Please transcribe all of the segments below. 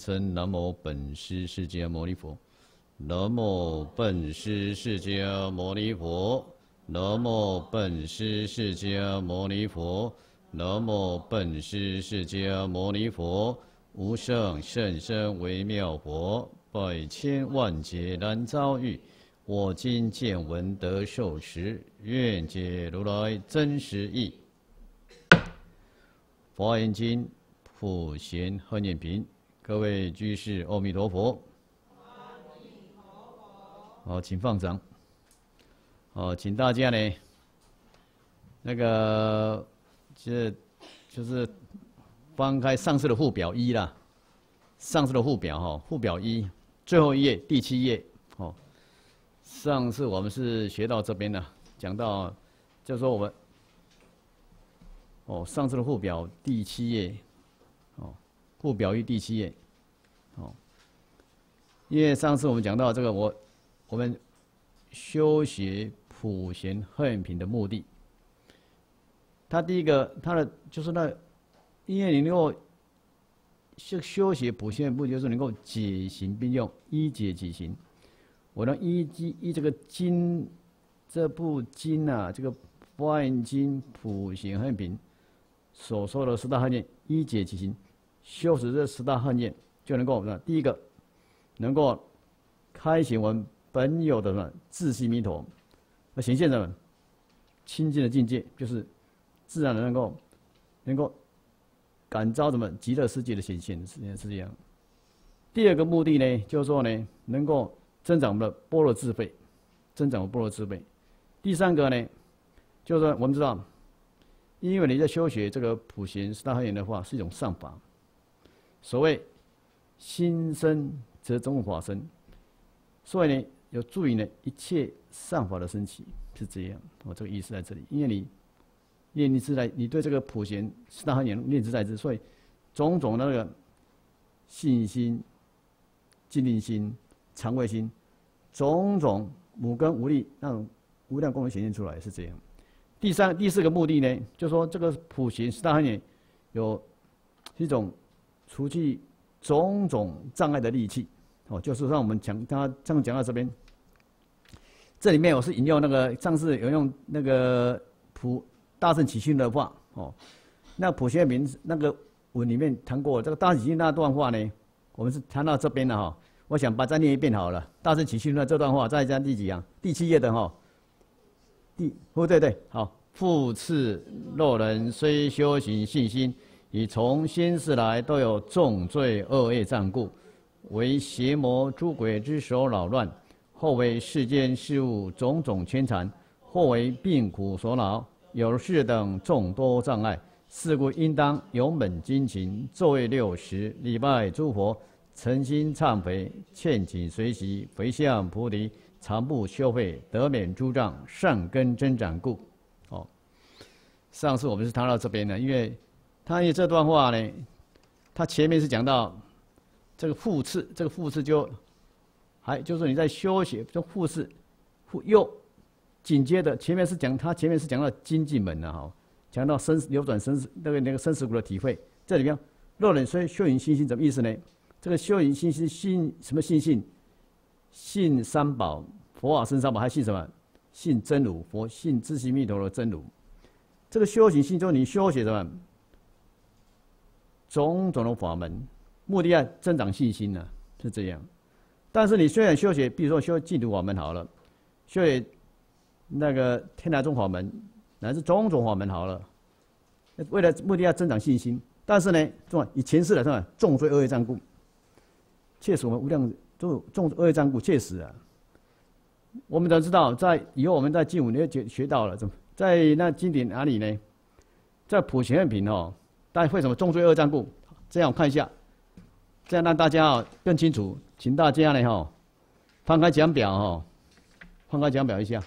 称南无本师释迦牟尼佛，南无本师释迦牟尼佛，南无本师释迦牟尼佛，南无本师释迦牟尼佛，无上甚深微妙佛，百千万劫难遭遇。我今见闻得受持，愿解如来真实义。华严经普贤贺念品，各位居士，阿弥陀佛。好，请放掌。好，请大家呢，那个，这就是翻开上次的附表一啦。上次的附表哈，附表一最后一页第七页。哦，上次我们是学到这边的，讲到，就说我们。哦，上次的附表第七页，哦，附表一第七页，因为上次我们讲到这个，我我们修学普贤恨品的目的，他第一个他的就是那，因为你能够修修学普贤的目的，就是能够解行并用，一解即行。我能依经依这个经，这部经啊，这个《华严经》普贤恨品。所说的十大恨念，一解即行，修持这十大恨念，就能够什么？第一个，能够开显我们本有的什么自性弥陀，那显现什么清净的境界，就是自然的能够能够感召什么极乐世界的显现，是是这样。第二个目的呢，就是说呢，能够增长我们的般若智慧，增长我们般若智慧。第三个呢，就是说我们知道。因为你在修学这个普贤十大行的话，是一种上法。所谓心生则中法生，所以呢，有助于呢一切上法的升起，是这样。我这个意思在这里。因为你念你是在，你对这个普贤十大行念之在之，所以种种那个信心、静定心、常慧心，种种五根无力那种无量功能显现出来，是这样。第三、第四个目的呢，就说这个普贤十大行念有一种除去种种障碍的利器，哦，就是让我们讲他这样讲到这边，这里面我是引用那个上次有用那个普大圣起信的话，哦，那普贤名那个文里面谈过这个大圣起心那段话呢，我们是谈到这边了哈，我想把再念一遍好了，大圣起信的这段话再讲第几样？第七页的哈。哦，对对，好。复次，若人虽修行信心，以从先世来都有重罪恶业障故，为邪魔诸鬼之手扰乱，或为世间事物种种牵缠，或为病苦所恼，有事等众多障碍。是故应当勇猛精勤，昼夜六时礼拜诸佛，诚心忏悔，劝请随喜，回向菩提。常不修慧，得免诸障，善根增长故。哦，上次我们是谈到这边的，因为他这段话呢，他前面是讲到这个复次，这个复次就还就是你在修学这复次，复又紧接着前面是讲他前面是讲到经济门的哈，讲到生流转生死那个那个生死苦的体会，这里边若人虽修行信心，怎么意思呢？这个修行信心信什么信心？信三宝，佛法生三宝，还信什么？信真如佛，信自心弥陀的真如。这个修行信中，你修学什么？种种的法门，目的要增长信心呢，是这样。但是你虽然修学，比如说修净土法门好了，修那个天台宗法门，乃至种种法门好了，为了目的要增长信心。但是呢，重以前世来说，重罪恶业障故，确实我们无量。重重恶业障故，确实啊。我们都知道，在以后我们在经文里学学到了，怎么在那经典哪里呢？在普贤品哦，大家为什么重罪恶障故？这样我看一下，这样让大家啊更清楚，请大家呢哈翻开讲表哈，翻开讲表一下，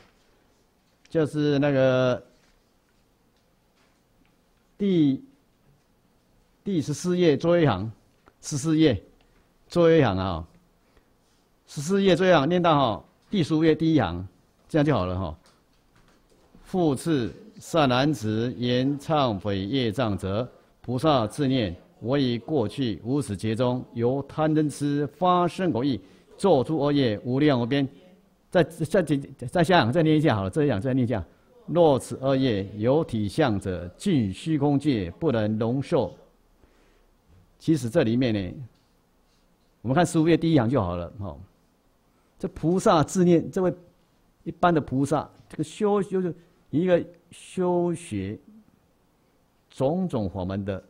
就是那个第第十四页最后一行，十四页最后一行啊。十四页这样念到哈，第十五页第一行，这样就好了哈。复次善男子言忏悔业障者，菩萨自念我以过去无始劫中由贪嗔痴发生过意，做出恶业无量无边。再再再再想再念一下好了，这一样再念一下。若此恶业有体相者，尽虚空界不能容受。其实这里面呢，我们看十五页第一行就好了。哈，这菩萨自念，这位一般的菩萨，这个修就一个修学种种法门的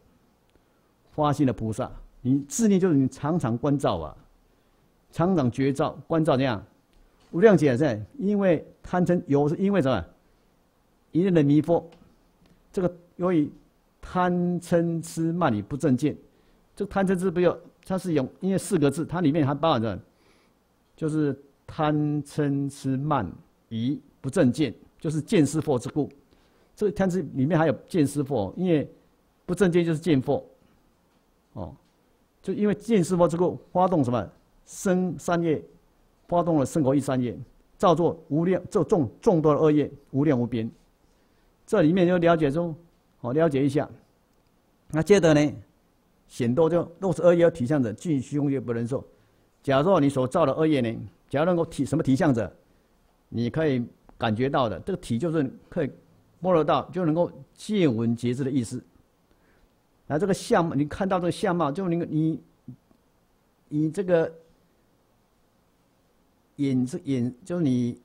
发心的菩萨，你自念就是你常常关照啊，常常觉照关照这样。无量劫在，因为贪嗔有是因为什么？一念的迷惑，这个由于贪嗔痴慢疑不正见，这贪嗔痴不要，它是用因为四个字，它里面还包含着，就是贪嗔痴慢疑不正见，就是见思惑之故。这个贪嗔里面还有见思惑，因为不正见就是见惑，就因为见思惑之后，发动什么生三业。发动了生活一三业，造作无量，这众众多的恶业，无量无边。这里面就了解中，好了解一下。那接着呢，显多就若是恶业体相者，尽虚空业不能受。假若你所造的恶业呢，假如能够体什么体相者，你可以感觉到的，这个体就是可以摸得到，就能够见闻觉知的意思。那这个相貌，你看到这个相貌，就你你你这个。眼是眼，就是你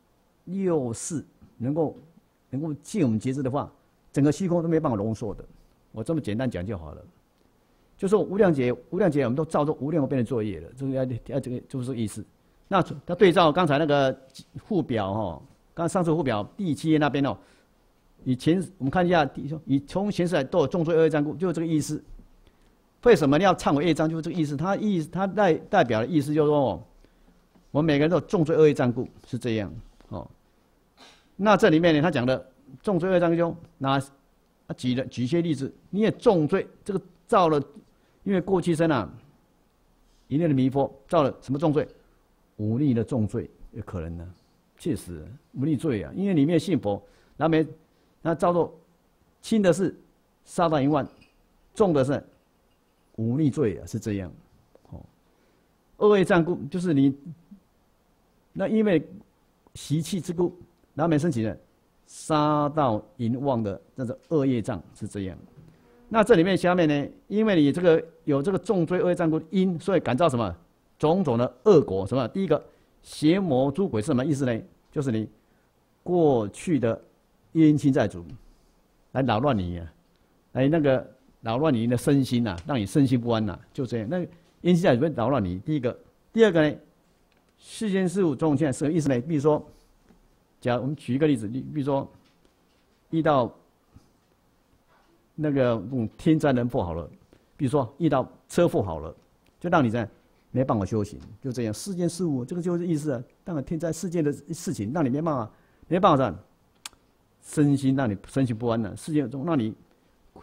六视能够能够见我们觉知的话，整个虚空都没办法浓缩的。我这么简单讲就好了。就说无量劫，无量劫我们都照着无量无边的作业了，这个要要这个就是这意思。那他对照刚才那个附表哈，刚上次附表第七页那边哦，以前我们看一下，以从前世来都有重罪恶业障故，就是这个意思。为什么你要忏悔业障？就是这个意思。他意他代代表的意思就是说。我们每个人都有重罪恶业障故是这样，哦。那这里面呢，他讲的重罪恶业障中，那举了举一些例子，你也重罪，这个造了，因为过去生啊，一念的迷惑造了什么重罪？无力的重罪有可能呢？确实无力罪啊，因为里面信佛，那没那造作轻的是杀盗淫妄，重的是无逆罪啊，是这样，哦。恶业障故就是你。那因为习气之故，难免升起的杀盗淫妄的那种恶业障是这样。那这里面下面呢，因为你这个有这个重罪恶业障故因，所以感召什么种种的恶果？什么？第一个邪魔诸鬼是什么意思呢？就是你过去的冤亲债主来扰乱你啊，来那个扰乱你的身心呐，让你身心不安呐，就这样。那阴亲在主会扰乱你。第一个，第二个呢？世间事物种现是什么意思呢？比如说，假如我们举一个例子，你比如说遇到那个嗯天灾人祸好了，比如说遇到车祸好了，就让你在没办法修行，就这样。世间事物这个就是意思啊，当然天灾世界的事情让你没办法没办法这样身心让你身心不安了。世界中让你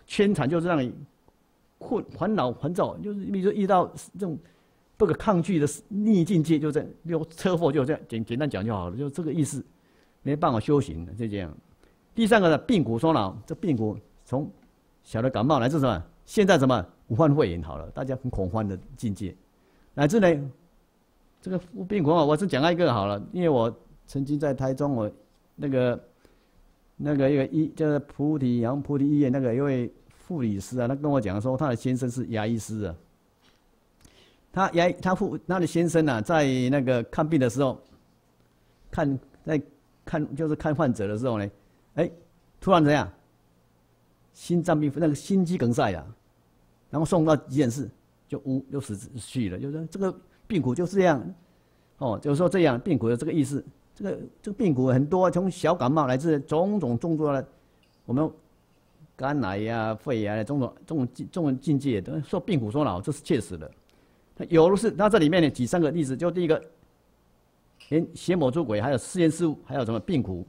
牵缠，就是让你困烦恼烦躁，就是比如说遇到这种。不可抗拒的逆境界，就这样，比如车祸就这样，简简单讲就好了，就这个意思，没办法修行的，就这样。第三个呢，病苦说恼，这病苦从小的感冒来自什么，现在什么武汉肺炎好了，大家很恐慌的境界，乃至呢，这个病苦啊，我是讲一个好了，因为我曾经在台中，我那个那个一个医就是菩提阳菩提医院那个一位护理师啊，他跟我讲说，他的先生是牙医师啊。他牙他父他的先生啊，在那个看病的时候，看在看就是看患者的时候呢，哎，突然怎样，心脏病那个心肌梗塞呀，然后送到急诊室就呜就死去了，就是这个病苦就是这样，哦，就是说这样病苦的这个意思，这个这个病苦很多，从小感冒乃至种种重度的，我们肝癌呀、肺癌呀种种种种种境界都说病苦说恼，这是确实的。有的是，那这里面呢举三个例子，就第一个，连邪魔诸鬼，还有世间事物，还有什么病苦，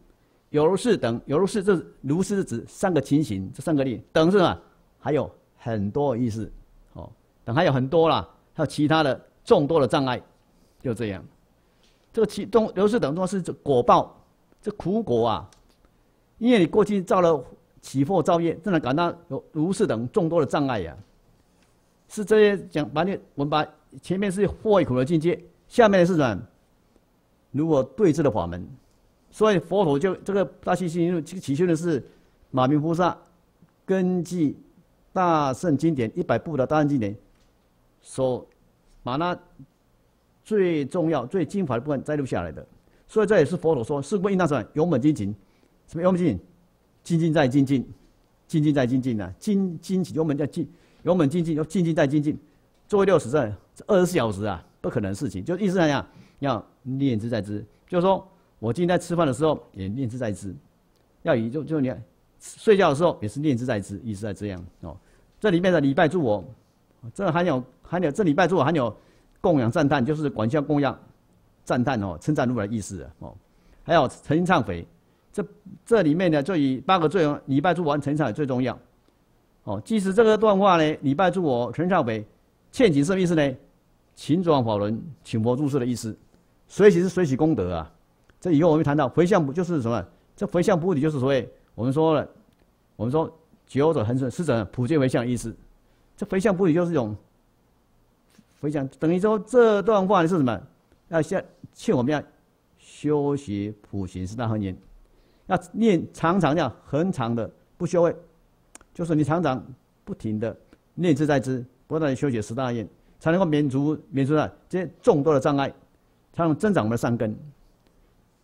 有如是等，有如是这如是指三个情形，这三个例等是吧？还有很多意思，哦，等还有很多啦，还有其他的众多的障碍，就这样。这个其中如是等多是果报，这苦果啊，因为你过去造了起祸造业，真的感到有如是等众多的障碍呀。是这些讲把你我们把前面是祸苦的境界，下面是什么？如果对峙的法门，所以佛陀就这个大西心祈求的是马明菩萨根据大圣经典一百部的大圣经典，所把那最重要、最精华的部分摘录下来的。所以这也是佛陀说：“是不应当什么勇猛精进？什么勇猛精进？精进再精进，精进再精进呢？精精勇猛叫精，勇猛精进要精进再精进。作为六十这二十四小时啊，不可能的事情。就意思怎样？要念之在之，就是说我今天在吃饭的时候也念之在之，要以就就你睡觉的时候也是念之在之，意思在这样哦。这里面的礼拜祝我，这还有还有这礼拜祝我还有供养赞叹，就是管教供养。”赞叹哦，称赞如来的意思哦，还有诚心忏悔，这这里面呢，就以八个罪礼拜诸佛，诚忏最重要。哦，即使这个段话呢，礼拜诸佛，诚忏悔，欠请什么意思。呢？请转法轮，请佛注释的意思。随喜是随喜功德啊。这以后我们谈到回向不就是什么？这回向不体就是所谓我们说了，我们说九者恒顺，十者普皆回向的意思。这回向不体就是一种回想，等于说这段话是什么？要先劝我们要修习普贤十大恒言，要念常常要恒常的不修会，就是你常常不停的念之在之，不断的修学十大愿，才能够免除免除了这些众多的障碍，才能增长我们的善根。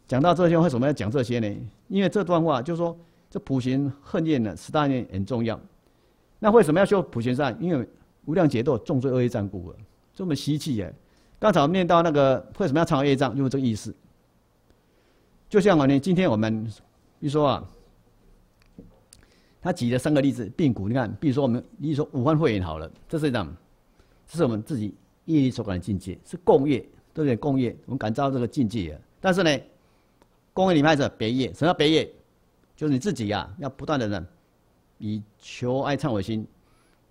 讲到这些，为什么要讲这些呢？因为这段话就是说，这普贤恨念的十大愿很重要。那为什么要修普贤善？因为无量劫堕重罪恶业障故了，这么稀奇耶。刚才我念到那个为什么要唱业障，就是这个意思。就像我呢，今天我们，比如说啊，他举了三个例子，病苦，你看，比如说我们，比如说武汉肺炎好了，这是一种，这是我们自己业力所感的境界，是共业，对不对？共业，我们感召这个境界啊。但是呢，共业里面是别业，什么叫别业？就是你自己呀，要不断的呢，以求爱忏悔心，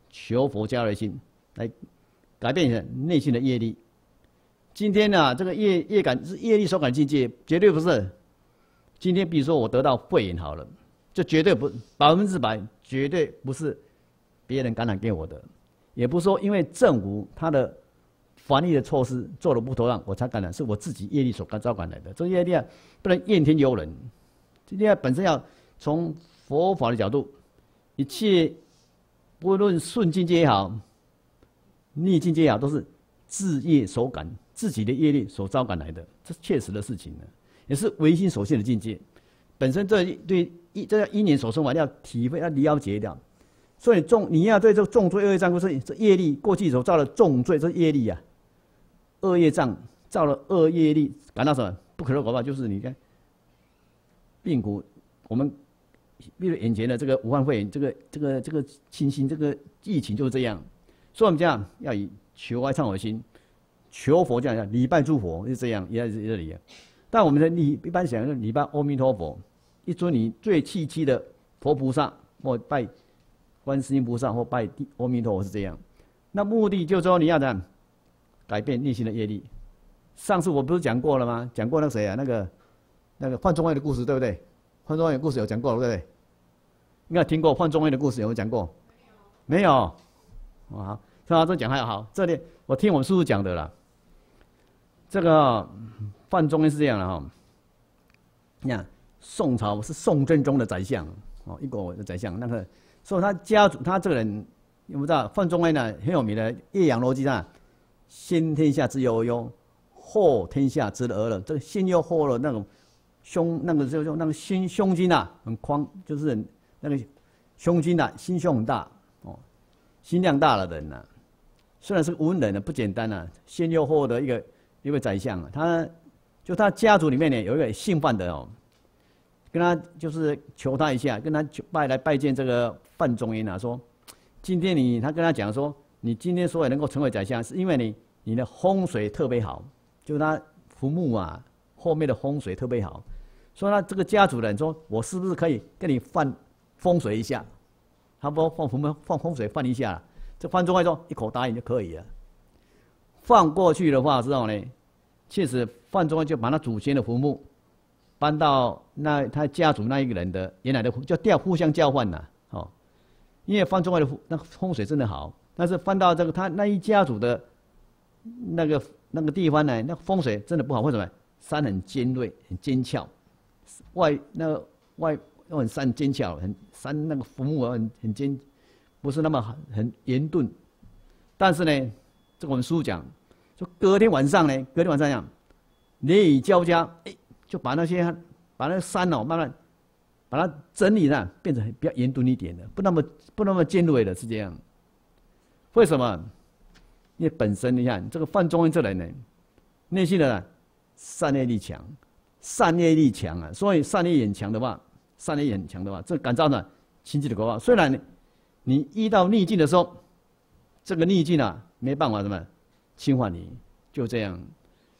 求佛加的心，来改变你内心的业力。今天呢，这个业业感是业力所感境界，绝对不是。今天比如说我得到肺炎好了，就绝对不百分之百，绝对不是别人感染给我的，也不是说因为政府他的防疫的措施做的不妥当我才感染，是我自己业力所感召感来的。这业力啊，不能怨天尤人。今天本身要从佛法的角度，一切不论顺境界也好，逆境界也好，都是自业所感。自己的业力所招感来的，这是切实的事情呢，也是唯心所现的境界。本身这对一这叫一年所生嘛，要体会要了解掉。所以重你要对这个重罪恶业障，就是这业力过去所造的重罪，这业力啊，恶业障造了恶业力，感到什么不可可怕？就是你看病苦，我们比如眼前的这个武汉肺炎，这个这个这个清新，这个疫情就是这样。所以我们讲要以求爱忏悔心。求佛这样，礼拜诸佛是这样，也是这里。但我们的礼一般想是礼拜阿弥陀佛，一尊你最契机的佛菩萨，或拜观世音菩萨，或拜阿弥陀佛是这样。那目的就是说你要怎样改变内心的业力。上次我不是讲过了吗？讲过那个谁啊？那个那个范仲淹的故事，对不对？范仲淹的故事有讲过，对不对？应该听过范仲淹的故事，有没有讲过？没有。好，像这讲还好。这里我听我叔叔讲的啦。这个范仲淹是这样的哈，你看宋朝是宋真宗的宰相哦，一国的宰相，那个所以他家族他这个人，你不知道范仲淹呢很有名的《岳阳楼记》上，先天下之忧忧，后天下之乐乐。这个先忧后乐那种胸那个就就那个心胸襟呐很宽，就是那个胸襟呐心胸很大，心量大了的人呐，虽然是个文人呢不简单呐，先忧后乐一个。一位宰相啊，他就他家族里面呢有一个姓范的哦，跟他就是求他一下，跟他求拜来拜见这个范仲淹啊，说今天你他跟他讲说，你今天所以能够成为宰相，是因为你你的风水特别好，就他坟墓啊后面的风水特别好，说他这个家族人说，我是不是可以跟你放风水一下？他不放坟墓放风水放一下，这范仲淹说一口答应就可以了。放过去的话之后呢，确实范仲淹就把他祖先的坟墓搬到那他家族那一个人的原来的，就调互相交换呐，哦，因为范仲淹的那风水真的好，但是翻到这个他那一家族的那个那个地方呢，那风水真的不好。为什么？山很尖锐，很尖峭，外那个外又很山尖巧，很山那个坟墓很很尖，不是那么很很严钝。但是呢，这个我们书讲，就隔天晚上呢，隔天晚上讲，雷雨交加，哎，就把那些把那个山哦，慢慢把它整理了，变成比较严钝一点的，不那么不那么尖锐的，是这样。为什么？因为本身你看这个范仲淹这人呢，内心的善业力强，善业力强啊，所以善业很强的话，善业很强的话，这感召呢亲戚的国话。虽然你遇到逆境的时候，这个逆境啊没办法什么侵犯你，就这样。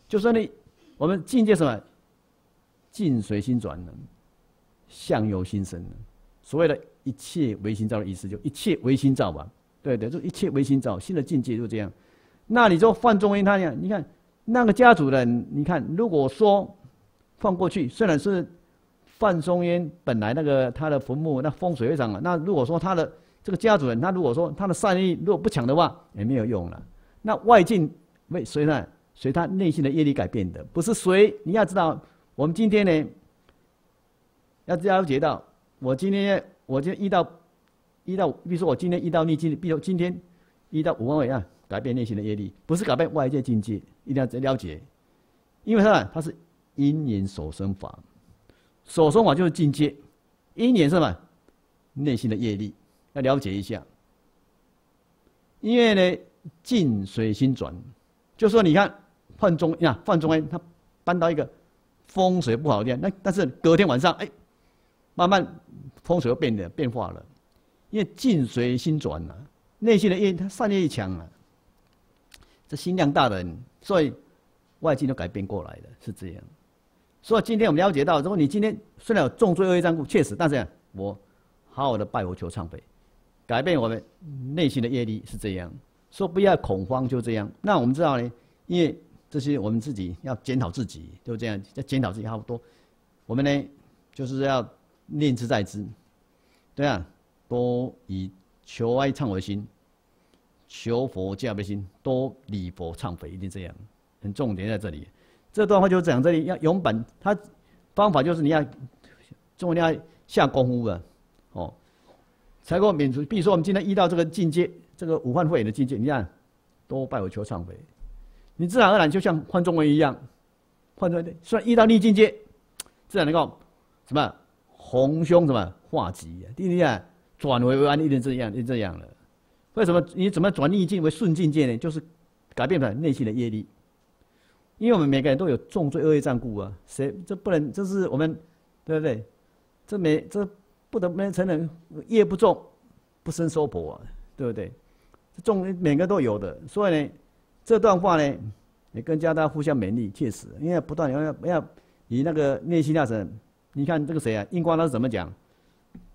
就说你我们境界什么，境随心转呢，相由心生所谓的一切唯心造的意思，就一切唯心造吧。对对，就一切唯心造，新的境界就这样。那你说范仲淹他讲，你看那个家族人，你看如果说放过去，虽然是范仲淹本来那个他的坟墓那风水非常好，那如果说他的这个家族人，他如果说他的善意如果不强的话，也没有用了。那外境为谁呢？随他内心的业力改变的，不是随。你要知道，我们今天呢，要了解到，我今天我就遇到。遇到，比如说我今天遇到逆境，比如今天遇到五万位啊，改变内心的业力，不是改变外界境界，一定要了解，因为它它是因缘所生法，所说法就是境界，因缘是什么？内心的业力要了解一下。因为呢，境随心转，就说你看范中呀，范仲淹他搬到一个风水不好的地方，那但是隔天晚上哎，慢慢风水又变的变化了。因为境随心转呐，内心的业他善业一强啊，这心量大的人，所以外境都改变过来的，是这样。所以今天我们了解到，如果你今天虽然有重罪恶业障故，确实，但是我好好的拜佛求忏悔，改变我们内心的业力是这样。说不要恐慌，就这样。那我们知道呢，因为这些我们自己要检讨自己，就这样要检讨自己，差不多。我们呢，就是要念之在之，对啊。多以求哀忏悔心，求佛加倍心，多礼佛忏悔，一定这样。很重点在这里。这段话就讲这里要勇敢，他方法就是你要，重要下功夫的，哦，才够免除。比如说我们今天遇到这个境界，这个武汉肺炎的境界，你看多拜我求忏悔，你自然而然就像换中文一样，换中文虽然遇到逆境界，自然能够什么红凶什么化吉，对不对？转为为安，一定这样，就这样了。为什么？你怎么转逆境为顺境界呢？就是改变了内心的业力。因为我们每个人都有重罪恶业障故啊，谁这不能？这是我们，对不对？这没这不得不能承认，业不重，不生娑婆啊，对不对？重每个都有的，所以呢，这段话呢，也更加大家互相勉励，切实，因为不断要要要以那个内心大神，你看这个谁啊？印光他是怎么讲？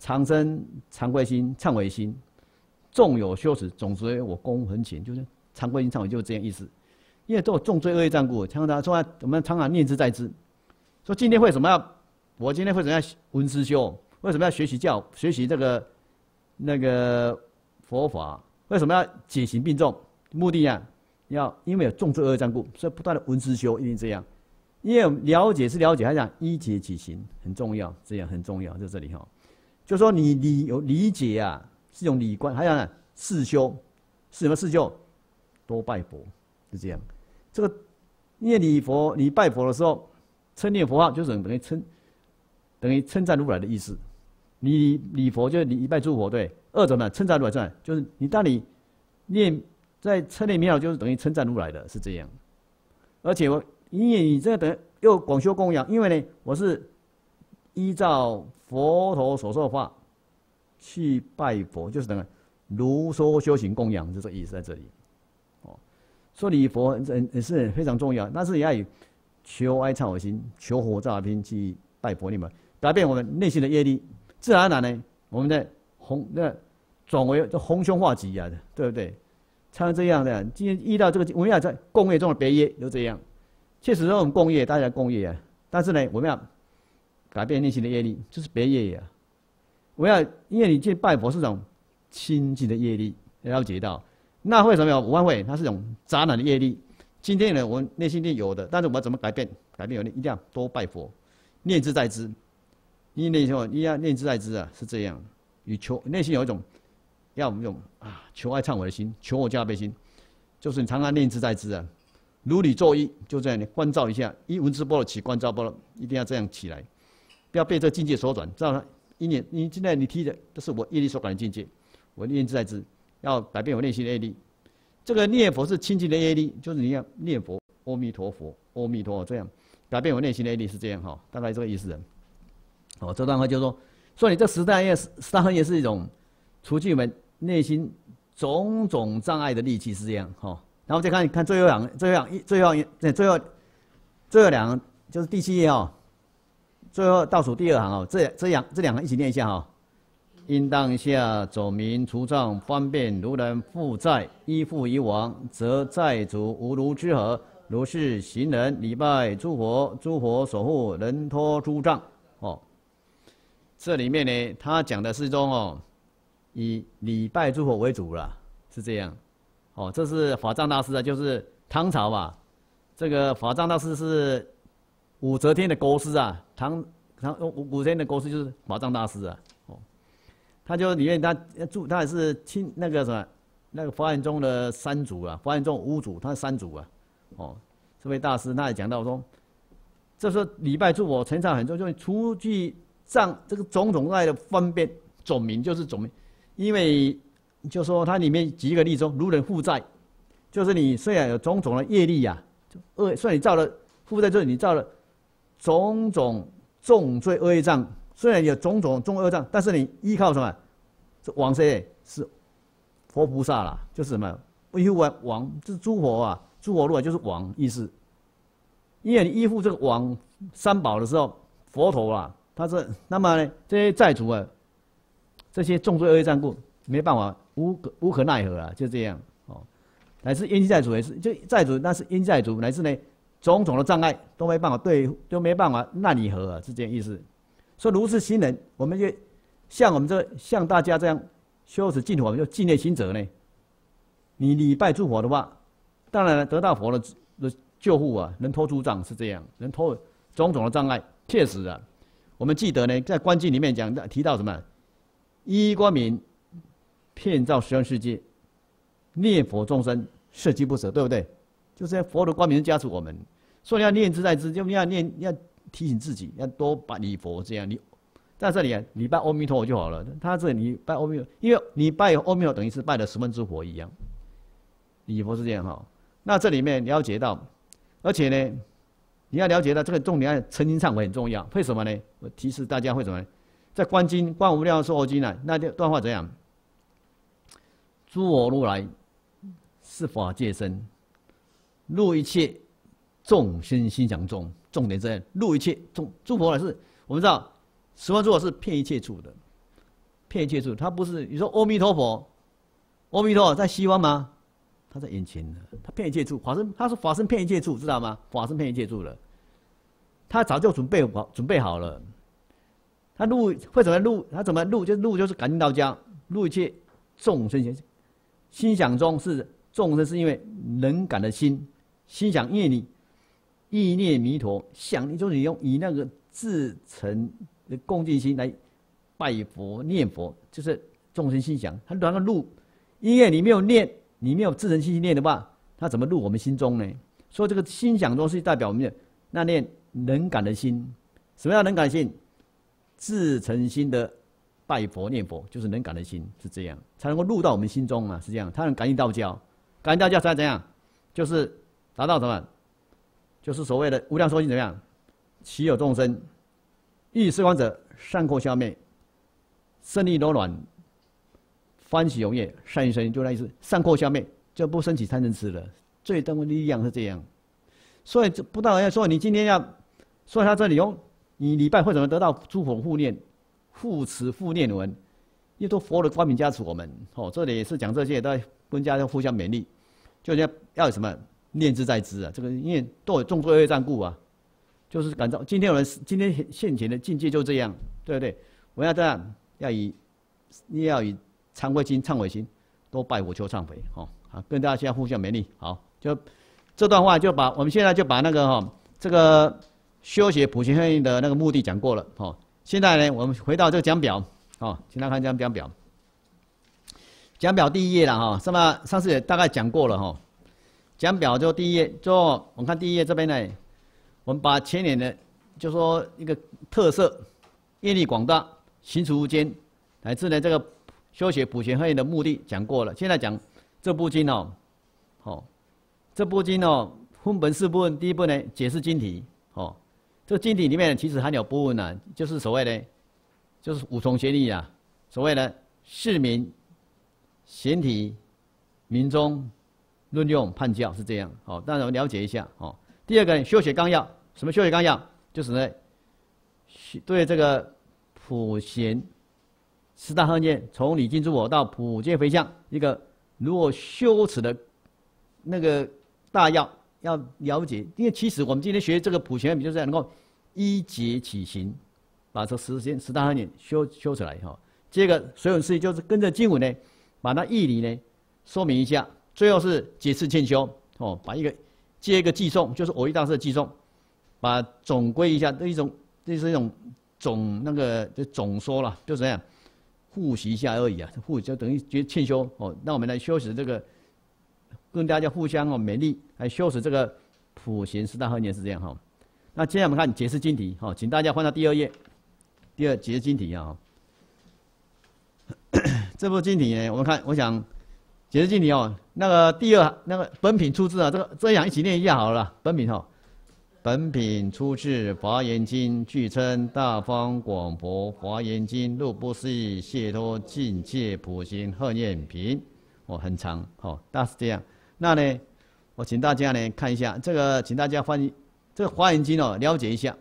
长生惭愧心、忏悔心，纵有羞耻，总之我功很浅，就是惭愧心、忏悔就是这样意思。因为都有重罪恶业障故，常常说我们常常念之在之。说今天为什么要？我今天为什么要闻思修？为什么要学习教？学习这个那个佛法？为什么要解行并重？目的啊，要因为有重罪恶业障故，所以不断的闻思修，一定这样。因为了解是了解，还讲一解几行很重要，这样很重要，在这里哈。就说你理有理解啊，是一种理观，还有呢，四修是什么四修？多拜佛，是这样。这个念礼佛，你拜佛的时候，称念佛号，就是等于称，等于称赞如来的意思。你礼佛就是你一拜诸佛，对。二者呢，称赞如来赞，就是你当你念在称念名号，就是等于称赞如来的是这样。而且我因为你这个等又广修供养，因为呢，我是依照。佛陀所说的话，去拜佛就是等于如说修行供养，就这意思在这里。说礼佛也是非常重要，但是也要以求哀忏悔心、求火照天去拜佛你们，改变我们内心的业力，自然而然呢，我们的红那转为这红凶化吉啊，对不对？像这样的，今天遇到这个，我们要在共业中的别业就这样，确实我们共业，大家共业啊，但是呢，我们要。改变内心的业力，就是别业呀。我要，因为你去拜佛是种亲近的业力，了解到那为什么有五万会？它是一种杂染的业力。今天呢，我们内心里有的，但是我们怎么改变？改变有力，一定要多拜佛，念之在之。你内心你要念之在之啊，是这样。与求内心有一种要我们用啊求爱忏悔的心，求我加倍心，就是你常常念之在之啊。如理作揖，就这样，你关照一下，一文字波了起，关照波了，一定要这样起来，不要被这境界所转。知道吗？一念，你现在你提的都是我业力所感的境界，我念之在之，要改变我内心的业力。这个念佛是清净的业力，就是你要念佛，阿弥陀佛，阿弥陀佛，这样改变我内心的业力是这样哈，大概这个意思。哦，这段话就说，说你这十大业，十大业是一种除去我们内心种种障碍的利器，是这样哈。然后再看看最后两，最后两，最后一，最后最后两个就是第七页哦，最后倒数第二行哦，这这两这两个一起念一下哈。应当下走民除障方便如人负债依附于王，则债主无如之何？如是行人礼拜诸佛，诸佛守护人托诸障。哦，这里面呢，他讲的是中哦，以礼拜诸佛为主了，是这样。哦，这是法藏大师啊，就是唐朝吧。这个法藏大师是武则天的国师啊，唐唐武武则天的国师就是法藏大师啊。他就里面他住，他也是亲那个什么，那个佛案中的三祖啊，佛案中五祖，他是三祖啊。哦，这位大师他也讲到说，这时候礼拜诸佛成长很重，就除去藏这个种种爱的方便总名就是总名，因为。就说它里面举一个例子，如人负债，就是你虽然有种种的业力呀，恶，虽然你造了负债，就是你造了种种重罪恶业障，虽然有种种重恶障，但是你依靠什么？是王谁？是佛菩萨啦，就是什么？依附王，是诸佛啊，诸佛如来就是王意思。因为你依附这个王三宝的时候，佛陀啊，他是那么呢，这些债主啊，这些重罪恶业障故，没办法。无可无可奈何啊，就这样哦。乃至冤债主也是，就债主那是冤债主，乃至呢种种的障碍都没办法对，都没办法奈你何啊，是这样意思。说如是心人，我们就像我们这像大家这样修持净土，我们就纪念行者呢。你礼拜诸佛的话，当然了，得到佛的的救护啊，能脱诸障是这样，能脱种种的障碍，确实啊。我们记得呢，在观经里面讲提到什么？一光明。遍照十方世界，念佛众生，舍机不舍，对不对？就是佛的光明加持我们，所以要念之在之，就要念，要提醒自己，要多拜礼佛，这样你在这里啊，你拜阿弥陀佛就好了。他这里拜阿弥陀，因为你拜阿弥陀等于是拜了十分之佛一样，礼佛是这样哈。那这里面了解到，而且呢，你要了解到这个重点，诚心忏悔很重要。为什么呢？我提示大家会怎么？在观经、观无量寿经呢？那段话怎样？诸我如来是法界身，入一切众生心想中。重点在入一切众诸佛来是，我们知道十方诸佛是骗一切处的，骗一切处。他不是你说阿弥陀佛，阿弥陀佛在西方吗？他在眼前呢。他骗一切处，法身他说法身骗一切处，知道吗？法身骗一切处了，他早就准备好准备好了。他入会怎么入？他怎么入？就入就是感应到家，入一切众生心。心想中是众生，是因为能感的心心想，因为你意念弥陀想，你就是用以那个至诚的恭敬心来拜佛念佛，就是众生心想。他然后入，因为你没有念，你没有至诚心念的话，他怎么入我们心中呢？所以这个心想中是代表我们的那念能感的心。什么样能感性？至诚心的。拜佛念佛就是能感的心是这样，才能够入到我们心中啊，是这样。他能感应道教，感应道教才怎样？就是达到什么？就是所谓的无量寿经怎么样？其有众生，欲施光者，善过消灭，胜利柔软，欢喜踊跃，善意生，就那意思。善过消灭，就不升起贪嗔痴了。最终的力量是这样。所以不道要说你今天要说他这里用你礼拜会怎么得到诸佛护念？护持护念文，因为都佛的光明加持我们。哦，这里也是讲这些，都跟家要互相勉励，就要要有什么念之在兹啊。这个因为都有众作业障故啊，就是感召今天我们今天现前的境界就这样，对不对？我要这样，要以你要以忏悔心、忏悔心，多拜佛求忏悔。哦，啊，跟大家互相勉励。好，就这段话就把我们现在就把那个哈这个修学普贤会的那个目的讲过了。哦，现在呢，我们回到这个讲表。哦，请大家看讲讲表。讲表第一页了哈，那么上次也大概讲过了哈。讲表就第一页，就我们看第一页这边呢，我们把前年的就说一个特色，业力广大，行持无间，乃至呢这个修学普贤会的目的讲过了。现在讲这部经哦，好，这部经哦分本四部分，第一部呢解释经题，哦，这经题里面其实含有部分呢，就是所谓的，就是五重协力啊，所谓的市民。贤体、民中、论用、判教是这样，好，大家了解一下，哦。第二个修学纲要，什么修学纲要？就是呢，对这个普贤十大横念，从礼敬诸我到普界回向，一个如果修持的那个大要要了解，因为其实我们今天学这个普贤，就是能够一节起行，把这十间十大横念修修出来，哈。这个所有事情就是跟着经文呢。把那义理呢说明一下，最后是解释欠修哦，把一个接一个寄送，就是我一大师的寄送，把总归一下，这一种这是一种总那个就总说了，就这样复习一下而已啊，复就等于觉欠修哦。那我们来修持这个，跟大家互相哦勉励来修持这个普贤四大恒年是这样哈。那接下来我们看解释经题哈，请大家翻到第二页，第二解释经题啊。这部经题呢，我们看，我想解释敬礼哦。那个第二那个本品出自啊，这个这样一起念一下好了。本品哈，本品出自《华严经》，据称《大方广博华严经》，入不思议解脱境界普贤贺念品。哦，很长，哦，大是这样。那呢，我请大家呢看一下这个，请大家翻这个《华严经》哦，了解一下。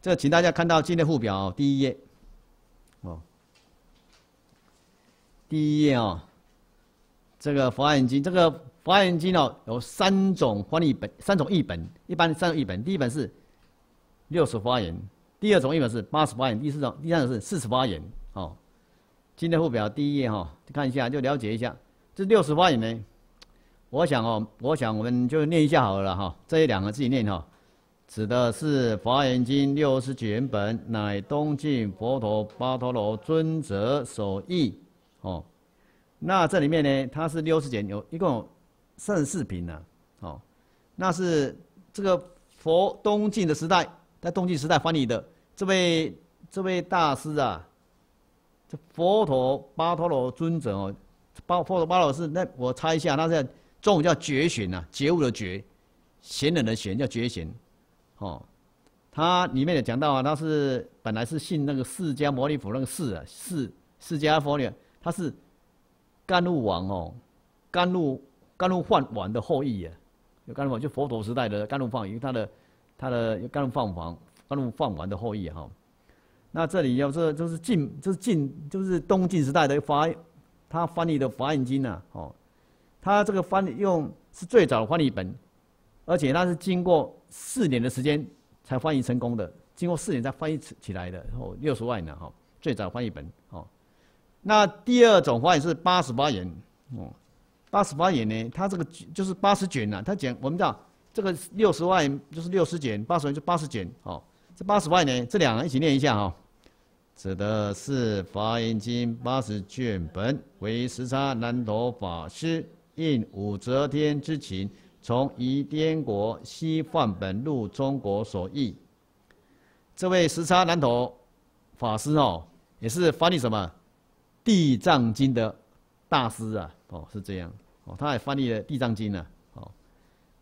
这个请大家看到今天附表第一页，哦。第一页哦，这个《华严经》，这个《华严经》哦，有三种翻译本，三种译本。一般三种译本，第一本是六十华严，第二种译本是八十华严，第四种、第三种是四十华严。哦，今天附表第一页哈，看一下就了解一下。这六十华严呢，我想哦，我想我们就念一下好了哈。这两个自己念哈，指的是《华严经》六十卷本，乃东晋佛陀巴陀罗尊者所译。哦，那这里面呢，它是六十卷，有一共有三十四品呢。哦，那是这个佛东晋的时代，在东晋时代翻译的这位这位大师啊，这佛陀巴陀罗尊者哦，巴佛陀巴陀罗是那我猜一下，他是中文叫觉玄呐，觉悟的觉，贤人的贤叫觉玄。哦，他里面也讲到啊，他是本来是信那个释迦牟尼佛那个释啊，释释迦佛呢。他是甘露王哦，甘露甘露饭王的后裔耶，有甘露王就佛陀时代的甘露饭，因为他的他的甘露饭王甘露饭王的后裔哈。那这里要这就是晋，就是晋，就是东晋时代的法，他翻译的《法眼经》呐，哦，他这个翻译用是最早的翻译本，而且他是经过四年的时间才翻译成功的，经过四年才翻译起起来的，哦，六十万呢，哈，最早翻译本，那第二种发言是八十八言，哦，八十八言呢，它这个就是八十卷呐。它讲我们知道这个六十万就是六十卷，八十元就八十卷，哦，这八十万呢，这两个一起念一下哈。指的是《法印经》八十卷本，为时差南陀法师应武则天之请，从夷颠国西范本入中国所译。这位时差南陀法师哦，也是翻译什么？地藏经的大师啊，哦，是这样，哦，他还翻译了地藏经呢，哦，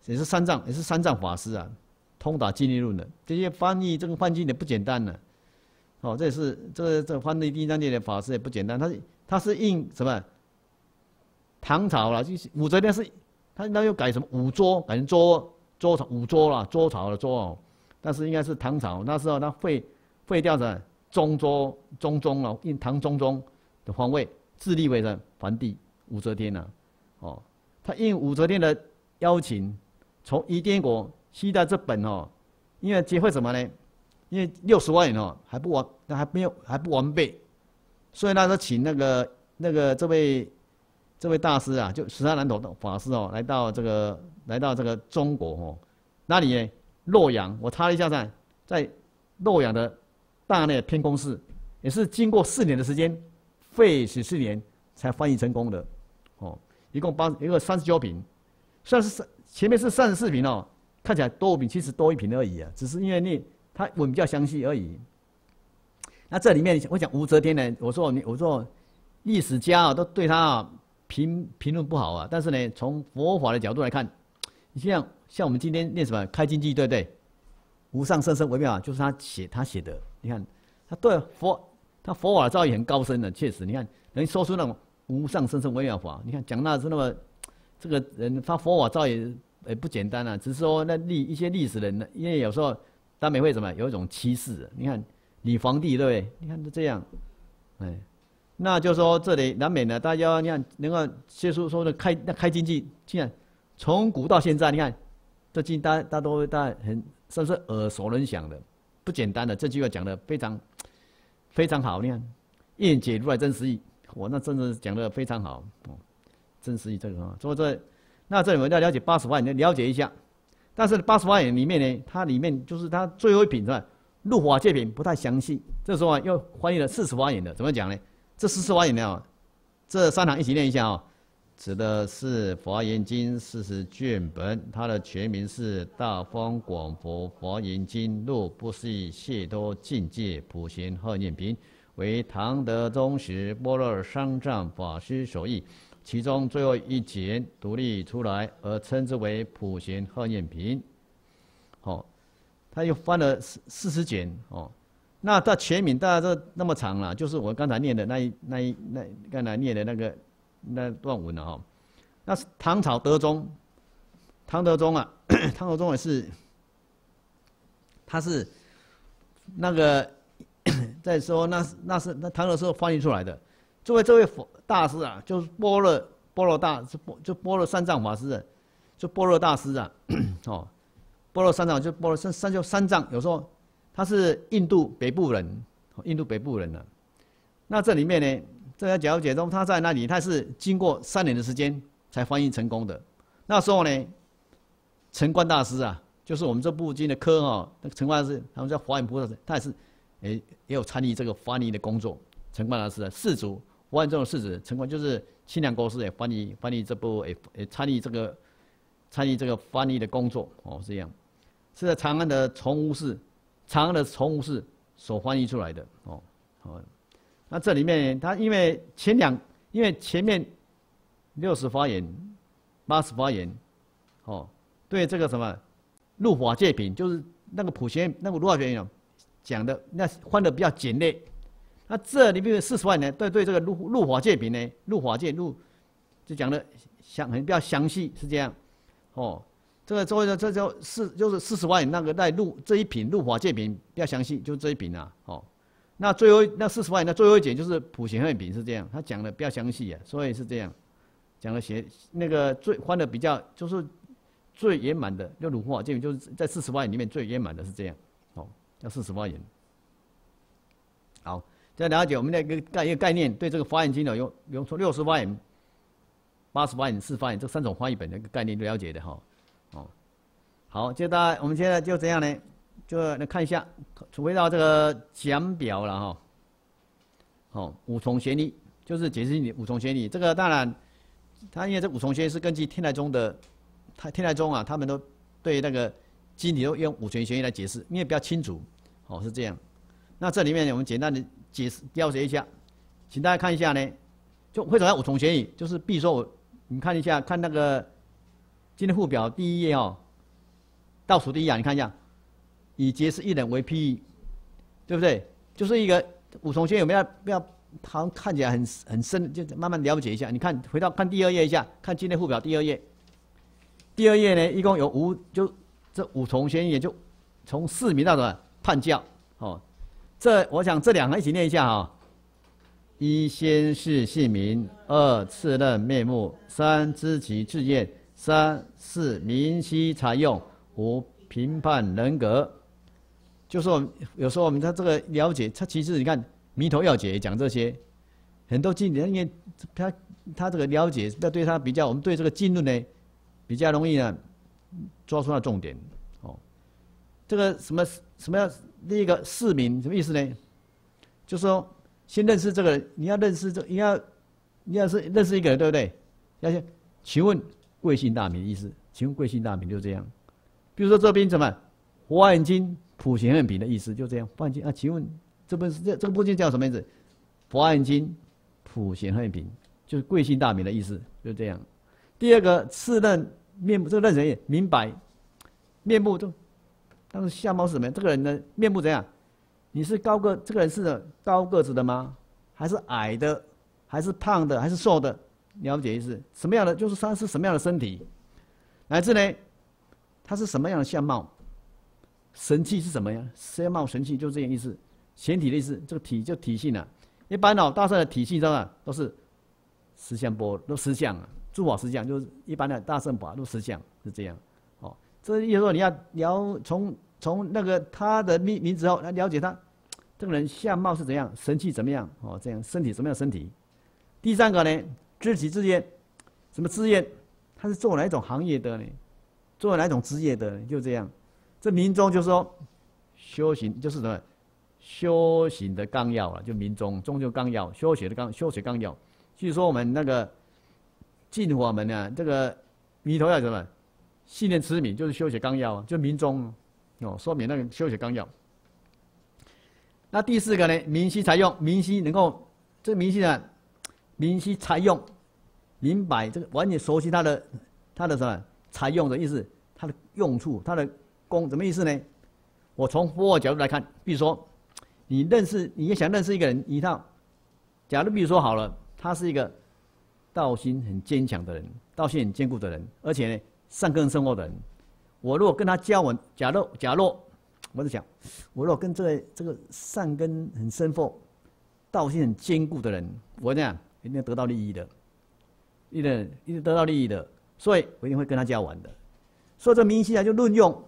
也是三藏，也是三藏法师啊，通达经义论的，这些翻译这个翻经也不简单呢，哦，这也是这这翻译地藏经的法师也不简单，他他是应什么？唐朝了，就是武则天是，他那又改什么武周，改成周周朝武周了，周朝的周哦，但是应该是唐朝那时候他废废掉的中周中宗了，应唐中宗。的皇位自立为人皇帝武则天呐，哦，他应武则天的邀请，从夷颠国西到这本哦，因为结会什么呢？因为六十万人哦还不完，还没有还不完备，所以那时候请那个那个这位这位大师啊，就十三南头法师哦，来到这个来到这个中国哦，哪里呢？洛阳。我查了一下在在洛阳的大内天宫寺，也是经过四年的时间，费时四年才翻译成功的哦。一共八一个三十九品，算是三前面是三十四品哦，看起来多五品，其实多一品而已啊，只是因为你它文比较详细而已。那这里面我讲武则天呢，我说你我说历史家啊都对他啊评评论不好啊，但是呢从佛法的角度来看，你像像我们今天念什么开经记对不对？无上甚深微妙，就是他写他写的，你看他对佛他佛法造诣很高深的，确实你看能说出那种无上甚深微妙法，你看讲那是那么这个人他佛法造诣也不简单啊，只是说那历一些历史人呢，因为有时候他们会什么有一种歧视，你看。李皇帝对不对？你看就这样，哎，那就说这里南美呢，大家你看能够接触说的开那开经济，竟然从古到现在，你看这经大大都大很算是耳熟能详的，不简单的这句话讲的非常非常好，你看愿解出来真实意，我那真的讲的非常好，真实意这个啊，所以这那这里我们要了解八十万，你了解一下，但是八十万里面呢，它里面就是它最后一品是吧？入法界品不太详细，这时候啊又翻译了四十万言的，怎么讲呢？这四十万言呢，这三行一起念一下啊，指的是《华严经》四十卷本，它的全名是《大方广佛华严经入不思议解脱境界普贤贺念品》，为唐德宗时波若三藏法师所译，其中最后一节独立出来，而称之为普贤贺念品。好。他又翻了四四十卷哦，那他全名大家都那么长了，就是我刚才念的那一那一那刚才念的那个那段文了哈。那是唐朝德宗，唐德宗啊，唐德宗也是，他是那个 在说那是那是那唐德宗翻译出来的。作为这位佛大师啊，就是般若般若大是波就般若三藏法师，就般若大师啊，哦。般若三藏就般若三三就三藏，有时候他是印度北部人，印度北部人呢。那这里面呢，这要了解中，他在那里，他是经过三年的时间才翻译成功的。那时候呢，陈冠大师啊，就是我们这部经的科哈，那个陈冠大师，他们叫华严菩萨，他也是，诶，也有参与这个翻译的工作。陈冠大师的世祖，华严宗的世子陈冠，就是清凉国师也翻译翻译这部，诶诶，参与这个参与这个翻译的工作哦，这样。是在长安的崇吾寺，长安的崇吾寺所翻译出来的哦，哦，那这里面他因为前两，因为前面六十发言，八十发言，哦，对这个什么入法界品，就是那个普贤那个如法学院讲的那换的比较简略，那这里面四十万呢，对对这个入入法界品呢，入法界入就讲的详很比较详细是这样，哦。这个作为这叫四，就是四十万那个在入这一品入法界品比较详细，就这一品啊，哦，那最后那四十万那最后一点就是普贤慧品是这样，他讲的比较详细啊，所以是这样，讲的写那个最翻的比较就是最圆满的，就入法界品就是在四十万里面最圆满的是这样，哦，要四十万元。好，再了解我们那个概一个概念，对这个发言经呢，有有从六十万元、八十万元、四万元这三种翻译本的一个概念了解的哈。哦，好，就大家我们现在就这样呢，就来看一下，回到这个讲表了哈。哦，五重协议就是解释你五重协议，这个当然，他因为这五重协议是根据天台宗的，他天台宗啊，他们都对那个经体都用五重协议来解释，因为比较清楚。哦，是这样。那这里面，我们简单的解释了解一下，请大家看一下呢，就为什么要五重协议？就是比如说我，你看一下，看那个。今天附表第一页哦，倒数第一啊，你看一下，以结识一人为譬，对不对？就是一个五重仙，有没有？不要，好像看起来很很深，就慢慢了解一下。你看，回到看第二页一下，看今天附表第二页。第二页呢，一共有五，就这五重仙也就从四名到什么判教哦。这我想这两个一起念一下哈：一先是姓名，二次任面目，三知其志业。三四明晰采用，五评判人格。就说有时候我们他这个了解，他其实你看弥陀要解讲这些，很多经典，因为他他这个了解要对他比较，我们对这个经论呢比较容易呢抓住它的重点。哦，这个什么什么样？第一个市民什么意思呢？就说先认识这个人，你要认识这，你要你要是认识一个人，对不对？要先请问贵姓大名的意思？请问贵姓大名就这样。比如说这边怎么《华严经》普贤恨品的意思就这样。华严经啊，请问这本这这个部经叫什么名字？《华严经》普贤恨品就是贵姓大名的意思，就这样。第二个次认面目，这个认人也明白面目都，但是相貌是什么？这个人的面目怎样？你是高个，这个人是高个子的吗？还是矮的？还是胖的？还是瘦的？了解意思？什么样的？就是他是什么样的身体？乃至呢？他是什么样的相貌？神气是什么样？相貌神气就这样意思。显体的意思，这个体就体性啊。一般哦，大圣的体系中啊，都是十相波，都十相啊。诸法十相就是一般的大圣法都十相是这样。哦，这意思说你要了从从那个他的名名字后来了解他这个人相貌是怎样，神气怎么样？哦，这样身体什么样身体？第三个呢，知己知业，什么知业？他是做哪一种行业的呢？做哪一种职业的？就这样。这民宗就说修行就是什么？修行的纲要了，就民宗，宗就纲要，修学的纲，修学纲要。据说我们那个进法门呢，这个弥陀要什么？信念持名就是修学纲要啊，就民宗哦，说明那个修学纲要。那第四个呢？明晰才用，明晰能够这明晰呢，明晰才用，明白这个完全熟悉它的它的什么？才用的意思，它的用处，它的功，什么意思呢？我从佛的角度来看，比如说，你认识，你也想认识一个人，一套，假如比如说好了，他是一个道心很坚强的人，道心很坚固的人，而且呢，善根深厚的人，我如果跟他交往，假若假若，我在想，我如果跟这个这个善根很深厚、道心很坚固的人，我这样一定得到利益的，一定一定得到利益的。所以我一定会跟他交往的。所以这明晰啊，就论用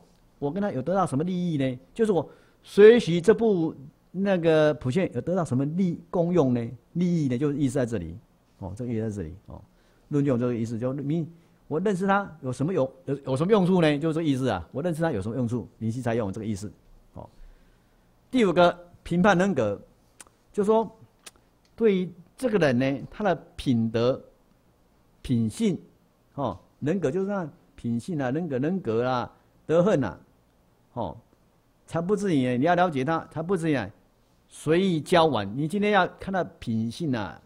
我跟他有得到什么利益呢？就是我学习这部那个普现有得到什么利功用呢？利益呢，就是意思在这里。哦，这个意思在这里。哦，论用这个意思就明，我认识他有什么有有有什么用处呢？就是这意思啊。我认识他有什么用处？明晰才用这个意思。哦，第五个评判人格，就说对于这个人呢，他的品德、品性，哦。人格就是那品性啊，人格人格啊，德恨呐，哦，才不至于你要了解他，才不至于随意交往。你今天要看他品性啊，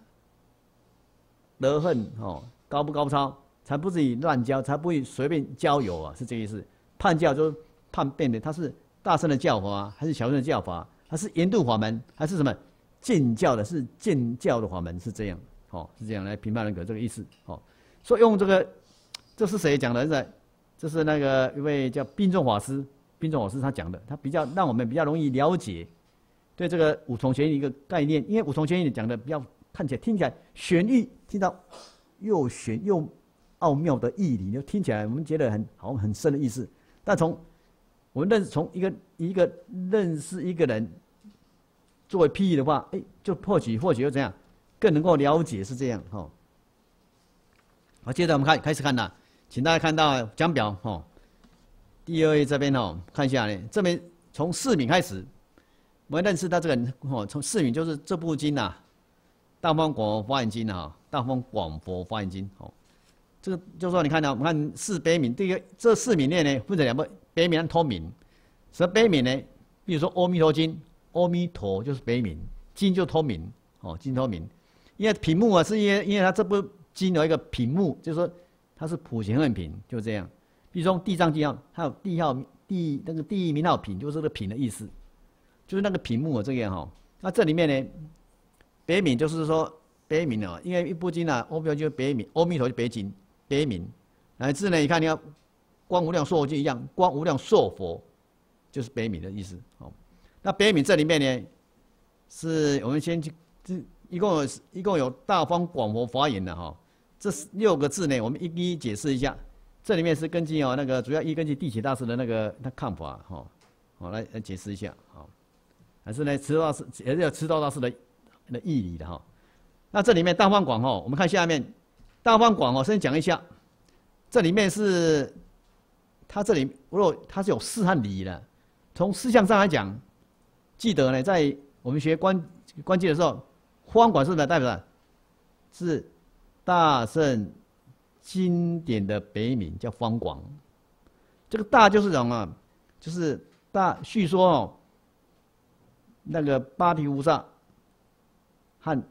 德恨哦，高不高超，才不至于乱交，才不会随便交友啊，是这个意思。判教就是判变的，他是大圣的教法还是小圣的教法？还是严度法门还是什么见教的？是见教的法门是这样，哦，是这样来评判人格这个意思，哦，所以用这个。这是谁讲的？是，这是那个一位叫宾众法师，宾总老师他讲的，他比较让我们比较容易了解，对这个五重玄义一个概念。因为五重玄义讲的比较看起来听起来玄义，听到又玄又奥妙的义理，就听起来我们觉得很好很深的意思。但从我们认识从一个一个认识一个人作为譬喻的话，哎，就或许或许又怎样更能够了解是这样哈。好，接着我们开开始看了。请大家看到讲表哦，第二页这边哦，看一下呢。这边从四敏开始，我们认识到这个人哦。从四敏就是这部经呐，《大方广佛华严经》啊，《大方广佛华严经》哦。这个就说，你看到我们看四悲悯，第一个这四悯念呢分成两部，悲悯和托悯。什么悲悯呢？比如说《阿弥陀经》，阿弥陀就是悲悯，经就托悯哦，经托悯。因为屏幕啊，是因为因为它这部经有一个屏幕，就是说。它是普贤恨品，就这样。比如说地藏经号，还有地号地那个地名号品，就是这个品的意思，就是那个屏幕啊这样哈。那这里面呢，北冥就是说北冥哦，因为一部经啊，阿弥陀就别名，阿弥陀就北经北冥。乃至呢，你看你要光无量寿就一样，光无量寿佛就是北冥的意思哦。那北冥这里面呢，是我们先去这一共有一共有大方广佛法言的哈。这六个字呢，我们一一解释一下。这里面是根据哦那个主要一根据地起大师的那个他看法哈，好来来解释一下好，还是呢持道师也是有持道大师的的义理的哈。那这里面大方广哈，我们看下面大方广哦，先讲一下，这里面是，它这里如果它是有事和理的，从事项上来讲，记得呢，在我们学关关键的时候，方广是什么代表的？是大圣经典的别名，叫方广。这个大就是什么？就是大叙说哦，那个八地菩萨和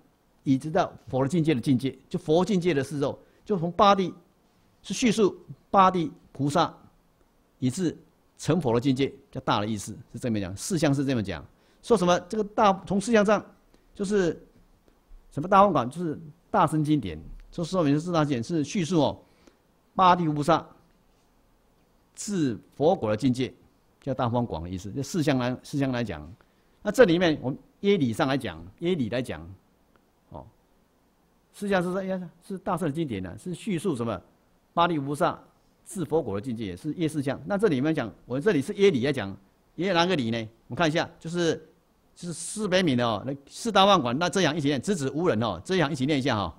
已知到佛的境界的境界，就佛境界的时候，就从八地是叙述八地菩萨以至成佛的境界，叫大的意思是这么讲。事项是这么讲，说什么？这个大从事项上就是什么大方广，就是大圣经典，这说明是四大经典是叙述哦，八地无萨。至佛果的境界，叫大方广的意思。这四项来四项来讲，那这里面我们耶理上来讲，耶理来讲，哦，四项是说，哎，是大圣经典呢，是叙述什么？八地无上至佛果的境界，是耶四项。那这里面讲，我这里是耶理来讲，耶哪个理呢？我们看一下，就是就是四百米的哦，那四大万广，那这样一起念，直指无人哦，这样一起念一下哈。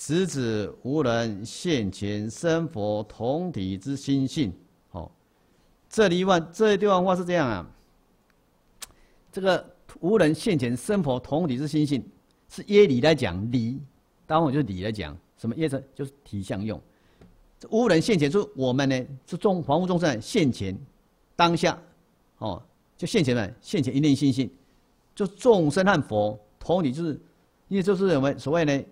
直指无人现前生佛同体之心性，好，这里一这一段话是这样啊。这个无人现前生佛同体之心性，是耶理来讲理，当然我就是理来讲，什么耶是就是体相用。这无人现前，就是我们呢，是众凡夫众生现前当下，哦，就现前的现前一念心性，就众生和佛同体，就是因为就是我们所谓呢。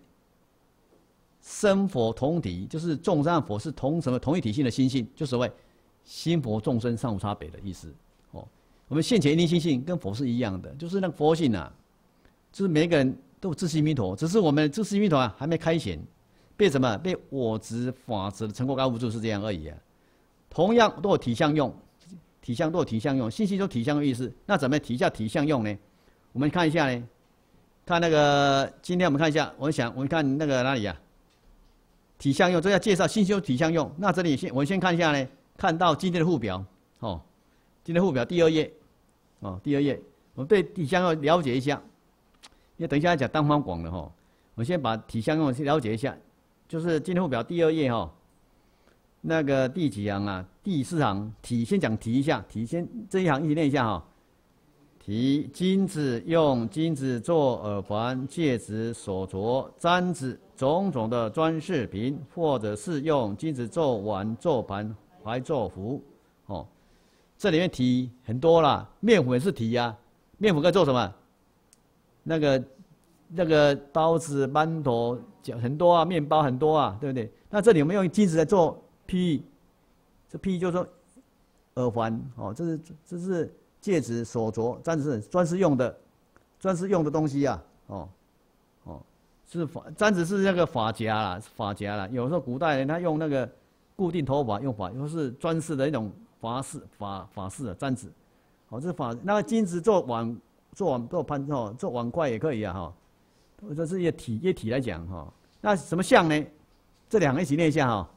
生佛同体，就是众生和佛是同什么同一体性的心性，就所谓心佛众生尚无差别的意思。哦，我们现前一念心性跟佛是一样的，就是那佛性啊，就是每个人都自心弥陀，只是我们自心弥陀啊还没开显，被什么被我执法执的成果高无助是这样而已啊。同样都有体相用，体相都有体相用，信息都体相的意思。那怎么体下体相用呢？我们看一下呢，看那个今天我们看一下，我想我们看那个哪里呀？体相用，这要介绍新修体相用。那这里先，我们先看一下呢，看到今天的附表，哦，今天附表第二页，哦，第二页，我们对体相用了解一下。因为等一下要讲单方广的哈，我先把体相用先了解一下。就是今天附表第二页哈，那个第几行啊？第四行体先讲提一下，体先这一行一起念一下哈。提金子用金子做耳环、戒指、手镯、簪子。种种的装饰品，或者是用金子做碗、做盘、还做壶，哦，这里面提很多啦，面粉是提呀，面粉该做什么？那个那个包子、馒头，很多啊，面包很多啊，对不对？那这里我们用金子来做 P，，这 P 就是说耳环，哦，这是这是戒指、手镯、簪子，专是用的，专是用的东西啊，哦。哦是发簪子是那个发夹啦，发夹啦。有时候古代人他用那个固定头发用发，又是装饰的一种法式、法法式的簪子。哦，这法那个金子做碗做碗做盘哦，做碗筷也可以啊哈。这是一体一体来讲哈。那什么像呢？这两个一起念一下哈。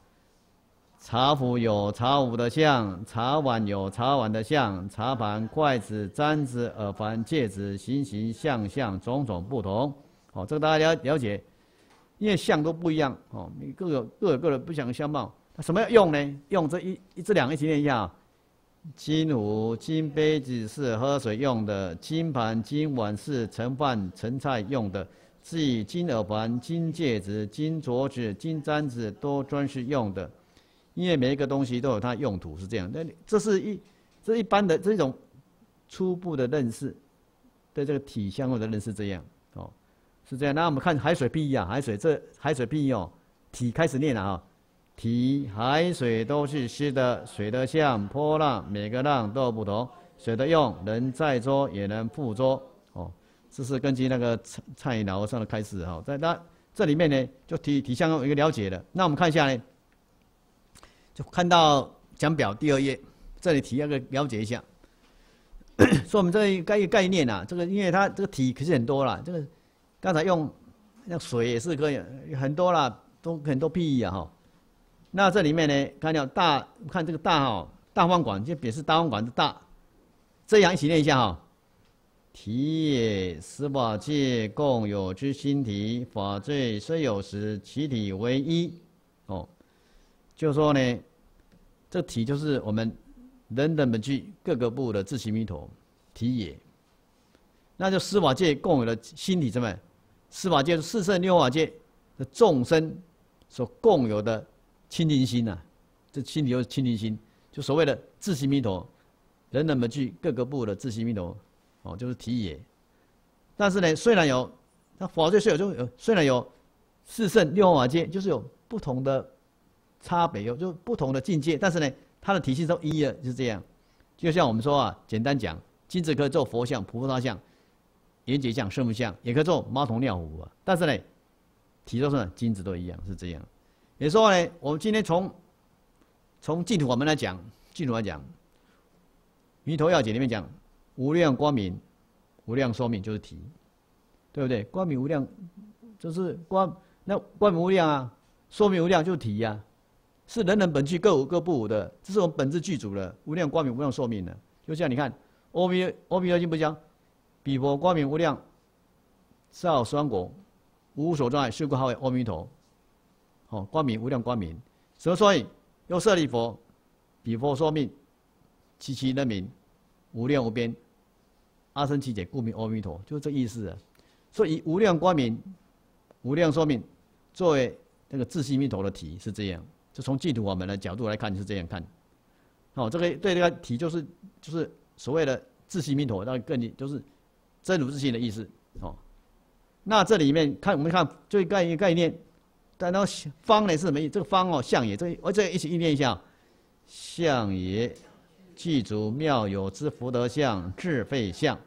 茶壶有茶壶的像，茶碗有茶碗的像，茶盘、筷子、簪子、耳环、戒指，形形象象，种种不同。哦，这个大家了了解，因为相都不一样哦，你各有各有各的不相相貌。那什么要用呢？用这一一这两个一起念一下：金壶、金杯子是喝水用的；金盘、金碗是盛饭盛菜用的；至于金耳环、金戒指、金镯子、金簪子，都专是用的。因为每一个东西都有它用途，是这样。那这是一这一般的这种初步的认识，对这个体相或者认识这样哦。是这样，那我们看海水譬喻啊，海水这海水譬喻哦，体开始念了啊，体海水都是湿的，水的像波浪，每个浪都不同，水的用能载舟也能覆舟哦，这是根据那个蔡蔡老和尚的开始哈，在那这里面呢，就体体相有一个了解的，那我们看一下呢，就看到讲表第二页，这里提那个了解一下，说我们这一概概念啊，这个因为它这个体可是很多了，这个。刚才用那水也是可以，很多啦，都很多譬喻啊哈。那这里面呢，看到大，看这个大哈，大方管就表示大方管的大。这样一起念一下哈。体也，十法界共有之心体，法界虽有时，其体为一。哦，就说呢，这体就是我们人等本具各个部的自行弥陀体也。那就司法界共有的心体，怎么？司法界是四圣六法界的众生所共有的清净心呐。这心体就是清净心，就所谓的自行弥陀，人等本具各个部的自行弥陀。哦，就是体也，但是呢，虽然有，那法界虽有，就有虽然有四圣六法界，就是有不同的差别，有就不同的境界，但是呢，它的体系都一了，就是这样。就像我们说啊，简单讲，金子可以做佛像、菩萨像、圆觉像、圣母像，也可以做马桶尿壶啊。但是呢，体都是金子都一样，是这样。也说呢，我们今天从从净土我们来讲，净土来讲，《弥陀要解》里面讲。无量光明，无量寿命就是体，对不对？光明无量，就是光那光明无量啊，寿命无量就是体呀，是人人本具各无各不无的，这是我们本质具足的无量光明无量寿命的。就像你看，阿弥阿弥陀经不讲，彼佛光明无量，少双果，无所障碍，是故号为阿弥陀。好，光明无量光明，所以又舍利佛，彼佛寿命，其其人民。无量无边，阿僧祇劫，故名阿弥陀，就是这意思啊。所以无量光明、无量寿命作为那个自性弥陀的体是这样。就从净土我们的角度来看是这样看。好，这个对这个体就是就是所谓的自性弥陀，那更就是真如自性的意思。哦，那这里面看我们看最概念概念，但那方呢是什么意思？这个方哦，相也，这我这一起一念一下，相也。具足妙有之福德相、智慧相，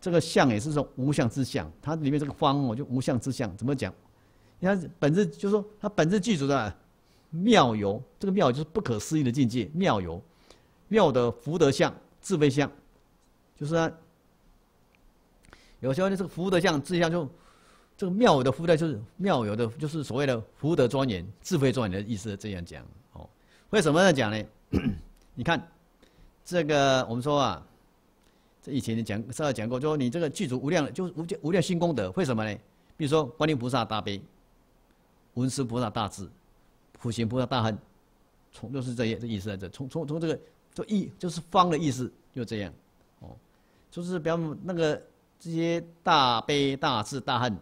这个相也是说无相之相。它里面这个方哦，就无相之相。怎么讲？你看本质就是说，它本质具足的妙游，这个妙就是不可思议的境界。妙游妙的福德相、智慧相，就是啊。有时候呢，这个福德相、智慧相就这个妙的福德就是妙有的，就是所谓的福德庄严、智慧庄严的意思。这样讲哦，为什么这样讲呢？你看，这个我们说啊，这以前讲上次讲过，就说你这个具足无量，就无无量心功德，为什么呢？比如说观音菩萨大悲，文殊菩萨大智，普贤菩萨大恨，从就是这些这意思在这。从从从这个就意就是方的意思，就这样，哦，就是比方那个这些大悲大智大恨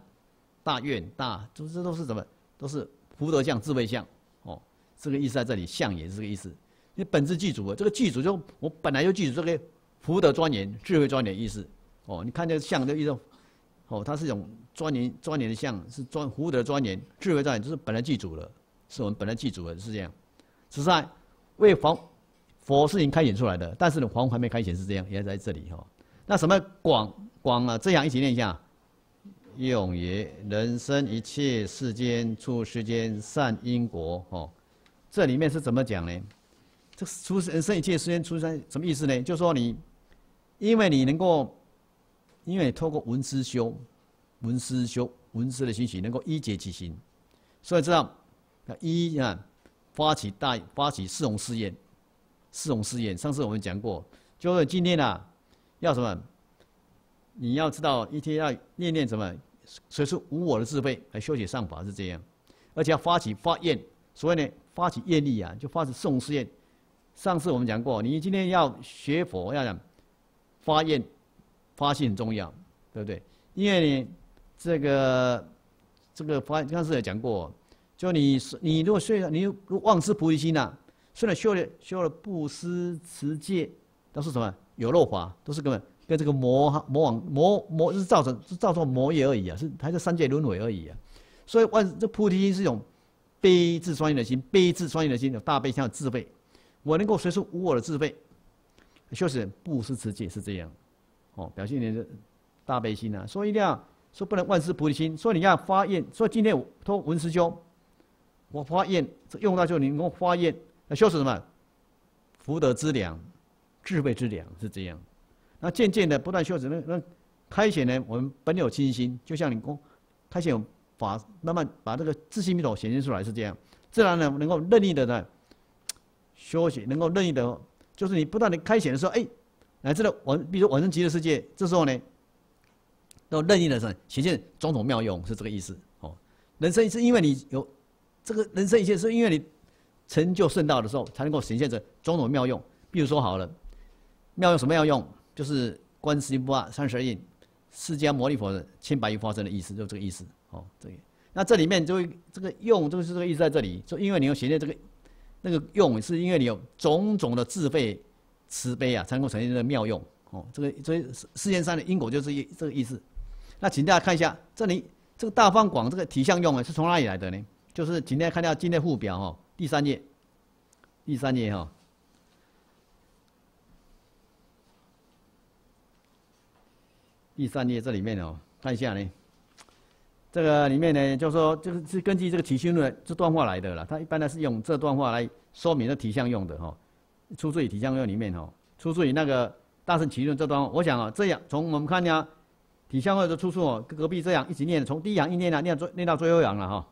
大愿大，就是这都是什么？都是福德相、智慧相，哦，这个意思在这里，相也是这个意思。你本质具足啊，这个具足就我本来就具足这个福德庄严、智慧庄严意思。哦，你看这个相的一种，哦，它是一种庄严庄严的相，是庄福德庄严、智慧庄严，就是本来具足了，是我们本来具足的，是这样。只是为佛佛是已经开显出来的，但是呢，黄还没开显，是这样，也在这里哈。那什么广广啊？这样一起念一下：永也人生一切世间处世间善因果。哦，这里面是怎么讲呢？这出人生一切世间出生什么意思呢？就说你，因为你能够，因为你透过闻思修，闻思修，闻思的心起，能够一解其心，所以这样，一啊，发起大发起四种试验，四种试验。上次我们讲过，就是今天啊，要什么？你要知道一天要念念什么？随处无我的智慧来修习上法是这样，而且要发起发愿，所以呢，发起愿力啊，就发起四种试验。上次我们讲过，你今天要学佛，要讲发愿、发心很重要，对不对？因为你这个这个发，上次也讲过，就你你如果虽然你如妄思菩提心呐，虽然修了修了布施、持戒，都是什么有漏法，都是根本跟这个魔魔王魔魔是造成是造成魔业而已啊，是还是三界轮回而已啊。所以万这菩提心是一种悲智双运的心，悲智双运的心有大悲像智慧。我能够随时无我的智慧，修持布施持戒是这样，哦，表现你的大悲心啊。所以一定要说不能万事菩提心，所以你要发愿。所以今天托文师兄，我发愿，用到就你能够发愿，那修持什么？福德之粮，智慧之粮是这样。那渐渐的不断修持，那那开显呢？我们本有清心，就像你公开显法，慢慢把这个自信密陀显现出来是这样，自然呢能够任意的呢。修行能够任意的，就是你不断的开显的时候，哎，乃至的往，比如说往生极乐世界，这时候呢，都任意的是显现种种妙用，是这个意思。哦，人生是因为你有这个人生一切，是因为你成就圣道的时候，才能够显现着种种妙用。比如说好了，妙用什么妙用？就是观世音菩萨三十二应，释迦牟尼佛的千百亿化身的意思，就这个意思。哦，这个，那这里面就这个用，就是这个意思在这里，就因为你有显现这个那个用，是因为你有种种的自费慈悲啊，才能够呈现这个妙用。哦，这个所以世间上的因果就是一这个意思。那请大家看一下，这里这个大方广这个体相用啊，是从哪里来的呢？就是今天看到今天附表哈，第三页，第三页哈。第三页这里面哦，看一下呢，这个里面呢，就是说这个是根据这个体性论这段话来的了。它一般呢是用这段话来说明的体相用的哈，出自于体相用里面哈，出自于那个大圣体论这段。我想啊，这样从我们看呀，体相用的出处哦，隔壁这样一直念，从第一行一念啊，念最念到最后行了哈。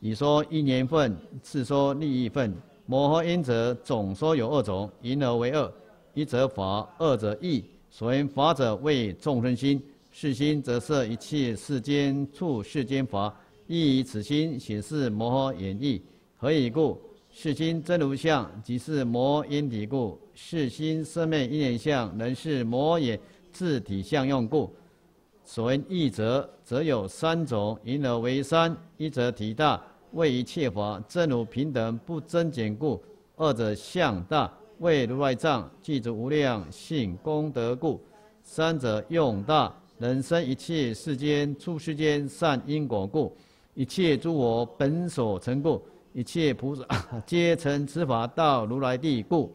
以说一年份，次说利益份，摩诃因者总说有二种，因而为二，一则法，二者义。所言法者为众生心，是心则摄一切世间处世间法，亦以此心显示摩诃演义。何以故？是心真如相，即是摩因体故；是心生灭因缘相，能是摩也自体相用故。所谓义者，则有三种，因而为三：一则体大，为一切法真如平等不增减故；二者相大。为如来藏，具足无量性功德故；三者用大，能生一切世间出世间善因果故；一切诸我本所成故；一切菩萨皆成此法道如来地故。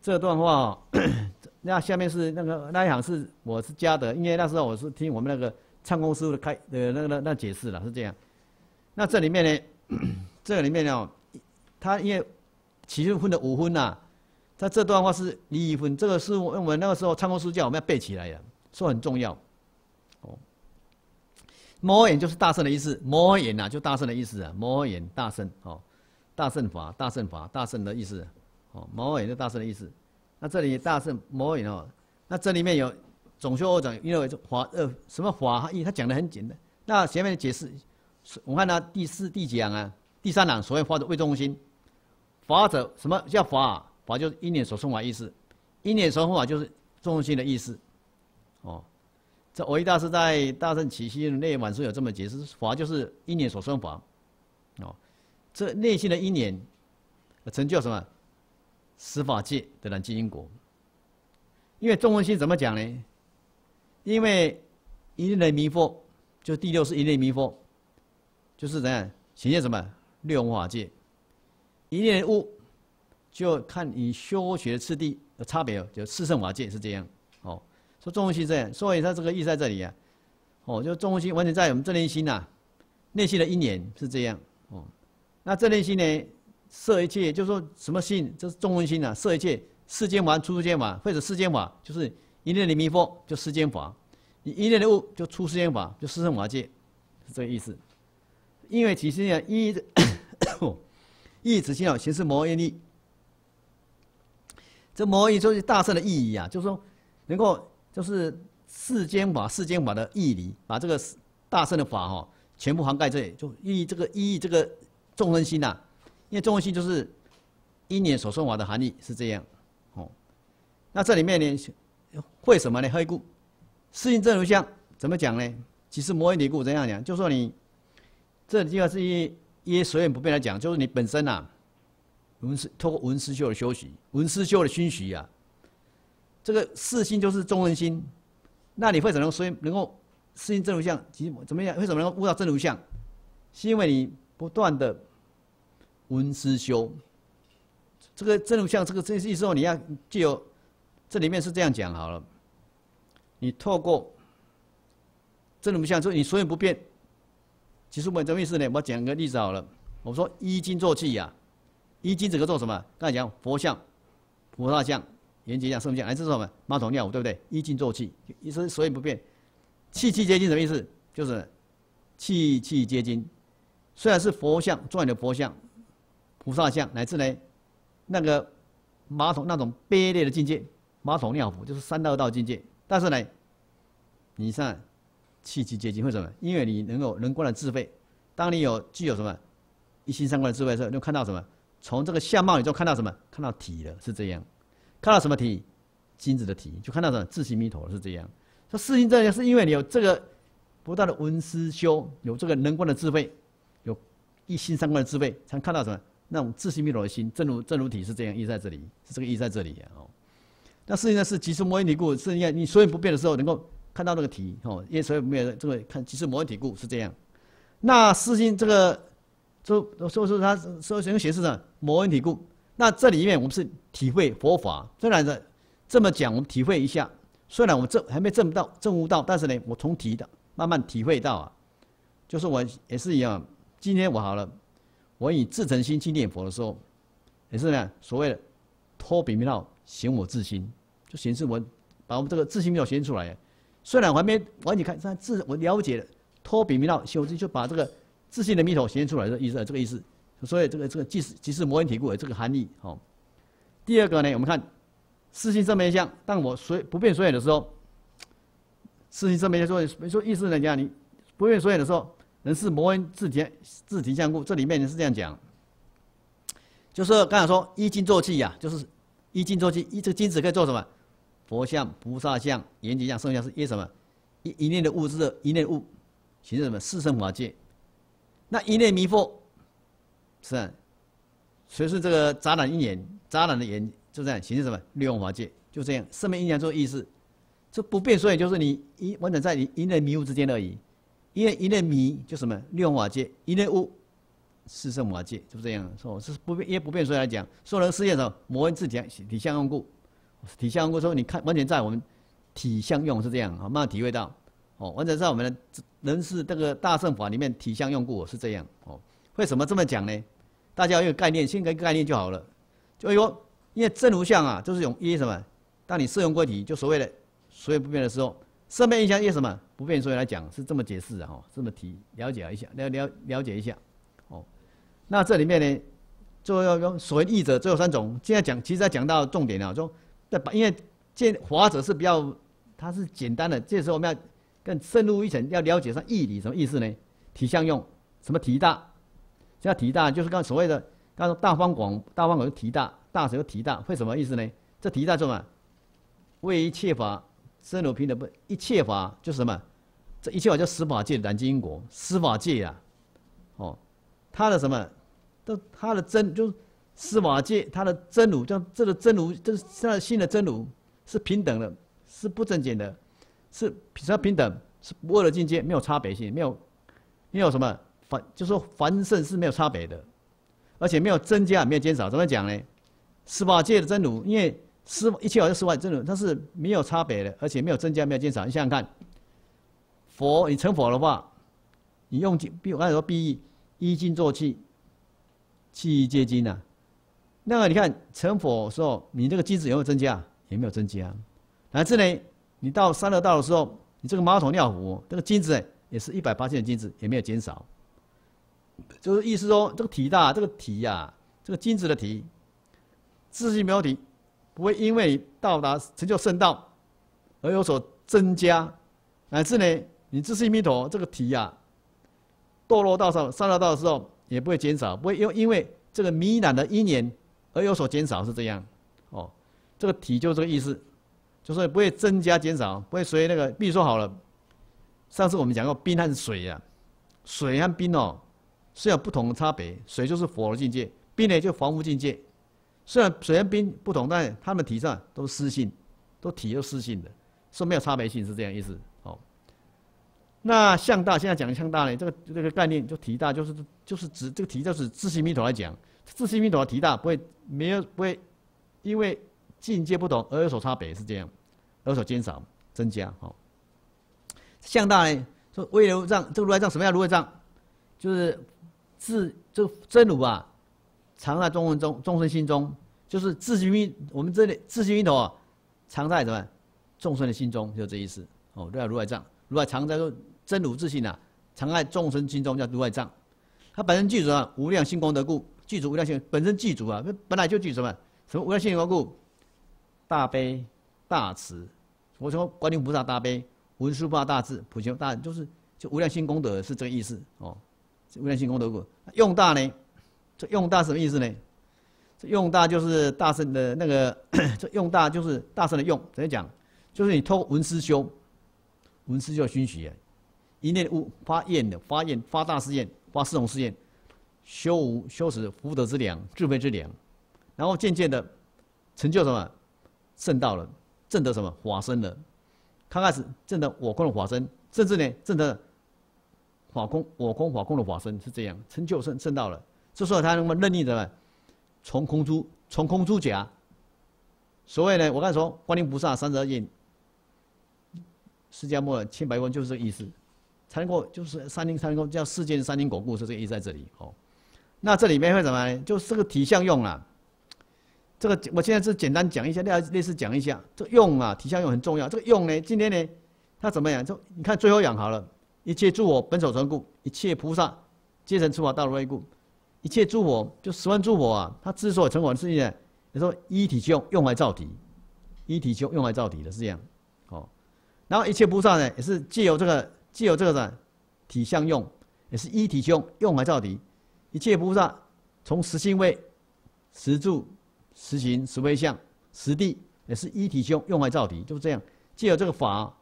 这段话，那下面是那个那一行是我是加的，因为那时候我是听我们那个唱功师傅的开的那个那那解释了，是这样。那这里面呢，这里面呢，他因为。起数分的五分呐，他这段话是离一分，这个是我们那个时候唱功师叫我们要背起来的，说很重要。哦，摩眼就是大圣的意思，摩眼呐就大圣的意思啊，摩眼大圣哦，大圣法，大圣法，大圣的意思，哦，摩眼就大圣的意思。那这里大圣摩眼哦，那这里面有总修二讲，因为法呃什么法义，他讲的很简单。那前面的解释，我看他第四第几行啊？第三行所谓法的为中心。法者，什么叫法？法就是因缘所生法意思，因缘所生法就是众生心的意思。哦，这维大师在《大圣起心内晚书》有这么解释：法就是因缘所生法。哦，这内心的因缘成就什么？十法界的染净因果。因为众生心怎么讲呢？因为一念的迷惑，就第六是一念迷惑，就是怎样显现什么六法界。一念悟，就看你修学次第的差别。就四圣法界是这样，哦，说众生心这样，所以他这个意在这里啊，哦，就中心完全在我们这内心呐，内心的因缘是这样，哦，那这内心呢，摄一切，就是说什么心，这是众生心呐，摄一切世间法、出世间法，或者世间法，就是一念的迷惑，就世间法；你一念的悟，就出世间法，就四圣法界，是这个意思。因为其实呢，一。意指心哦，形式摩耶力。这摩耶就是大圣的意义啊，就是说能够就是世间法、世间法的义理，把这个大圣的法哈全部涵盖这里，就意这个意这个众生心呐。因为众生心就是因缘所生法的含义是这样哦。那这里面呢，会什么呢？会故世性正如相怎么讲呢？其实摩耶尼故怎样讲？就说你这地方是一。耶随缘不变来讲，就是你本身呐，文思透过文思修的修习，文思修的熏习啊，这个四心就是众生心，那你会怎么所以能够适应真如相？其怎么样？为什么能够悟到真如相？是因为你不断的文思修，这个真如相，这个这意思说你要具有，这里面是这样讲好了，你透过真如相，就你所缘不变。其实我们什么意思呢？我讲个例子好了。我们说一经做气呀，一经整个做什么？刚才讲佛像、菩萨像、圆觉像、圣像，还是什么马桶尿壶，对不对？一经做气，意思所以不变。气气接近什么意思？就是气气接近。虽然是佛像，庄严的佛像、菩萨像，乃至呢那个马桶那种卑劣的境界，马桶尿壶，就是三道道境界。但是呢，你像气机接近，为什么？因为你能够能观的智慧。当你有具有什么一心三观的智慧的时候，就看到什么？从这个相貌你就看到什么？看到体了，是这样。看到什么体？金子的体，就看到什么？自性弥陀是这样。说四心这样，是因为你有这个不断的闻思修，有这个能观的智慧，有一心三观的智慧，才看到什么？那种自性弥陀的心，正如正如体是这样，意在这里，是这个意在这里哦。那事情呢是即是摩因体故，是因为你所有不变的时候，能够看到那个体哦，因为所以没有这个看其实摩因体故是这样。那四心这个，就所以说它所以用显示的摩因体故。那这里面我们是体会佛法，虽然的这么讲，我们体会一下。虽然我们证还没证到证悟到，但是呢，我从体的慢慢体会到啊，就是我也是一样。今天我好了。我以至诚心去念佛的时候，也是呢，所谓的脱比弥道显我自心，就显示我把我们这个自心弥道显出来。虽然还没完全看，但自我了解了托比弥道显我自就把这个自信的弥陀显现出来的意思，这个意思。所以这个这个即是即是摩因体故的这个含义。好，第二个呢，我们看四心生灭相，当我随不变所有的时候，四心生灭相说说意思呢，讲你不变所有的时候。人是摩恩自体自体相故，这里面是这样讲，就是刚才说一金做气呀，就是一金做气，一这个金子可以做什么？佛像、菩萨像、严吉像、圣像是一什么？一一念的物质，一念物，形成什么？四圣法界。那一念迷惑，是，随是这个杂染因缘，杂染的缘就这样形成什么？六用法界，就这样。生命阴阳做意思，这不变，所以就是你一完全在你一念迷雾之间而已。因为一念迷就什么六法界，一念悟四圣法界，就这样说。是不变，因为不变，所以来讲，说人世界上魔恩自体体相用故，体相用故说，你看完全在我们体相用是这样啊，慢慢体会到哦，完全在我们的人是这个大圣法里面体相用故是这样哦。为什么这么讲呢？大家有个概念，先个概念就好了。就说，因为正如相啊，就是用一什么？当你摄用过体，就所谓的所有不变的时候。生命印象因什么不变？所以来讲是这么解释的哈，这么提了解一下，了了了解一下，哦。那这里面呢，就要用所谓译者，只有三种。现在讲，其实在讲到重点了，说在因为见华者是比较，它是简单的。这时候我们要更深入一层，要了解上义理什么意思呢？体相用什么体大？叫体大，就是刚所谓的刚说大方广，大方广就体大，大者就体大，会什么意思呢？这体大做什么？为一切法。生如平等不一切法就是什么？这一切法叫十法界、染净因果、十法界呀。哦，它的什么？都它的真就是司法界，它的真如叫这个真如，这是现在新的真如是平等的，是不增减的，是只要平等，是不二的境界，没有差别性，没有没有什么凡，就说凡圣是没有差别的，而且没有增加，没有减少。怎么讲呢？司法界的真如，因为。司一切法就十法真如，它是没有差别的，而且没有增加，没有减少。你想想看，佛你成佛的话，你用金，比如刚才说，必依金做气，气接金呐。那么你看成佛时候，你这个金子有没有增加？也没有增加。乃至呢，你到三乐道的时候，你这个马桶尿壶，这个金子也是一百八千的金子，也没有减少。就是意思说，这个体大，这个体呀，这个金子的体，自性没有体。不会因为到达成就圣道而有所增加，乃至呢，你自信弥陀这个体呀，堕落到上三乐道的时候也不会减少，不会因因为这个弥难的因缘而有所减少，是这样。哦，这个体就这个意思，就是不会增加减少，不会随那个，比如说好了，上次我们讲过冰和水呀，水和冰哦，是有不同的差别，水就是佛的境界，冰呢就凡夫境界。虽然水和冰不同，但它们体上都是湿性，都体都湿性的，是没有差别性是这样意思。哦，那向大现在讲向大呢，这个这个概念就体大，就是就是指这个体就是自性弥陀来讲，自性弥陀的提大不会没有不会因为境界不同而有所差别是这样，有所减少增加。哦，向大呢说为了让这个如来藏什么样如来藏，就是自这个真如啊。藏在中文中，众生心中，就是自心。我们这里自心弥陀啊，藏在什么？众生的心中，就这意思。哦，对啊，如来藏，如来藏在说真如自信啊，藏在众生心中叫如来藏。他本身具足啊无量心功德故，具足无量心，本身具足啊，本来就具什么？什么无量心功故？大悲、大慈。我说观音菩萨大悲，文殊菩萨大智，普贤大就是就无量心功德是这个意思哦。无量心功德故，用大呢？这用大什么意思呢？这用大就是大圣的那个，这用大就是大圣的用。怎么讲？就是你透文思修，文思修熏习啊，一念悟发愿的发愿发大誓愿发四种誓愿，修无修持福德之良智慧之良，然后渐渐的成就什么？圣道了，证得什么？法身了。刚开始证得我空的法身，甚至呢证得法空我空法空的法身是这样，成就圣圣道了。这时候他能够任意的从空出从空出假。所谓呢，我刚才说观音菩萨三十二愿，释迦牟尼千百万就是这个意思，才能够就是三因才能够叫世间三因果故是这个意思在这里哦。那这里面会怎么呢？就是这个体相用啊。这个我现在是简单讲一下，类类似讲一下这个用啊，体相用很重要。这个用呢，今天呢，它怎么样？就你看最后讲好了，一切诸我本所成故，一切菩萨皆成出法道如来故。一切诸佛就十万诸佛啊，他之所以成佛是因为，你说一体用用来造体，一体用用来造体的是这样，哦。然后一切菩萨呢，也是借由这个借由这个的体相用，也是一体用用来造体。一切菩萨从实心位、实住、实行、实为相、实地，也是一体用用来造体，就是这样。借由这个法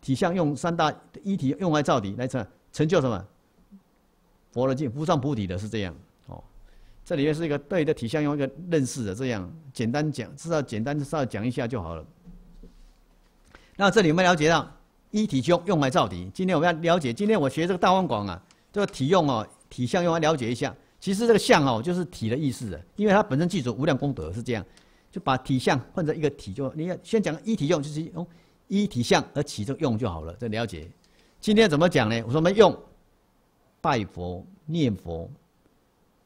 体相用三大一体用来造体，来成成就什么？佛的境，无上菩提的是这样哦。这里面是一个对的体相用一个认识的，这样简单讲，至少简单稍微讲一下就好了。那这里我们了解到一体用用来造体。今天我们要了解，今天我学这个大方广啊，这个体用哦，体相用来了解一下。其实这个相哦，就是体的意思的，因为它本身记住无量功德是这样，就把体相换成一个体，就你要先讲一体用，就是用一体相而起这用就好了。这了解。今天怎么讲呢？我说我们用。拜佛、念佛、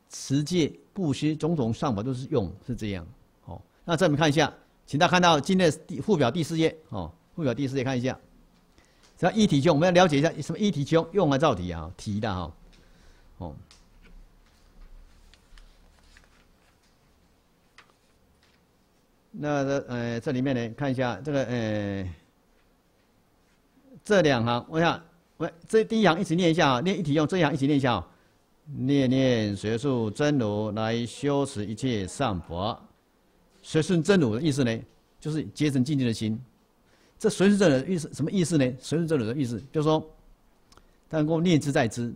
持戒、布施，种种上法都是用，是这样。哦，那这我们看一下，请大家看到今天的第附表第四页，哦，附表第四页看一下。只要一体用，我们要了解一下什么一体用用来造体啊？体的哈，哦。哦那这呃，这里面呢，看一下这个呃，这两行，我想。我这第一行一起念一下啊，念一体用这一行一起念一下啊，念念随顺真如来修持一切善佛，随顺真如的意思呢，就是结成静静的心。这随顺真如的意思什么意思呢？随顺真如的意思就是说，能够念之在知。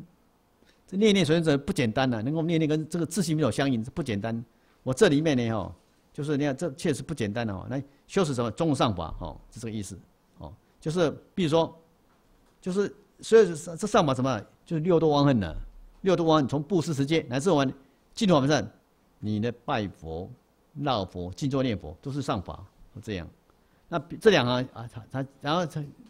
这念念随顺真不简单呐，能够念念跟这个自性没有相应，这不简单。我这里面呢哈，就是你看这确实不简单的哦，来修持什么中上法哦，是这个意思哦，就是比如说，就是。所以这上法什么？就是六度忘恨呢？六度忘恨从布施持戒乃至我们净土法门上，你的拜佛、绕佛、静坐念佛都是上法，这样。那这两行啊，他他然后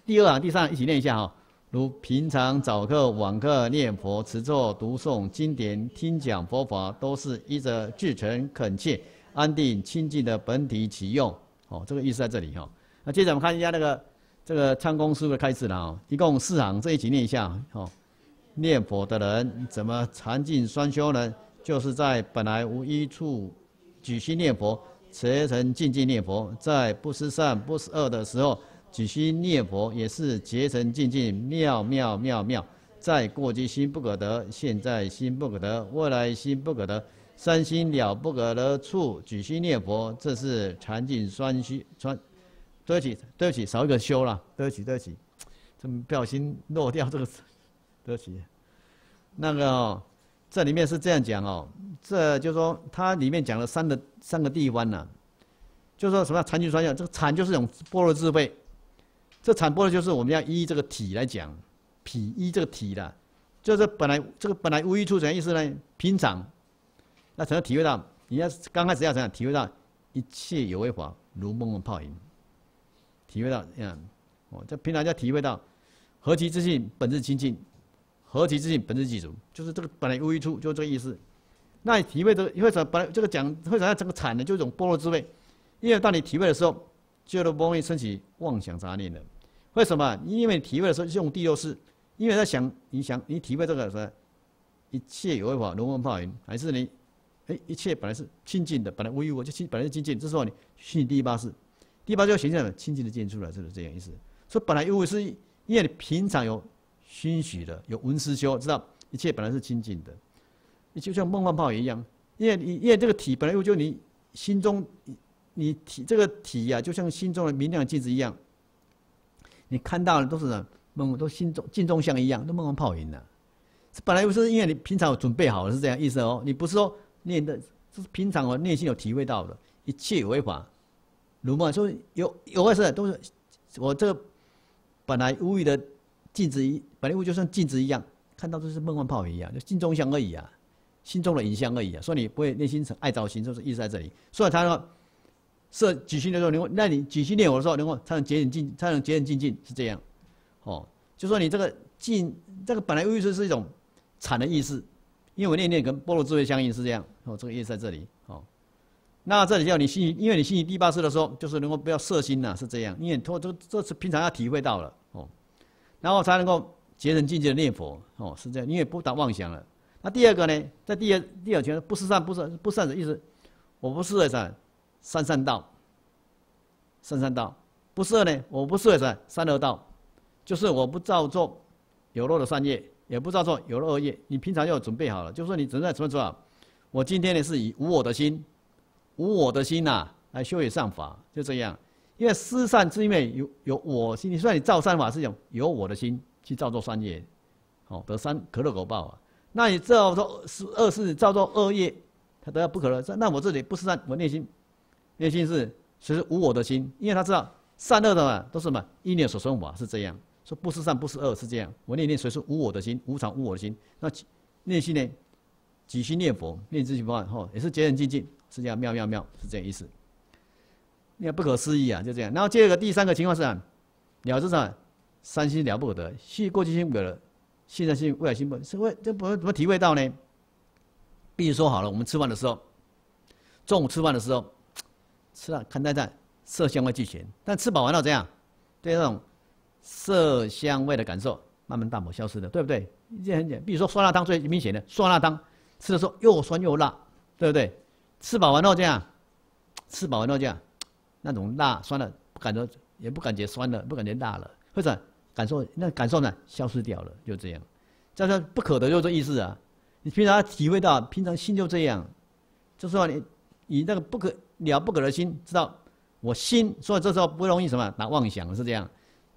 第二行、第三行一起念一下哈。如平常早课、晚课念佛、持咒、读诵经典、听讲佛法，都是依着至诚恳切、安定清净的本体起用。哦，这个意思在这里哈。那接着我们看一下那个。这个参公书》的开始了啊，一共四行，这一起念一下哦。念佛的人怎么禅静双修呢？就是在本来无一处举心念佛，持诚静静念佛，在不思善不思恶的时候举心念佛，也是虔诚静静妙妙妙妙。在过去心不可得，现在心不可得，未来心不可得，三心了不可得处举心念佛，这是禅静双修双。对不起，对不起，少一个修了。对不起，对不起，怎么不小心漏掉这个？对不起，那个这里面是这样讲哦，这就是说它里面讲了三个三个地方呢，就说什么禅定双修，这个禅就是一种般若智慧，这禅般若就是我们要依这个体来讲，脾依这个体的，就是本来这个本来无一处什么意思呢？平常，那才能体会到，你要刚开始要怎样体会到一切有为法如梦幻泡影。体会到这样，哦，这平常要体会到，何其自信本质清净，何其自信本质具足，就是这个本来无一处，就这个意思。那你体会这个为什么本来这个讲为什么这个禅呢？就一种般若滋味。因为当你体会的时候，就都不容易升起妄想杂念了。为什么？因为你体会的时候用第六识，因为在想，你想你体会这个什么，一切有为法如梦泡影，还是你，哎，一切本来是清净的，本来无一物，就清本来是清净。这时候你去第八识。第八就显现了清净的见出来，是不是这样意思。所以本来无物是因为你平常有熏许的，有闻思修，知道一切本来是清净的，你就像梦幻泡影一样。因为你因为这个体本来就你心中你体这个体呀，就像心中的明亮镜子一样，你看到的都是梦，都心中镜中像一样，都梦幻泡影的。本来不是因为你平常有准备好了，是这样意思哦。你不是说念的，是平常我内心有体会到的，一切违法，如梦说有有外事都是我这个本来无语的镜子一，本来无就像镜子一样，看到都是梦幻泡影一样，就镜中像而已啊，心中的影像而已啊。所以你不会内心成爱造心，就是意思在这里。所以他说设举心的时候，能够那你举心念我的时候，能够才能节省静，才能节省静静，是这样。哦，就说你这个静，这个本来意思是是一种。产的意思，因为我念念跟波罗智慧相应是这样哦，这个意思在这里哦。那这里叫你心，因为你心里第八次的时候，就是能够不要摄心呐，是这样。因为托这这次平常要体会到了哦，然后才能够节省境界的念佛哦，是这样。因为不打妄想了。那第二个呢，在第二第二圈不是善不是不善的意思，我不是善三善道，三善道不是呢，我不是善三恶道，就是我不造作有漏的善业。也不知道说有了恶业，你平常要准备好了，就说你正在怎么做？我今天呢是以无我的心，无我的心呐来修也善法，就这样。因为施善是因为有有我心，你说你造善法是有有我的心去造作善业，好得三可乐果报啊。那你造作是恶事造作恶业，他都要不可乐。那我这里不是善，我内心内心是其实无我的心，因为他知道善恶的嘛都是什么意念所生法是这样。说不是善，不是恶，是这样。我念念随是无我的心，无常无我的心。那内心呢？几心念佛，念自己佛号，也是节人静静，是这样妙妙妙，是这样意思。那不可思议啊，就这样。然后第二个、第三个情况是啊，了之上三心了不得，系过去心不可得，现在心、未来心不，是为这不怎么体会到呢？比如说好了，我们吃饭的时候，中午吃饭的时候，吃了看待在色香味俱全，但吃饱完了怎样？对那种。色香味的感受慢慢淡薄消失的，对不对？这很简单，比如说酸辣汤最明显的，酸辣汤吃的时候又酸又辣，对不对？吃饱完后这样，吃饱完后这样，那种辣酸的不感觉，也不感觉酸了，不感觉辣了，或者感受那感受呢消失掉了，就这样。这是不可得，就这意思啊。你平常体会到，平常心就这样，就说你以那个不可了不可的心，知道我心，所以这时候不容易什么拿妄想，是这样。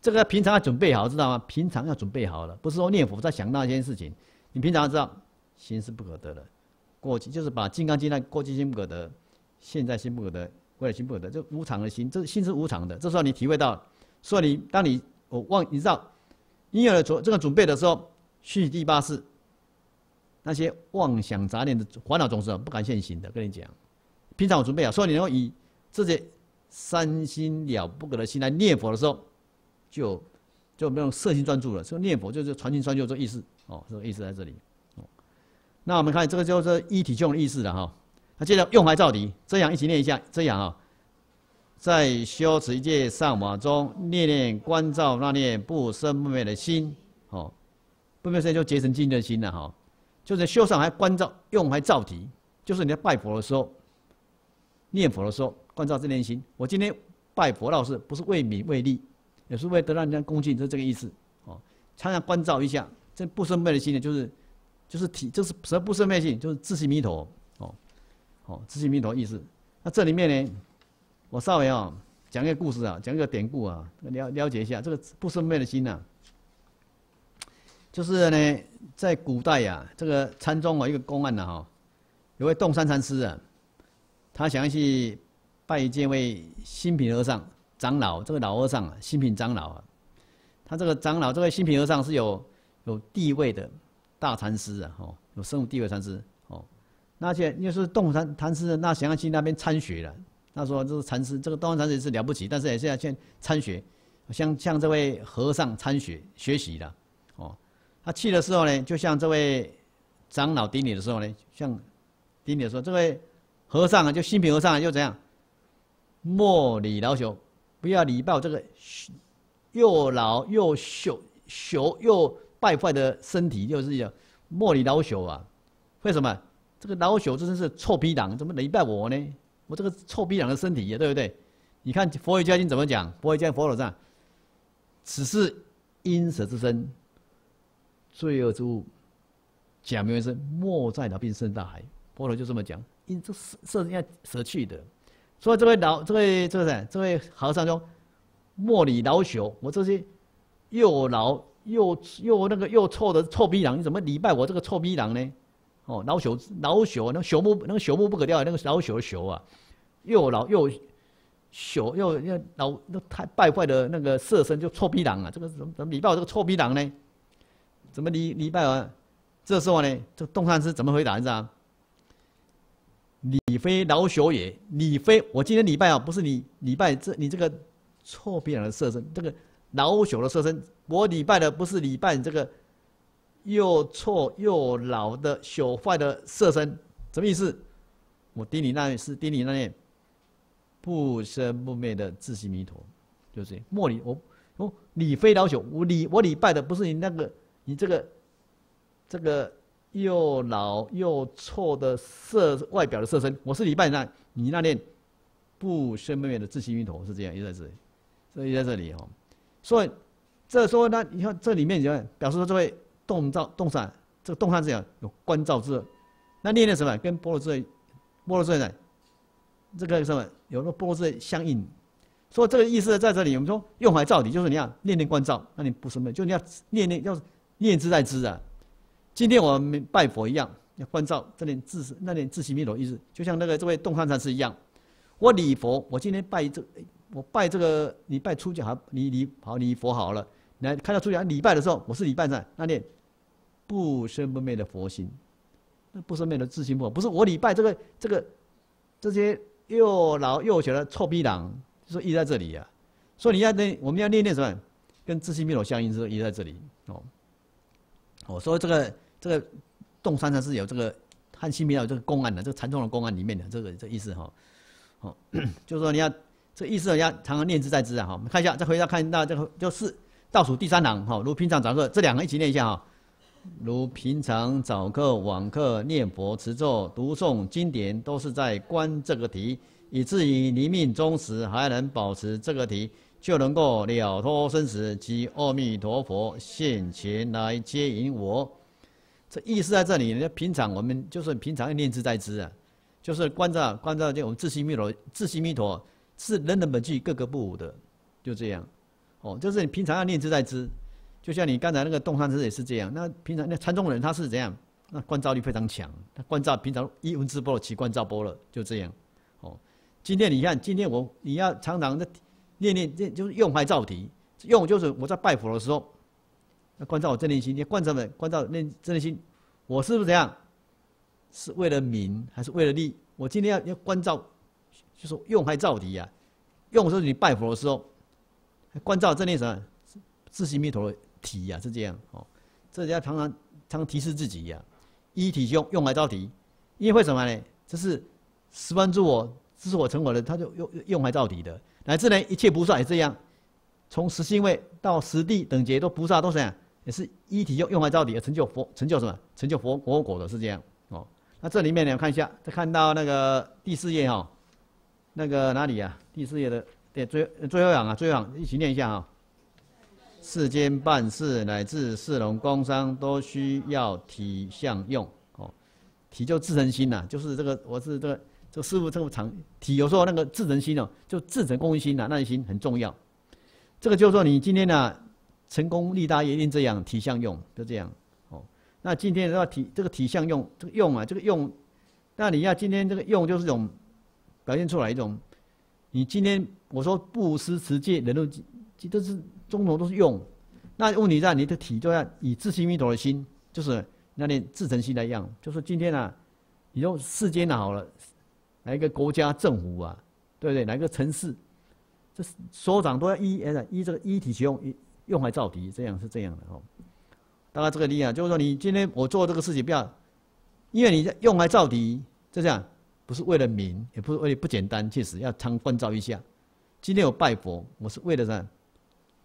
这个平常要准备好，知道吗？平常要准备好了，不是说念佛在想那件事情。你平常知道，心是不可得的，过去就是把《金刚经》那过去心不可得，现在心不可得，未来心不可得，这无常的心，这心是无常的。这时候你体会到，所以你当你我忘，你知道，你有了准这个准备的时候，续第八世，那些妄想杂念的烦恼总是不敢现行的。跟你讲，平常我准备好，所以你要以这些三心了不可的心来念佛的时候。就就没有色心专注了，所以念佛就是传心专注这意思哦，这个意思在这里哦。那我们看这个就是一体用的意思了哈。那接着用来照敌，这样一起念一下，这样啊，在修持一界上法中念念关照那念不生不灭的心哦，不灭心就结成净的心了哈。就是修上还关照用还照敌，就是你在拜佛的时候念佛的时候关照这念心。我今天拜佛老师不是为名为利。也是为得到人家恭敬，就是这个意思，哦，常常关照一下，这不生灭的心呢，就是，就是体，就是什么不生灭性，就是自性弥陀，哦，哦，自性弥陀意思。那这里面呢，我稍微啊讲一个故事啊，讲一个典故啊，了了解一下这个不生灭的心呐，就是呢，在古代呀，这个禅宗啊一个公案呐哈，有位洞山禅师啊，他想要去拜见位新品和尚。长老，这个老和尚啊，新品长老啊，他这个长老，这位新品和尚是有有地位的大禅师啊，哦，有生物地位禅师哦。那且又是洞山禅师，那想要去那边参学了。他说这个禅师，这个洞山禅师是了不起，但是也是要去参学，向向这位和尚参学学习的哦。他去的时候呢，就像这位长老顶礼的时候呢，像顶礼说，这位和尚啊，就新平和尚又怎样？莫理老朽。不要礼拜这个又老又朽朽又败坏的身体，就是叫莫理老朽啊！为什么？这个老朽真的是臭皮囊，怎么礼拜我呢？我这个臭皮囊的身体呀，对不对？你看佛学家经怎么讲？佛学家佛陀上，此是因舍之身，罪恶之物，假名为生，莫在老病生大海。佛陀就这么讲，因这舍舍要舍去的。所以这位老这位这个这位和尚说，莫理老朽，我这些又老又又那个又臭的臭逼狼，你怎么礼拜我这个臭逼狼呢？哦，老朽老朽，那个朽木那个朽木不可雕，那个老朽的朽啊，又老又朽又又老那太败坏的那个色身，就臭逼狼啊！这个怎么怎么礼拜我这个臭逼狼呢？怎么礼礼拜完？这时候呢，这个洞山师怎么回答？你知道？你非老朽也，你非我今天礼拜啊，不是你礼拜这你这个臭逼人的色身，这个老朽的色身，我礼拜的不是礼拜你这个又臭又老的朽坏的色身，什么意思？我顶你那是顶你那念不生不灭的自性弥陀，就是莫礼我哦，你非老朽，我礼我礼拜的不是你那个你这个这个。又老又臭的色外表的色身，我是礼拜那，你那念不生不灭的自心运头是这样，也在这里，所以在这里哈。所以这说那，你看这里面就表示说这位动照动善，这个动善是讲有观照智，那念念什么？跟波罗智，波罗智呢？这个什么？有个波罗智相应。所以这个意思在这里，我们说用怀照底，就是你要念念观照，那你不生灭，就你要念念要念之在知啊。今天我们拜佛一样，要关照这点自那点自心弥陀意思，就像那个这位洞山禅师一样。我礼佛，我今天拜这，我拜这个，你拜出家好，你礼好礼佛好了，来看到出家礼拜的时候，我是礼拜在那念不生不灭的佛心，那不生灭的自心佛，不是我礼拜这个这个这些又老又小的臭逼狼，就说意在这里呀。所以你要念，我们要念念什么？跟自心弥陀相应，是意在这里哦。哦，所以这个。这个洞山禅是有这个汉西弥陀这个公案的，这个禅宗的公案里面的这个这意思哈，好，就是说你要这意思要常常念之在之啊哈。我们看一下，再回到看到这个就是倒数第三行哈，如平常早课这两个一起念一下哈，如平常早课晚课念佛持咒读诵经典都是在观这个题，以至于临命终时还能保持这个题，就能够了脱生死，及阿弥陀佛现前来接引我。这意思在这里，那平常我们就是平常念之在之啊，就是观照观照就我们自心弥陀，自心弥陀是人人本具，各个不无的，就这样。哦，就是你平常要念之在之，就像你刚才那个洞山师也是这样。那平常那禅宗人他是怎样？那观照力非常强，他观照平常一文字波了，起观照波了，就这样。哦，今天你看，今天我你要常常的念念，念就是用怀照题，用就是我在拜佛的时候。要关照我正念心，你关照的关照念正念心，我是不是这样？是为了名还是为了利？我今天要要关照，就是用怀照题呀。用是你拜佛的时候，关照正念什么？自心弥陀的体呀，是这样哦。这要常常常提示自己呀，一体用用来照题，因为为什么呢？这是十万诸我，这是我成我的，他就用用来照题的。乃至呢，一切菩萨也这样，从实心位到实地等觉，都菩萨都是这样。也是一体用用来到底，成就佛成就什么？成就佛佛果的是这样哦。那这里面你们看一下，再看到那个第四页哈，那个哪里呀？第四页的对最最后行啊，最后行一起念一下啊。世间办事乃至四龙工商都需要体相用哦。体就自身心呐，就是这个我是这个这师傅这么长体，有时候那个自成心哦，就自成功心呐，那心很重要。这个就是说你今天呢。成功立大业一定这样，体相用就这样，哦。那今天要体这个体相用，这个用啊，这个用，那你要今天这个用就是一种表现出来一种，你今天我说布施持戒，人都都是中头都是用，那问题在你的体就要以自心弥陀的心，就是那念自成心来样，就是今天啊，你用世间好了，来一个国家政府啊，对不对？来个城市，这所长都要依呃依这个依体起用。用来造题，这样是这样的哦。大概这个例啊，就是说你今天我做这个事情，不要，因为你用来造题，就这样，不是为了名，也不是为了不简单，确实要常关照一下。今天我拜佛，我是为了啥？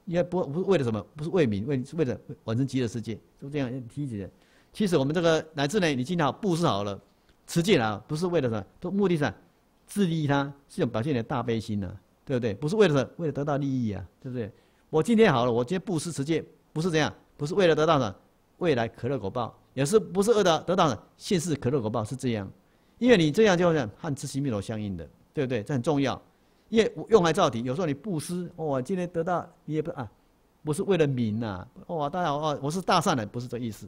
应该不不是为了什么？不是为名，为是为了完成极乐世界，就这样提起来。其实我们这个乃至呢，你今天好布施好了，持戒了，不是为了什么？都目的是自利他，是种表现你的大悲心呢。对不对？不是为了什么为了得到利益啊，对不对？我今天好了，我今天布施持戒，不是这样，不是为了得到的未来可乐果报，也是不是为了得到的现世可乐果报是这样，因为你这样就是和自心密罗相应的，对不对？这很重要，因为我用来造底，有时候你布施，哦，今天得到你也不啊，不是为了名呐，哦，大家哦，我是大善人，不是这意思，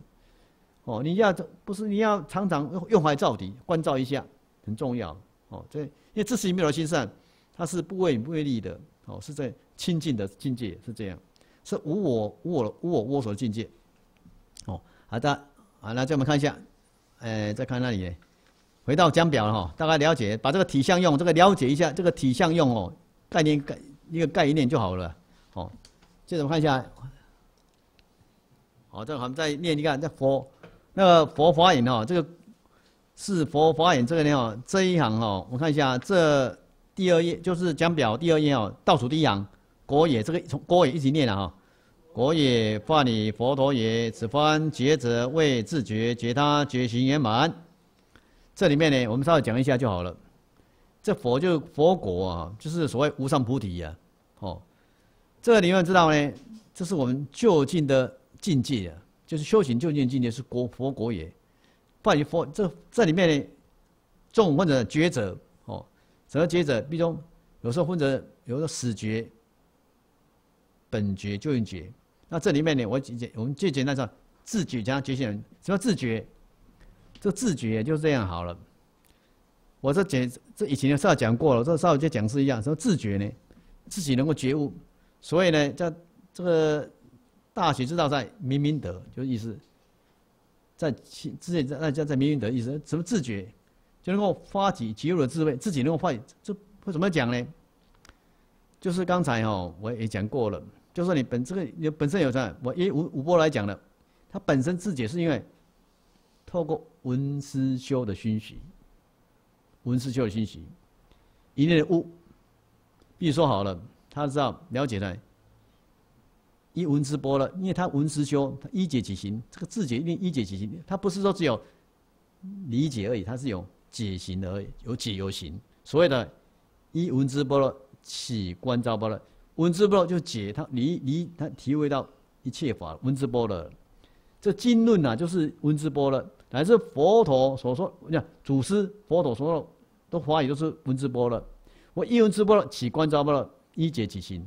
哦，你要不是你要常常用用来造底，关照一下，很重要，哦，这因为自心密罗心善。它是不为不为利的，哦，是在清净的境界，是这样，是无我无我无我无所境界，哦，好的，好，那再我们看一下，哎，再看那里，回到江表了哈，大概了解，把这个体相用这个了解一下，这个体相用哦，概念概一个概念就好了，哦，接着我们看一下，好，这我们再念一个，这佛那个佛法眼哦，这个是佛法眼这个呢哦，这一行哦，我看一下这。第二页就是讲表第二页哦，倒数第一行，国也这个从国也一起念了哈，国也法理佛陀也，此番觉者为自觉觉他觉行圆满。这里面呢，我们稍微讲一下就好了。这佛就佛果啊，就是所谓无上菩提呀，哦，这个你们知道呢，这是我们就近的境界啊，就是修行究竟境界是国佛国也，法理佛这这里面呢，众或者觉者。什么觉者？比如有时候或者，有时候死觉、本觉、就用觉。那这里面呢，我简我们最简单说，自觉加觉醒。什么自觉？这自觉就这样好了。我这简这以前稍微讲过了，这稍微就讲是一样。什么自觉呢？自己能够觉悟。所以呢，在这个大学之道在明明德，就是意思，在之前在那叫在明明德意思。什么自觉？就能够发起觉悟的智慧，自己能够发起，这会怎么讲呢？就是刚才哈我也讲过了，就说你本这个你本身有在？我以五五波来讲的，它本身自解是因为透过文思修的熏习，文思修的熏习，一念的悟，比如说好了，他知道了解的，一文思波了，因为他文思修，他一解即行，这个字解一定一解即行，他不是说只有理解而已，他是有。解行而已，有解有行。所谓的“一文字波了起观照波了”，文字波就解他，你你他体会到一切法文字波了。这经论呐，就是文字波了，乃至佛陀所说，你看祖师佛陀所说的法语都是文字波了。我一文字波了起观照波了，一解即行。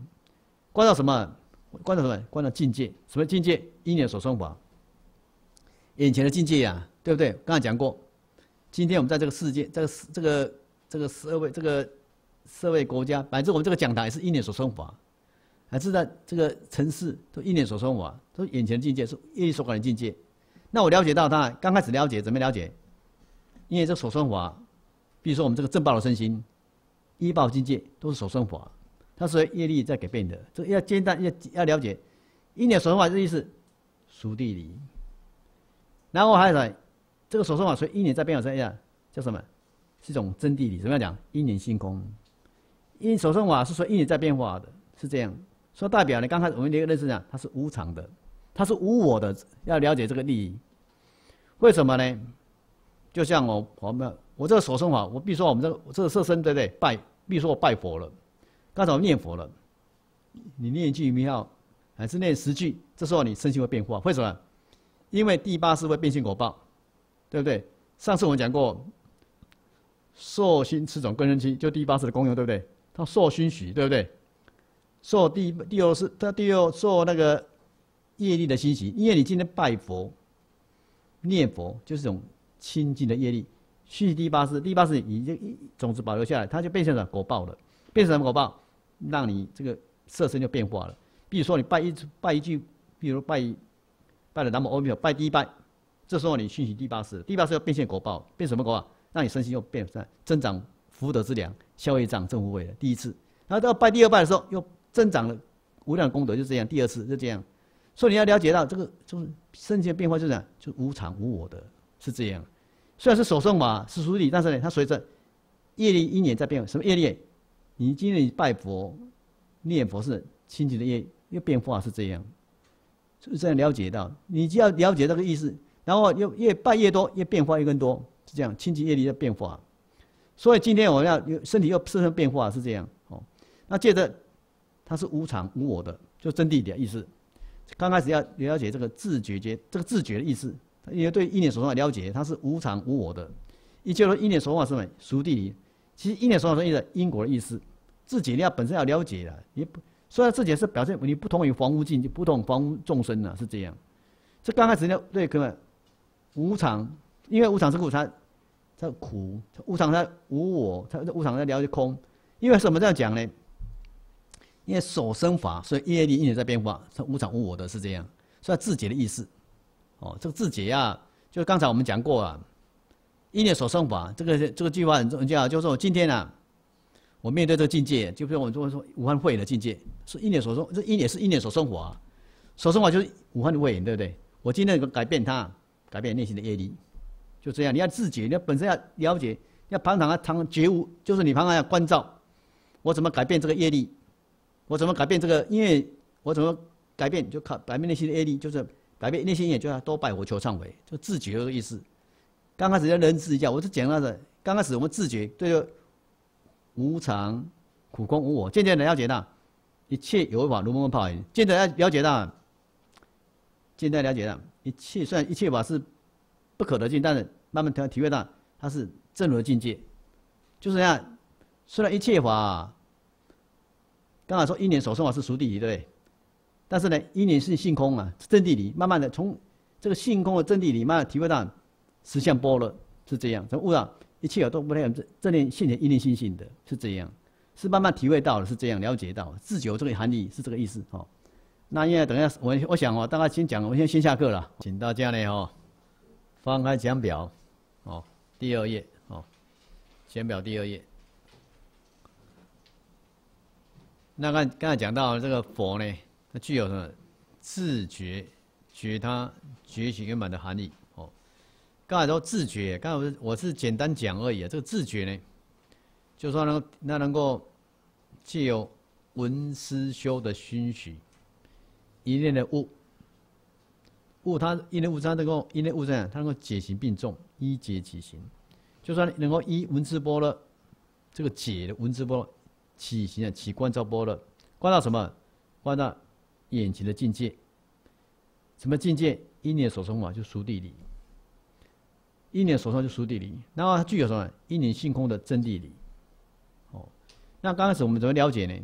观照什么？观照什么？观照境界。什么境界？一念所生法。眼前的境界呀，对不对？刚才讲过。今天我们在这个世界，这个这个这个社会，这个社会国家，乃至我们这个讲台是一年所生法，还是在这个城市都一年所生法，都眼前的境界是业力所感的境界。那我了解到他刚开始了解怎么了解？因为这所生法，比如说我们这个正报的身心，一报境界都是所生法，它是业力在改变的。这要简单要要了解，一年所生法这意思，属地理。然后还有。这个所生法，所以一年在变化，这样叫什么？是一种真地理。怎么样讲？一年性空。因所生法是说一年在变化的，是这样。说代表呢，刚开始我们第一个认识讲，它是无常的，它是无我的。要了解这个利益，为什么呢？就像我我们我这个所生法，我比如说我们这个这个色身对不对？拜，比如说我拜佛了，刚才我念佛了，你念一句名号，还是念十句，这时候你身心会变化，为什么？因为第八是会变性果报。对不对？上次我们讲过，受心此种根生期，就第八次的功用，对不对？它受熏许，对不对？受第第二是它第二受那个业力的熏习，因为你今天拜佛、念佛，就是种清净的业力。熏第八次，第八次已经种子保留下来，它就变成了果报了。变成什么果报？让你这个色身就变化了。比如说你拜一拜一句，比如拜拜了南无阿弥陀，拜第一拜。这时候你熏习第八识，第八识要变现果报，变什么果报？让你身心又变善，增长福德之粮，消业障，正福慧的第一次。然后到拜第二拜的时候，又增长了无量功德，就这样。第二次就这样。所以你要了解到这个就是身心的变化，就是这样，就无常无我的，是这样。虽然是手生法是属理，但是呢，它随着业力因缘在变。什么业力？你今天拜佛、念佛是清净的业，又变化是这样，就是这样了解到。你就要了解这个意思。然后又越拜越多，越变化越更多，是这样。清净业力的变化，所以今天我们要身体又生生变化，是这样。哦，那接着，它是无常无我的，就真谛的意思。刚开始要了解这个自觉觉，这个自觉的意思，因为对一念所生法了解，它是无常无我的。一切说一念所生是什么？熟地理。其实一念所生法是意的因果的意思，自己你要本身要了解的，你不虽然自己是表现你不同于房屋境，不同房屋众生呢，是这样。这刚开始呢，对各位无常，因为无常是苦，它它苦，无常它无我，它无常在了解空。因为什么这样讲呢？因为所生法，所以业力一直在变化，是无常无我的，是这样。所以自解的意思，哦，这个自解呀，就是刚才我们讲过了，一念所生法，这个这个句话很重要，就是说今天啊，我面对这个境界，就比如我们说说武汉会的境界，是一念所生，这一念是一念所生法，所生法就是武汉的会，对不对？我今天改变它，改变内心的业力，就这样。你要自觉，你要本身要了解，要旁常啊，常觉悟，就是你旁常要关照，我怎么改变这个业力？我怎么改变这个？因为我怎么改变？就靠改变内心的业力，就是改变内心也就要多拜佛求忏悔，就自觉的意思。刚开始要认知一下，我是讲到的。刚开始我们自觉对无常、苦空、无我，渐渐的了解到一切有法如梦幻泡影。渐渐要了解到，渐渐了解到一切虽然一切法是不可得尽，但是慢慢体体会到它是正如的境界。就是这样，虽然一切法。刚才说一年所生法是熟地理，对不对？但是呢，一年是性空啊，真谛理。慢慢的从这个性空的真谛理，慢慢体会到实相般若，是这样。从悟到一切都不太这这念信念一念心性的，是这样，是慢慢体会到了，是这样了解到自九这个含义是这个意思哦。那因为等下我我想哦，大概先讲，我先先下课了，请大家呢哦，翻开讲表哦，第二页哦，讲表第二页。那刚刚才讲到这个佛呢，它具有什么自觉、觉他、觉醒圆满的含义。刚才说自觉，刚才我是我是简单讲而已啊。这个自觉呢，就说能那能够借由文思修的熏许，一念的悟，悟它一念悟它能够一念悟这样，它能够解行并重，一解即行。就算能够一文字波了，这个解的文字波。起行啊，起观照波了，观到什么？观到眼前的境界。什么境界？一念所生法就熟地理。一念所生就熟地理，然后它具有什么？一念性空的真地理。哦，那刚开始我们怎么了解呢？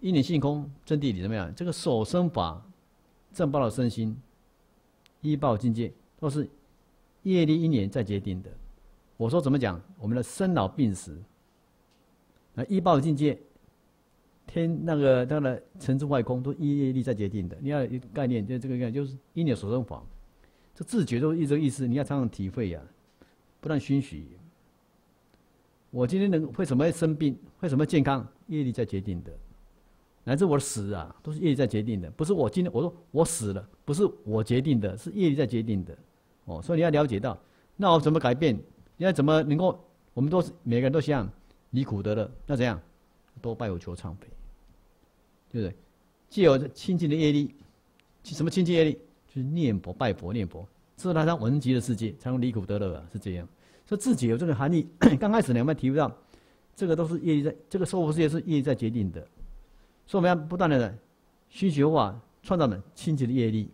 一念性空真地理怎么样？这个所生法正报的身心，依报境界都是业力一年在决定的。我说怎么讲？我们的生老病死。那一报境界，天那个它的层次外空都一业力在决定的。你要概念，就这个概念，就是一念所生法，这自觉都一这个意思。你要常常体会呀，不断熏许。我今天能为什么会生病？为什么健康？业力在决定的。乃至我的死啊，都是业力在决定的。不是我今天我说我死了，不是我决定的，是业力在决定的。哦，所以你要了解到，那我怎么改变？你要怎么能够？我们都是每个人都像。离苦得乐，那怎样？多拜我求忏悔，对不对？既有亲近的业力，什么亲近业力？去念佛、拜佛、念佛，是他上文集的世界，才能离苦得乐啊！是这样。说自己有这个含义，刚开始呢，我们提不到，这个都是业力在，这个娑婆世界是业力在决定的。所以我们要不断的虚学化，创造的亲近的业力。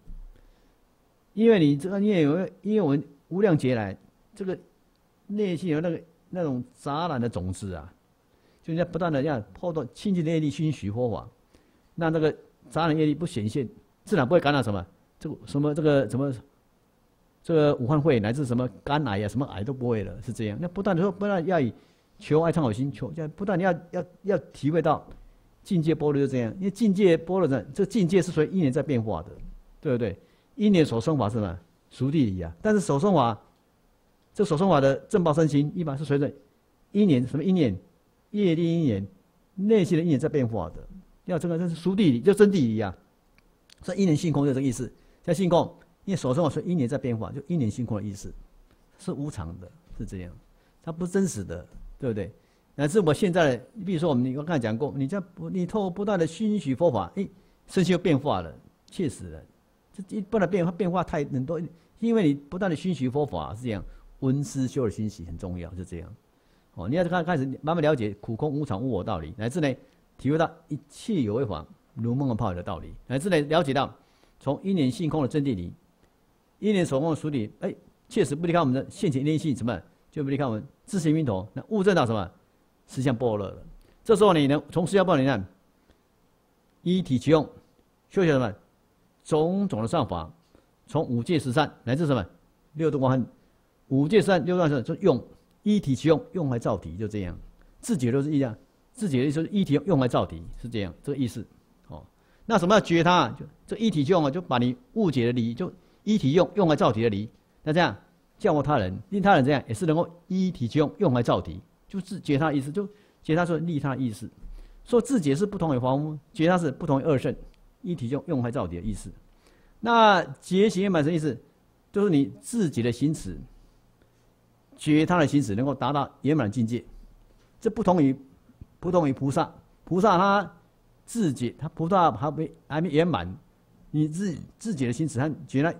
因为你这个业有，因为我们无量劫来，这个内心有那个。那种杂染的种子啊，就在不断的要破断清净的业力熏习佛法，让那个杂染业力不显现，自然不会感染什么什么这个什么这个武汉会乃至什么肝癌呀，什么癌都不会了，是这样。那不断的说，不断要以求爱忏悔心求，要不断你要要要体会到境界波罗就这样，因为境界波罗的这境界是随一年在变化的，对不对？一年所生法是什么？熟地理啊，但是所生法。这所生法的正报身心，一般是随着一年什么一年业力一年内心的一年在变化的。要这个这是熟地理，就真地理啊。所以一年性空就这个意思。叫性空，因为所生法是一年在变化，就一年性空的意思，是无常的，是这样。它不真实的，对不对？乃至我现在，你比如说我们，我刚才讲过，你在不你透过不断的熏习佛法，哎，身心又变化了，确实了。这一不断变化变化太很多，因为你不断的熏习佛法是这样。温思修的熏习很重要，就这样。哦，你要开开始慢慢了解苦空无常无我道理，乃至呢体会到一切有为法如梦幻泡影的道理，乃至呢了解到从一年性空的真谛里，一年所空的俗理，哎，确实不离开我们的现前因缘性，什么就不离开我们自性云头，那物证到什么实相般若了。这时候你能从实相般若里看，一体其用，修学什么种种的上法，从五界十善乃至什么六度光汉，五界善六度善就用一体其用，用来造体，就这样，自己都是一样。自己的意思是一体用来造体，是这样，这个意思。那什么要觉他？就这一体用啊，就把你误解的理，就一体用用来造体的理。那这样教化他人，令他人这样也是能够一体用用来造体，就是觉他的意思，就觉他说利他的意思。说自己是不同于房屋，觉他是不同于二圣，一体用用来造体的意思。那觉行圆满什么意思？就是你自己的行持，觉他的行持能够达到圆满境界，这不同于。不同于菩萨，菩萨他自己，他菩萨还没还没圆满，你自自己的心持，他觉他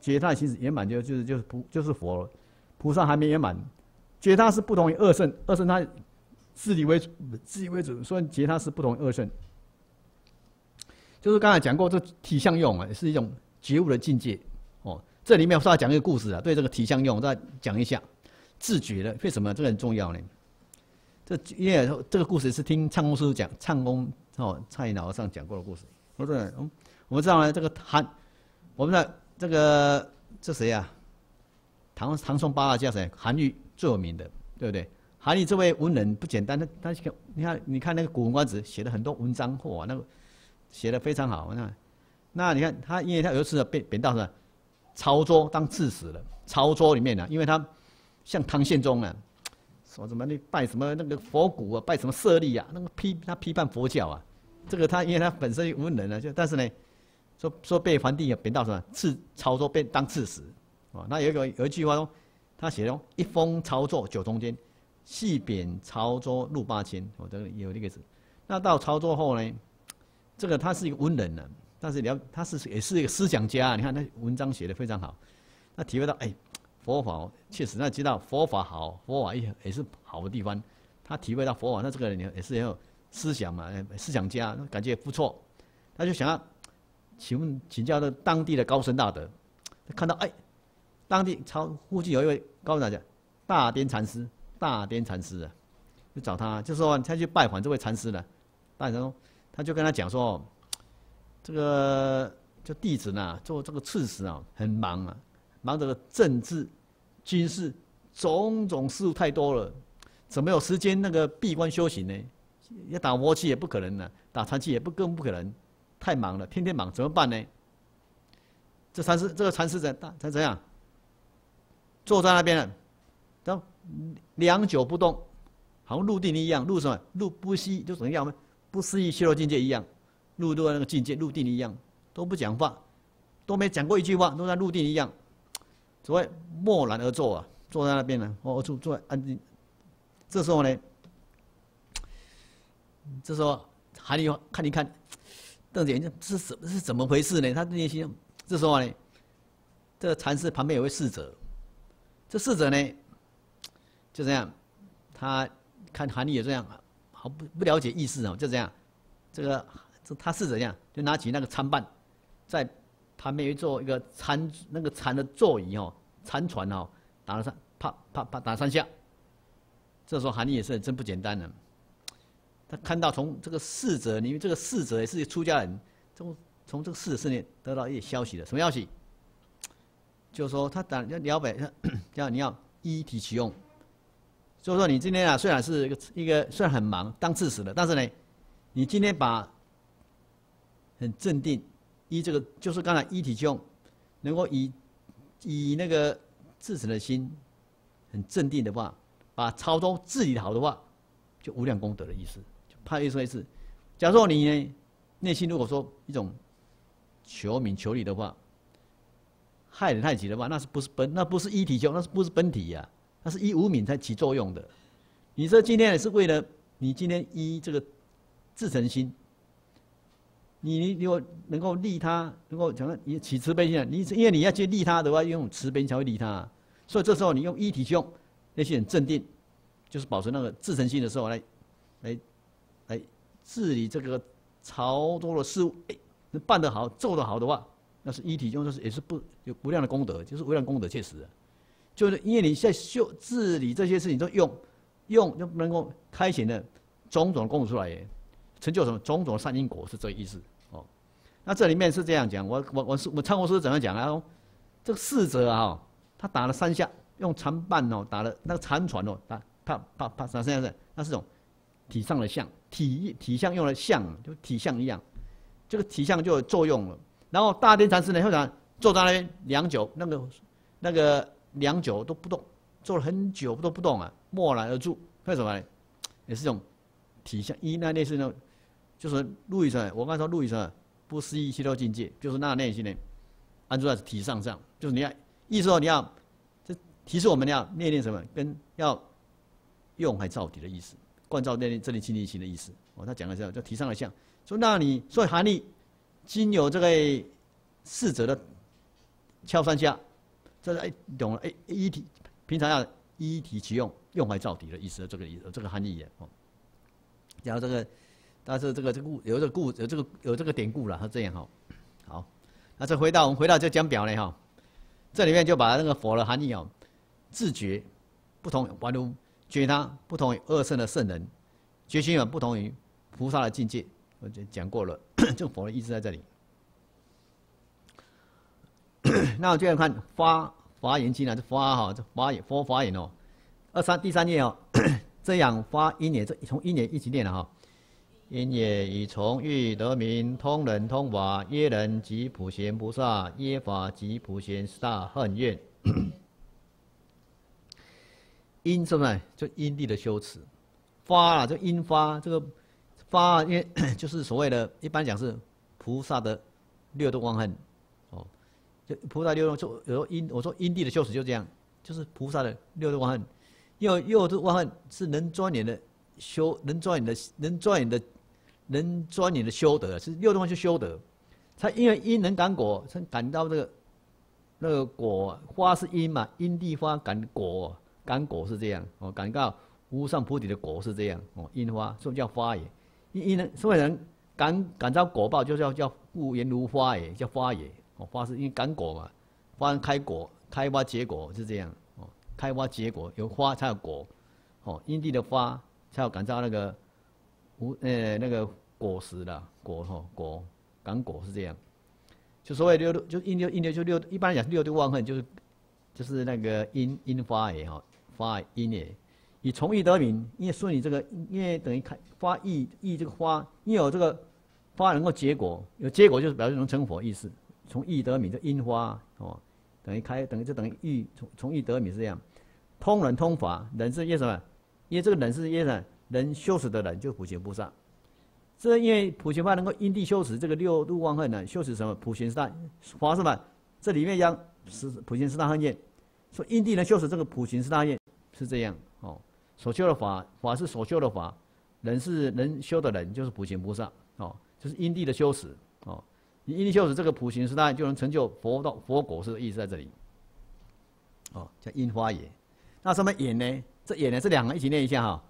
觉他的心持圆满就就是就是菩就是佛了，菩萨还没圆满，觉他是不同于二圣，二圣他自己为，自己为主，所以觉他是不同于二圣，就是刚才讲过这体相用啊，是一种觉悟的境界哦。这里面稍微讲一个故事啊，对这个体相用再讲一下，自觉的为什么这个很重要呢？这因为这个故事是听唱功师傅讲，唱功哦蔡老和尚讲过的故事。我说，嗯，我们知道呢，这个韩，我们的这个这谁呀？唐唐宋八大家谁？韩愈最有名的，对不对？韩愈这位文人不简单，他他你看你看那个《古文观止》写了很多文章，嚯，那个写的非常好。那那你看他，因为他有一次被贬到什么潮州当刺史了。潮州里面呢，因为他像唐宪宗啊。说什么？你拜什么那个佛骨啊？拜什么舍利啊？那个批他批判佛教啊？这个他因为他本身无能啊，就但是呢，说说被皇帝贬到什么刺曹州被当刺史啊？那有一个有一句话说，他写的一封曹州九中间，细贬曹州路八千。我这个有这个字。那到曹州后呢，这个他是一个文人呢，但是了他是也是一个思想家。你看他文章写的非常好，他体会到哎。佛法确实，那知道佛法好，佛法也也是好的地方。他体会到佛法，那这个人也是很有思想嘛，思想家，感觉不错。他就想要请问请教的当地的高僧大德。看到哎，当地朝附近有一位高僧叫大颠禅师，大颠禅师啊，就找他，就说他去拜访这位禅师了。大禅说，他就跟他讲说，这个这弟子呢，做这个刺史啊，很忙啊。忙着政治、军事种种事务太多了，怎么有时间那个闭关修行呢？要打魔气也不可能呢，打禅气也不更不可能，太忙了，天天忙怎么办呢？这禅师这个禅师怎怎怎样？坐在那边了，然后良久不动，好像入定一样，入什么？入不息，就怎么样？不思议修罗境界一样，入入那个境界，入定一样，都不讲话，都没讲过一句话，都在入定一样。所谓默然而坐啊，坐在那边呢，我坐坐安静。这时候呢，这时候韩愈看一看，瞪着眼睛，是什是怎么回事呢？他内心这时候呢，这个禅师旁边有位侍者，这侍者呢，就这样，他看韩愈也这样，好不不了解意思啊，就这样，这个这他侍者这样，就拿起那个参半，在。旁边有一座一个残那个残的座椅哦，残船哦，打了三啪啪啪打三下。这时候韩愈也是真不简单呢，他看到从这个侍者，因为这个侍者也是出家人，从从这个侍者里面得到一些消息的，什么消息？就是说他打要了解，叫你要一提起用。就是说你今天啊，虽然是一个一个虽然很忙当刺史的，但是呢，你今天把很镇定。依这个就是刚才一体用，能够以以那个自持的心很镇定的话，把朝中治理好的话，就无量功德的意思。就怕一说一次，假如说你呢内心如果说一种求名求利的话，害人害己的话，那是不是本那不是一体用，那是不是本体呀？那是依无名才起作用的。你说今天也是为了你今天依这个自诚心。你如果能够利他，能够讲你起慈悲心，你因为你要去利他的话，用慈悲才会利他。所以这时候你用一体用，那些很镇定，就是保持那个自诚心的时候来，来，来治理这个朝中的事务，哎，办得好，做得好的话，那是一体中，就是也是不有无量的功德，就是无量功德确实的。就是因为你在修治理这些事情，都用用就能够开显的种种的功德出来耶，成就什么种种善因果，是这个意思。那这里面是这样讲，我我我是我唱过书怎么讲啊？这个逝者啊，他打了三下，用长棒哦打了那个长船哦打。啪啪啪，啥这样子？那是种体上的相，体体相用的相，就体相一样，这个体相就有作用了。然后大殿禅师呢，会长坐在那边良久，那个那个良久都不动，坐了很久都不动啊，默然而住，为什么？呢？也是一种体相一那类似那种，就是路易斯，我刚才说路易斯不思议七道境界，就是那内心呢，安住在体上上，就是你要意思说你要，这提示我们要念念什么，跟要。用还照底的意思，观照那这里清净心的意思。哦，他讲的是就提上了相，说那你所以含义，经有这个逝者的敲三下，这是哎懂了哎一体平常要一体其用，用还照底的意思，这个意思这个含义也哦。然后这个，但是这个这个故有这个故有这个有这个典故了，他这样哈。好，那再回到我们回到这讲表呢哈，这里面就把那个佛的含义哦，自觉不同，宛如。觉他不同于二圣的圣人，觉心远不同于菩萨的境界，我就讲过了。这个佛的意思在这里。那我接着看《发发言经》啊，这发哈，这发言佛发言哦，二三第三页哦，这样发因也，这从因也一起念了哈。因也以从欲得名，通人通法，耶人即普贤菩萨，耶法即普贤四大恨愿。因什么？就因地的修持，发啊，就因发这个发，因为 就是所谓的，一般讲是菩萨的六度光恨，哦，就菩萨六度就有因，我说因地的修持就这样，就是菩萨的六度光恨，因为六度光恨是能钻研的修，能钻研的，能钻研的，能钻研的修德，是六度光去修德，他因为因能感果，才感到这个那个果花是因嘛，因地花感果。感果是这样哦，感到无上菩提的果是这样哦，因花所以叫花也，因因呢，所以人感感召果报就叫叫故言如花也，叫花也哦，花是因为感果嘛，花开果开花结果是这样哦，开花结果有花才有果哦，因地的花才有感召那个无呃那个果实的果哈果感果是这样，就所谓六就因六因六就六一般来讲六度万恨就是就是那个因因花也哈。发因也，以从义得名，因为说你这个，因为等于开发义义这个花，因为有这个花能够结果，有结果就是表示能成佛意思。从义得名就因花哦，等于开等于就等于义从从义得名是这样。通人通法，人是因什么？因为这个人是因什么人修持的人就普贤菩萨。这因为普贤法能够因地修持这个六度万恨呢，修持什么？普贤四大法是吧？这里面讲是普贤四大恨业，说因地能修持这个普贤四大业。是这样哦，所修的法，法是所修的法，人是人修的人，就是普贤菩萨哦，就是因地的修持哦。你因地修持这个普贤时代，就能成就佛道佛果，是意思在这里。哦，叫因花也。那什么眼呢？这眼呢，这两个一起念一下哈。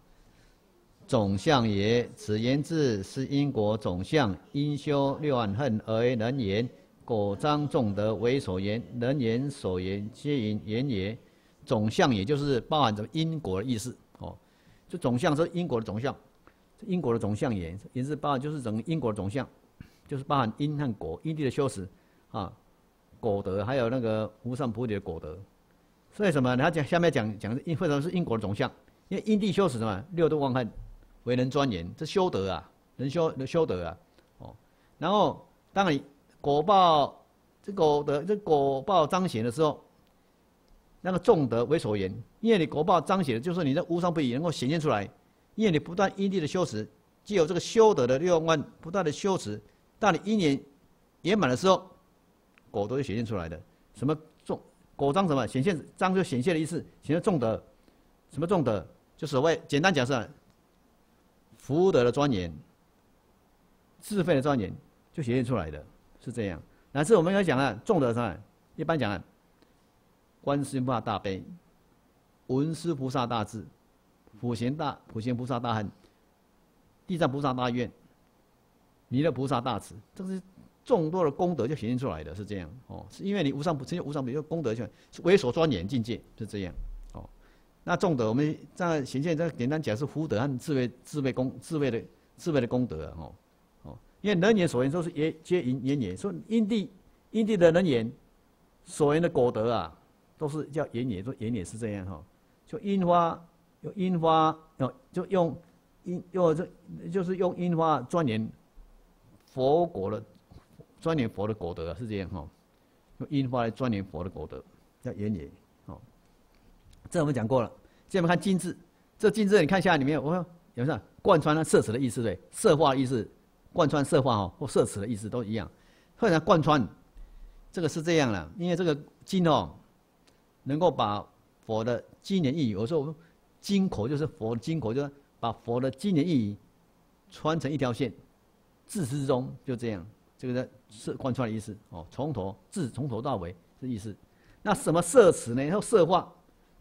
总相也，此言字是因果总相，因修六暗恨而能言，果彰众德为所言，人言所言皆因言也。总相也就是包含着因果的意思哦，就总相是因果的总相，因果的总相也也是包含就是整个因果的总相，就是包含因和果，因地的修持啊，果德还有那个无上菩提的果德。所以什么？他讲下面讲讲因为什么是因果的总相？因为因地修持什么？六度妄恨为人庄严，这修德啊，人修能修德啊，哦。然后当你果报这果德这果报彰显的时候。那个重德为所言，因为你果报彰显的，就是你的无上不已能够显现出来。因为你不断因地的修持，既有这个修德的六万不断的修持，当你一年圆满的时候，果都会显现出来的。什么重果彰什么显现彰就显现的意思，显现重德。什么重德？就所谓简单讲是福德的庄严、智慧的庄严，就显现出来的，是这样。乃至我们要讲啊，重德上一般讲啊。观世音菩萨大悲，文殊菩萨大智，普贤大普贤菩萨大恨，地藏菩萨大愿，弥勒菩萨大慈，这是众多的功德就显现出来的，是这样哦。是因为你无上不，这些无上比就功德就为所庄严境界，是这样。那重德我们这样显现，这简单讲是福德和智慧、智慧功、智慧的智慧的功德啊，哦哦。因为人言所言都是也皆因言也，说因地因地的人言所言的果德啊，都是叫言也，说言也是这样哈。就樱花用樱花，哦就用樱用这就是用樱花钻研佛果的钻研佛的果德是这样哈。用樱花来钻研佛的果德，叫言也。这我们讲过了。现在我们看金字，这金字你看一下里面，我说有没有贯穿它色词的意思对？色化意思，贯穿色化哦或色词的意思都一样。或者贯穿，这个是这样了，因为这个金哦，能够把佛的经典意义，我说我们金口就是佛的经口，就是把佛的经典意义穿成一条线，自始至终就这样，这个是贯穿的意思哦，从头自从头到尾是意思。那什么色词呢？然后色化，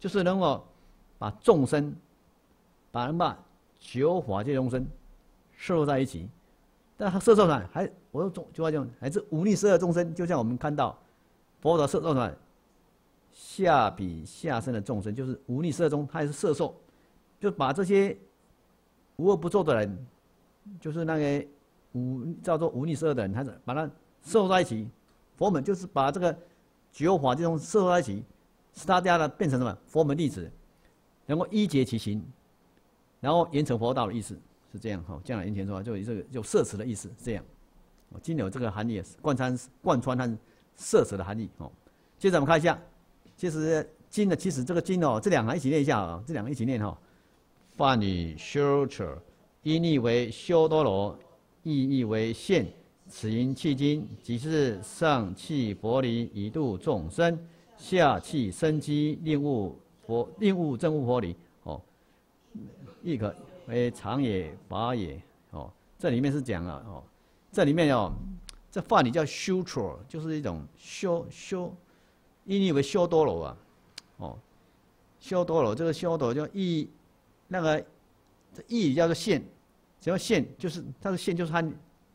就是能够把众生，把人把九法界众生摄入在一起。但他摄受呢，还我说众就话讲，还是五逆十二众生，就像我们看到佛陀摄受呢。下比下生的众生，就是无逆色中，他也是色受，就把这些无恶不作的人，就是那个无叫做无逆色的人，他是把他受在一起。佛门就是把这个九法这种受在一起，使大家呢变成什么佛门弟子，能够一结其心，然后严成佛道的意思是这样哈。将来言前说，就这个就摄持的意思这样。今有这个含义也是，贯穿贯穿它摄持的含义哦。接着我们看一下。其实经的，其实这个经哦，这两行一起念一下啊，这两个一起念哈。梵语修持，音译为修多罗，意译为现。此音气经，即是上气薄离以度众生，下气生机令物佛，令物正悟佛理。哦，亦可为常也法也。哦，这里面是讲了哦，这里面哦，这梵语叫修持，就是一种修修。音译为修多罗啊，哦，修多罗这个修多罗叫意，那个这意叫做现，只要现就是它的现就是它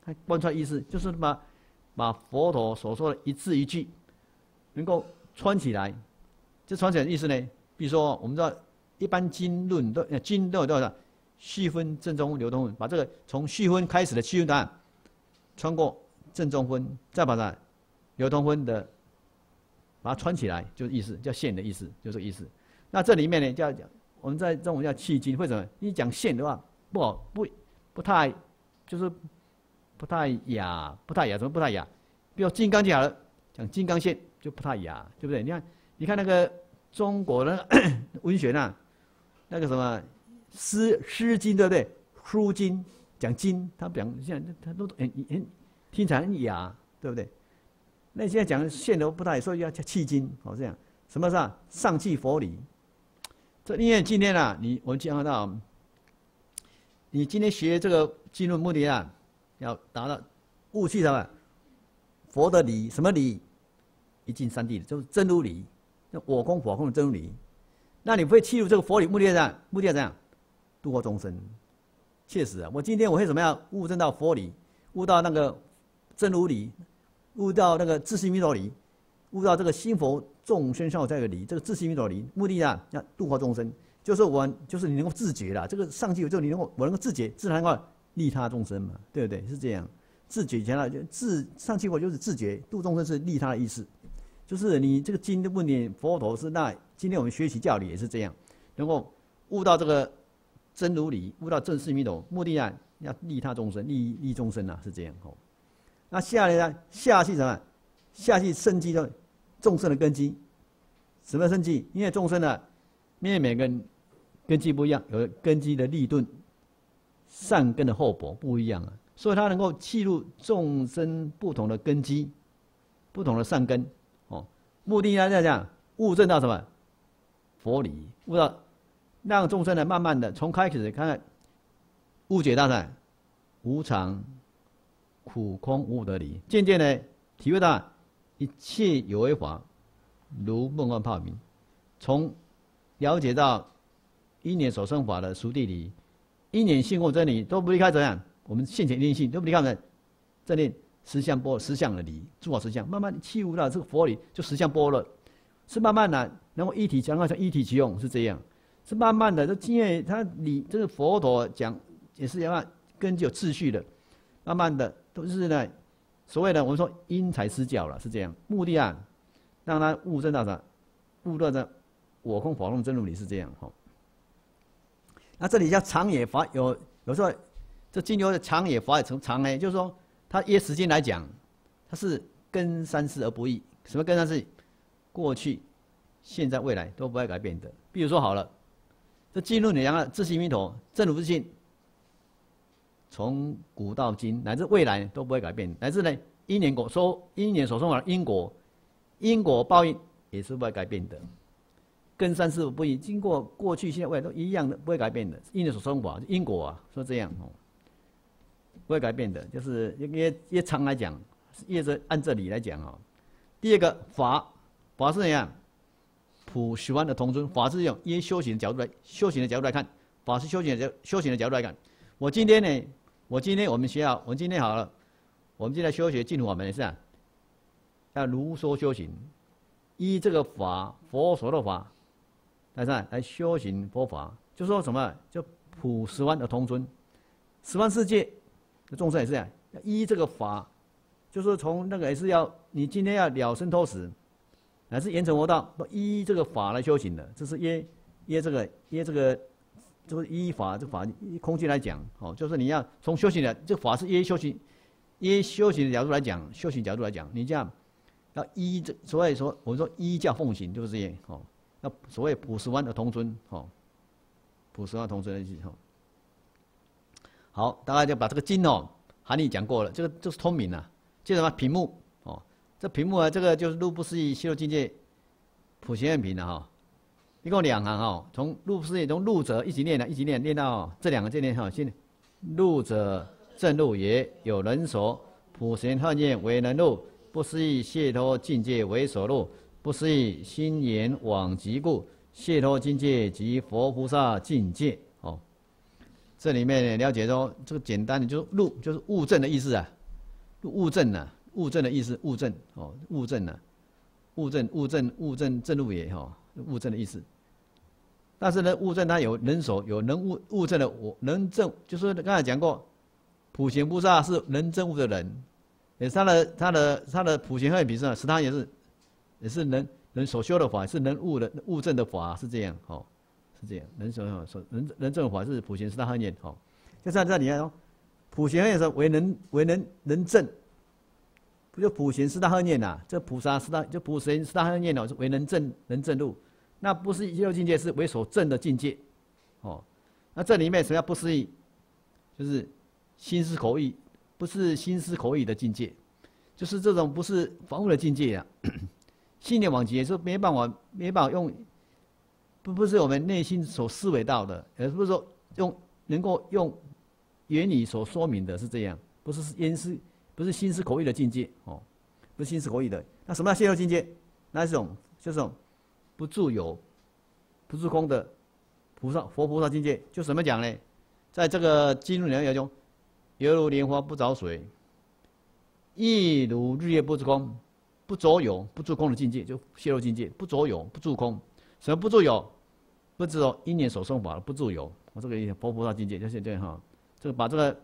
它贯穿意思，就是把把佛陀所说的一字一句能够穿起来，这穿起来的意思呢，比如说我们知道一般经论都经都有多少细分正中流通把这个从细分开始的细分答案穿过正中分，再把它流通分的。把它穿起来，就是意思叫线的意思，就这意思。那这里面呢，叫讲我们在中文叫气经，为什么？你讲线的话不好，不不太，就是不太雅，不太雅，怎么不太雅？比如金刚就好了，讲金刚线就不太雅，对不对？你看，你看那个中国的文学呐，那个什么诗诗经，对不对？书经讲经，他讲像他都很很听起来很雅，对不对？那现在讲线都不太，所以要叫气经，好这样。什么是啊？上气佛理。这因为今天啊，你我们讲到，你今天学这个经论目的啊，要达到悟气什么？佛的理，什么理？一进三地，就是真如理。我空佛空的真如理。那你会契入这个佛理目的上，目的怎样？度化众生。确实啊，我今天我会怎么样悟证到佛理，悟到那个真如理。悟到那个自信弥陀理，悟到这个心佛众生相在的理，这个自信弥陀理，目的啊，要度化众生，就是我，就是你能够自觉了。这个上去之后，你能够我能够自觉，自然话利他众生嘛，对不对？是这样，自觉前了就自上去我就是自觉度众生是利他的意思，就是你这个经的问题，佛陀是那今天我们学习教理也是这样，能够悟到这个真如理，悟到正视弥陀，目的啊要利他众生，利利众生啊，是这样哦。那下来呢？下去什么？下去生机的众生的根基，什么生机？因为众生呢，因为每个人根基不一样，有根基的利钝、善根的厚薄不一样啊，所以他能够契入众生不同的根基、不同的善根。目的呢，这样讲，悟证到什么？佛理，悟到让众生呢，慢慢的从开始看看误解到什无常。苦空无得理，渐渐的体会到一切有为法如梦幻泡影。从了解到一年所生法的熟地理，一年性空真理都不离开怎样？我们现前定性都不离开的这念十相波十相的理，诸法实相，慢慢契悟到这个佛理，就十相波了，是慢慢的，然后一体讲好像一体即用是这样，是慢慢的，这经验它理这个佛陀讲也是要根据有秩序的，慢慢的都是呢，所谓的我们说因材施教了，是这样，目的啊，让他悟证到啥，悟到的我空法空真如理是这样哈。那这里叫长也法有有时候这经由的长也法也成长呢，就是说他约时间来讲，他是根三世而不异。什么根三世？过去、现在、未来都不会改变的。比如说好了，这进入你两个自信弥陀正如自信，从古到今乃至未来都不会改变，乃至呢因缘果说因缘所生的因果，因果报应也是不会改变的。跟三世不一，经过过去、现在、未来都一样的，不会改变的。因的所生法，因果啊，说这样哦，不会改变的。就是越越长来讲，越是按这里来讲哦。第二个法，法是怎样？普喜欢的同尊，法是用因修行的角度来，修行的角度来看，法是修行的修行的角度来看。我今天呢，我今天我们学校，我今天好了，我们今天修学净土法门是啊，要如说修行，依这个法，佛所的法。来上来修行佛法，就说什么？就普十万的同尊，十万世界那众生也是啊，要依这个法，就是从那个也是要你今天要了生脱死，乃是严惩佛道，依这个法来修行的。这是耶耶这个耶这个，就是依法这法空间来讲，哦，就是你要从修行的这法是耶修行耶修行的角度来讲，修行角度来讲，你这样要依这，所以说我们说依教奉行就是这样，哦。那所谓普十万的同尊，哦，普十万同尊的意思，哦。好，大家就把这个经哦含义讲过了，这个就是通明了。接着嘛，屏幕，哦，这屏幕啊，这个就是入不思议修境界普贤愿品的哈，一共两行哈，从入不思议从入者一直念的，一直念念到这两个字念哈，先入者正入也，有人说普贤恨念为人入，不思议解脱境界为所入。不思议心言往极故，解脱境界及佛菩萨境界。这里面了解说，这个简单的就是入，就是物证的意思啊。物证呐，物证的意思，物证哦，物证呐，物证物证物证正入也哈，物证的意思。但是呢，物证它有人所，有能物物证的我能证，就是刚才讲过，普贤菩萨是能证物的人，也是他的他的他的普贤恨比是他也是。也是人人所修的法，是人悟的悟证的法，是这样，哦，这样。人所所人人证法是普贤四大恨念，哦，就像这里看哦，普贤恨念说为人为人人正，不就普贤四大恨念呐？这菩萨四大就普贤四大恨念哦，是为人正人正路，那不是一六境界，是为所正的境界，哦，那这里面什么叫不思议？就是心思口意，不是心思口意的境界，就是这种不是防务的境界呀。信念往极也是没办法，没办法用，不不是我们内心所思维到的，而不是说用能够用原理所说明的，是这样，不是因思，不是心思口意的境界哦，不是心思口意的。那什么叫泄露境界？那是种就是不住有、不住空的菩萨佛菩萨境界。就怎么讲呢？在这个经论里面中，犹如莲花不着水，亦如日月不知空。不着有、不住空的境界，就泄露境界。不着有、不住空，什么不住有？不知道因缘所生法不住有。我这个意思，菩萨境界就是这样哈。这个把这个、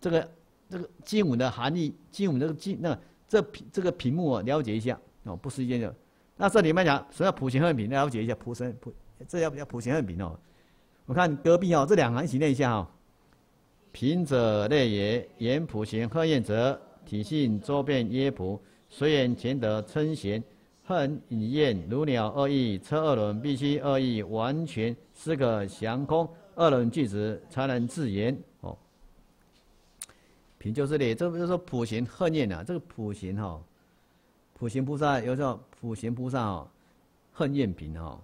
这个、这个经文的含义，经文这个经那个这这个屏幕啊，了解一下哦，不是一件的。那这里面讲什么普贤恨品？了解一下普生普，这要不要普贤恨品哦？我看隔壁哦，这两行一起念一下哈。贫者类也，言普贤恨厌者，体性周遍耶普。随缘前得称贤，恨与厌如鸟二意，车二轮必须二意完全是个降空，二轮句子才能自言。哦，品就是你，这不是说普贤恨厌啊？这个普贤哈，普贤菩萨有叫普贤菩萨哦，恨厌品哈，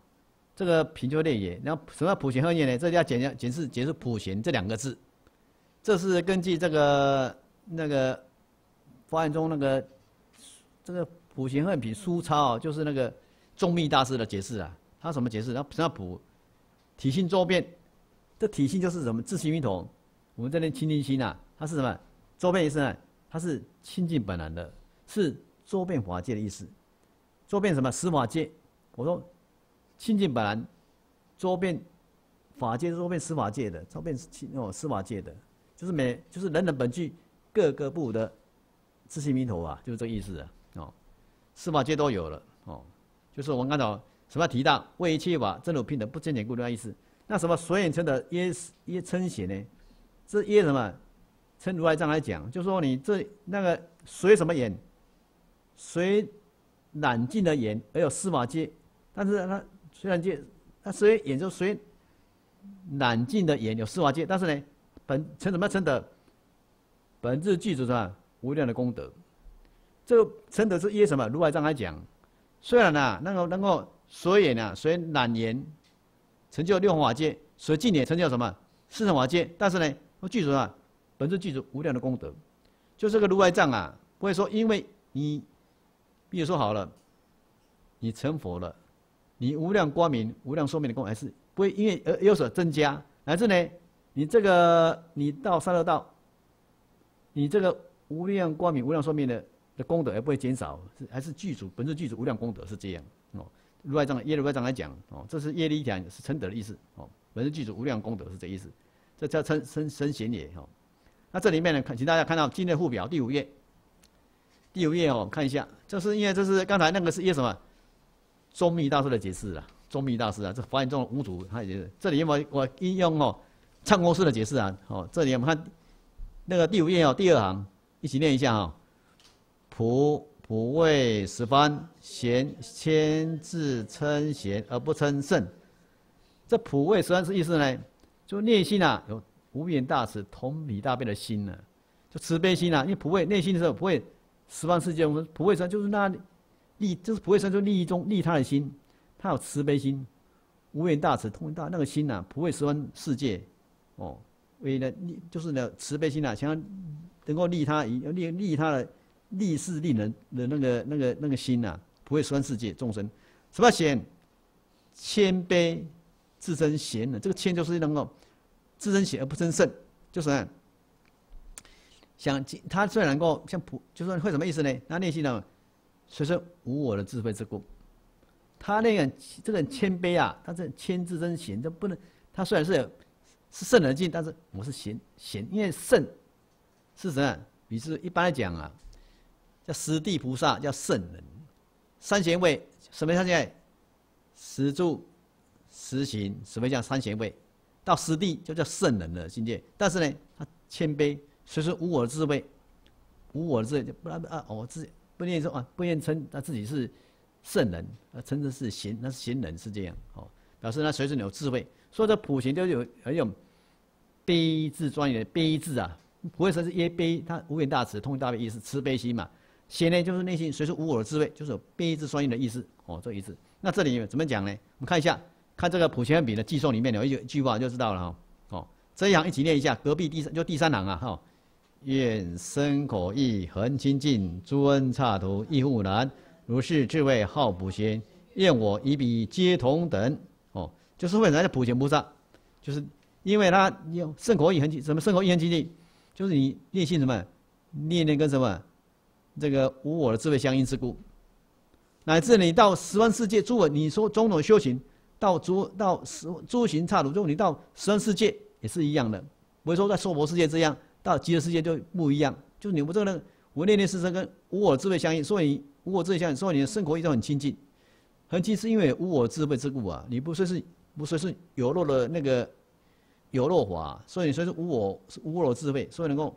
这个品就列也。那什么叫普贤恨厌呢？这要解解释解释普贤这两个字，这是根据这个那个方案中那个。这个普贤恨品书抄就是那个宗密大师的解释啊。他什么解释？他他普体性周遍，这体性就是什么自心弥陀。我们这边清净心啊，它是什么周遍意思呢？它是清净本来的，是周遍法界的意思。周遍什么？十法界。我说清净本来，周遍法界，周遍十法界的，周遍清哦十法界的，就是每就是人人本具各个部的自性弥陀啊，就是这个意思啊。司，法界都有了哦，就是我们刚才什么提到为一切法真如平等不增减故的意思。那什么所以称的耶耶称显呢？这耶什么？称如来藏来讲，就说你这那个随什么眼？随染净的眼而有司法界，但是它虽然界，它随眼就随染净的眼有司法界，但是呢，本称什么称的？本质具足什么无量的功德？这个称德是耶什么？如来藏来讲，虽然呢，那个能够随眼啊，随染眼。成就六法界，所以净也成就什么四圣法界？但是呢，具足啊，本质具足无量的功德。就这个如来藏啊，不会说因为你，比如说好了，你成佛了，你无量光明、无量寿命的功，还是不会因为而有所增加。乃至呢，你这个你到三恶道，你这个无量光明、无量寿命的的功德也不会减少，是还是具足本质具足无量功德是这样哦。如来藏耶如来藏来讲哦，这是业力讲是称德的意思哦，本身具足无量功德是这意思，这叫称称称贤也哈。那这里面呢，看请大家看到今日附表第五页，第五页哦，看一下，这是因为这是刚才那个是耶什么中密大师的解释啊，中密大师啊，这法眼中的无主，他也是这里有没有我应用哦唱功式的解释啊？哦，这里我们看那个第五页哦，第二行一起念一下哈，普。普为十方贤，谦自称贤而不称圣。这普为十方是意思呢？就内心啊有无缘大慈、同体大悲的心呢，就慈悲心啊。因为普为内心的时候，普为十方世界，我们普为十方就是那利，就是普为十方就利益中利他的心，他有慈悲心，无缘大慈、同大那个心呐，普为十方世界哦，为了利就是呢慈悲心呐，想要能够利他，以利利他的。利是令人的那个、那个、那个心呐，不会酸世界众生。什么贤？谦卑，自身贤的。这个谦就是能够自身贤而不称圣，就是想他虽然能够像普，就是会什么意思呢？他内心呢，随身无我的智慧之故。他那个这个谦卑啊，他这谦自身贤，这不能。他虽然是是圣人境，但是我是贤贤，因为圣是什么？比是一般来讲啊。叫十地菩萨，叫圣人，三贤位什么三贤？十住、十行，什么叫三贤位？到十地就叫圣人的境界。但是呢，他谦卑，所以说无我的智慧，无我的智慧，不然啊，我自己不愿意说啊，不愿意称他自己是圣人，啊，称之是贤，那是贤人是这样，哦，表示他随时有智慧。所以这普贤都有很有悲智庄严悲智啊，不会说是耶悲，他无边大慈，通大悲意思，慈悲心嘛。贤呢，就是内心随时无我的智慧，就是有悲智双运的意思哦，这个意思。那这里怎么讲呢？我们看一下，看这个普贤比的寄送里面有一句一句话就知道了哈。哦，这一行一起念一下，隔壁第三就第三行啊哈。愿身口意恒清净，诸恩刹土亦复然。如是智慧好普贤，愿我以彼皆同等。哦，就是为什么普贤菩萨？就是因为他用身口意恒清，什么身口意恒清净？就是你念心什么？念念跟什么？这个无我的智慧相应之故，乃至你到十方世界诸我，你说中等修行，到诸到十诸行刹土中，你到十方世界也是一样的，不会说在娑婆世界这样，到极乐世界就不一样。就你们这个人无念念是生跟无我智慧相应，所以无我智慧相应，所以你的生活一直很清净。很清是因为无我智慧之故啊，你不说是不说是有漏的那个有漏法，所以你说是无我无我智慧，所以能够。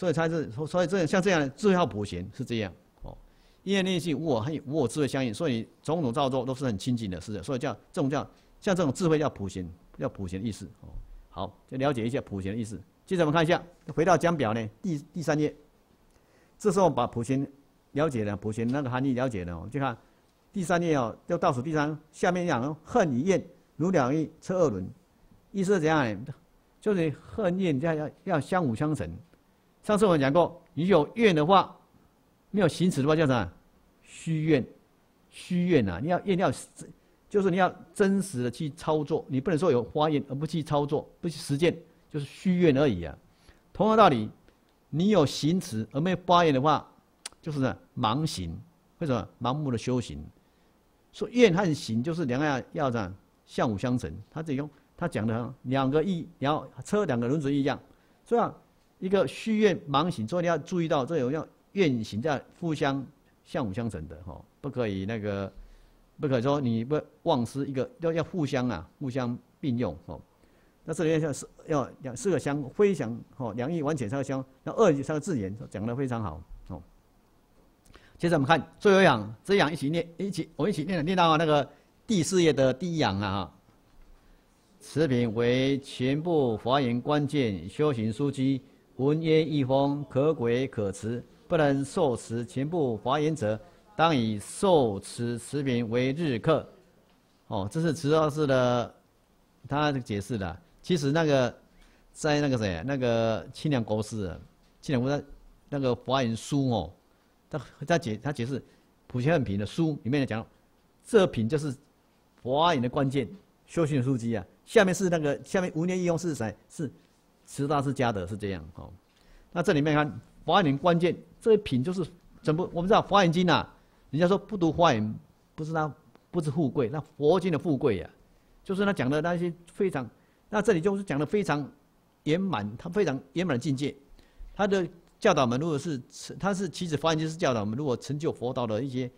所以才是，所以这像这样智慧好普贤是这样哦，因为内心无我和无我智慧相应，所以种种造作都是很清净的，是的。所以叫这种叫像这种智慧叫普贤，叫普贤的意思哦。好，就了解一下普贤的意思。接着我们看一下，回到讲表呢，第第三页，这时候把普贤了解了，普贤那个含义了解了，我们就看第三页哦，就倒数第三，下面讲恨与怨如两翼车二轮，意思是怎样呢？就是恨怨要要要相辅相成。上次我们讲过，你有愿的话，没有行持的话叫啥？虚愿，虚愿啊！你要愿要，就是你要真实的去操作，你不能说有花愿而不去操作，不去实践，就是虚愿而已啊。同样道理，你有行持而没有发愿的话，就是盲行。为什么？盲目的修行。说愿和行就是两个要这样相辅相成。他只用他讲的两个意，然后车两个轮子一样，这样一个虚愿盲行，所以你要注意到这有要愿行在互相相辅相成的哈，不可以那个，不可以说你不忘失一个，要要互相啊，互相并用哦。那这里要是要两四个相非常哦，两义完全三个相，那二三个字眼讲的非常好哦。接着我们看最后一行，这样一起念，一起我们一起念念到那个第四页的第一行啊哈。此品为全部华严关键修行书籍，文曰一封，可轨可持，不能受持全部华严者，当以受持此品为日课。哦，这是慈道寺的他解释的。其实那个在那个谁，那个清凉国师，清凉国师那个华严书哦，他他解他解释普贤品的书里面讲，这品就是华严的关键修行书籍啊。下面是那个下面无念义用是谁？是慈大是家德，是这样哦。那这里面看华严关键这一品就是怎么？我们知道华严经呐，人家说不读华严，不是他不是富贵，那佛经的富贵呀，就是他讲的那些非常。那这里就是讲的非常圆满，他非常圆满的境界。他的教导们如果是他是其实华严经是教导们如果成就佛道的一些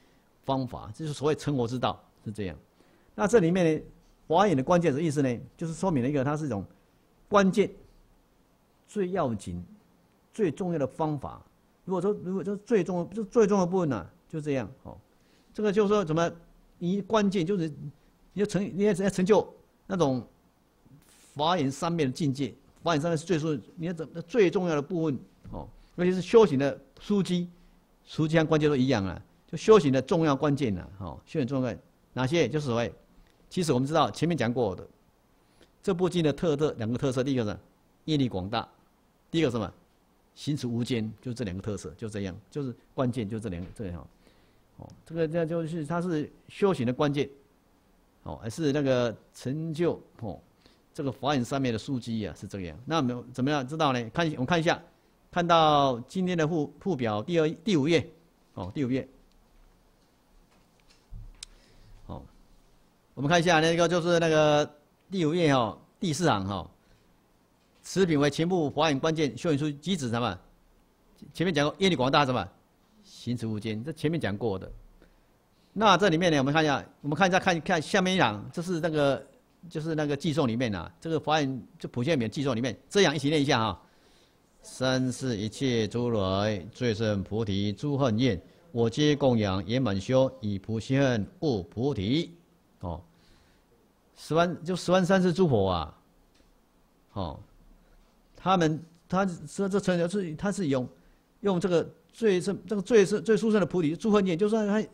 方法，就是所谓成佛之道是这样。那这里面呢？华严的关键的意思呢，就是说明了一个，它是一种关键、最要紧、最重要的方法。如果说，如果说最重、就最重要的部分呢，就这样哦。这个就是说，怎么你关键就是你要成，你要成就那种法眼三面的境界。法眼三面是最说，你要怎最重要的部分哦，尤其是修行的枢机，书籍和关键都一样啊，就修行的重要关键呐，哦，修行重要哪些？就是所谓。其实我们知道前面讲过的，这部经的特特两个特色，第一个呢业力广大，第一个什么行持无间，就这两个特色，就这样，就是关键，就这两个这样，哦，这个这就是它是修行的关键，哦，还是那个成就哦，这个法眼上面的枢机啊是这样。那我们怎么样知道呢？看我们看一下，看到今天的附附表第二第五页，哦，第五页。哦我们看一下那个就是那个第五页哦，第四行哈，此品为全部华严关键修行书机子什么？前面讲过业力广大什么？行持无间，这前面讲过的。那这里面呢，我们看一下，我们看一下看看下面一行，这是那个就是那个寄送里面呐，这个华严就普贤里面寄送里面，这样一起念一下哈。三世一切诸来最胜菩提诸恨愿，我皆供养圆满修，以菩提恨悟菩提。哦，十万就十万三世诸佛啊，哦，他们他说这成就是他是用用这个最胜这个最胜最殊胜的菩提诸恨念，就算他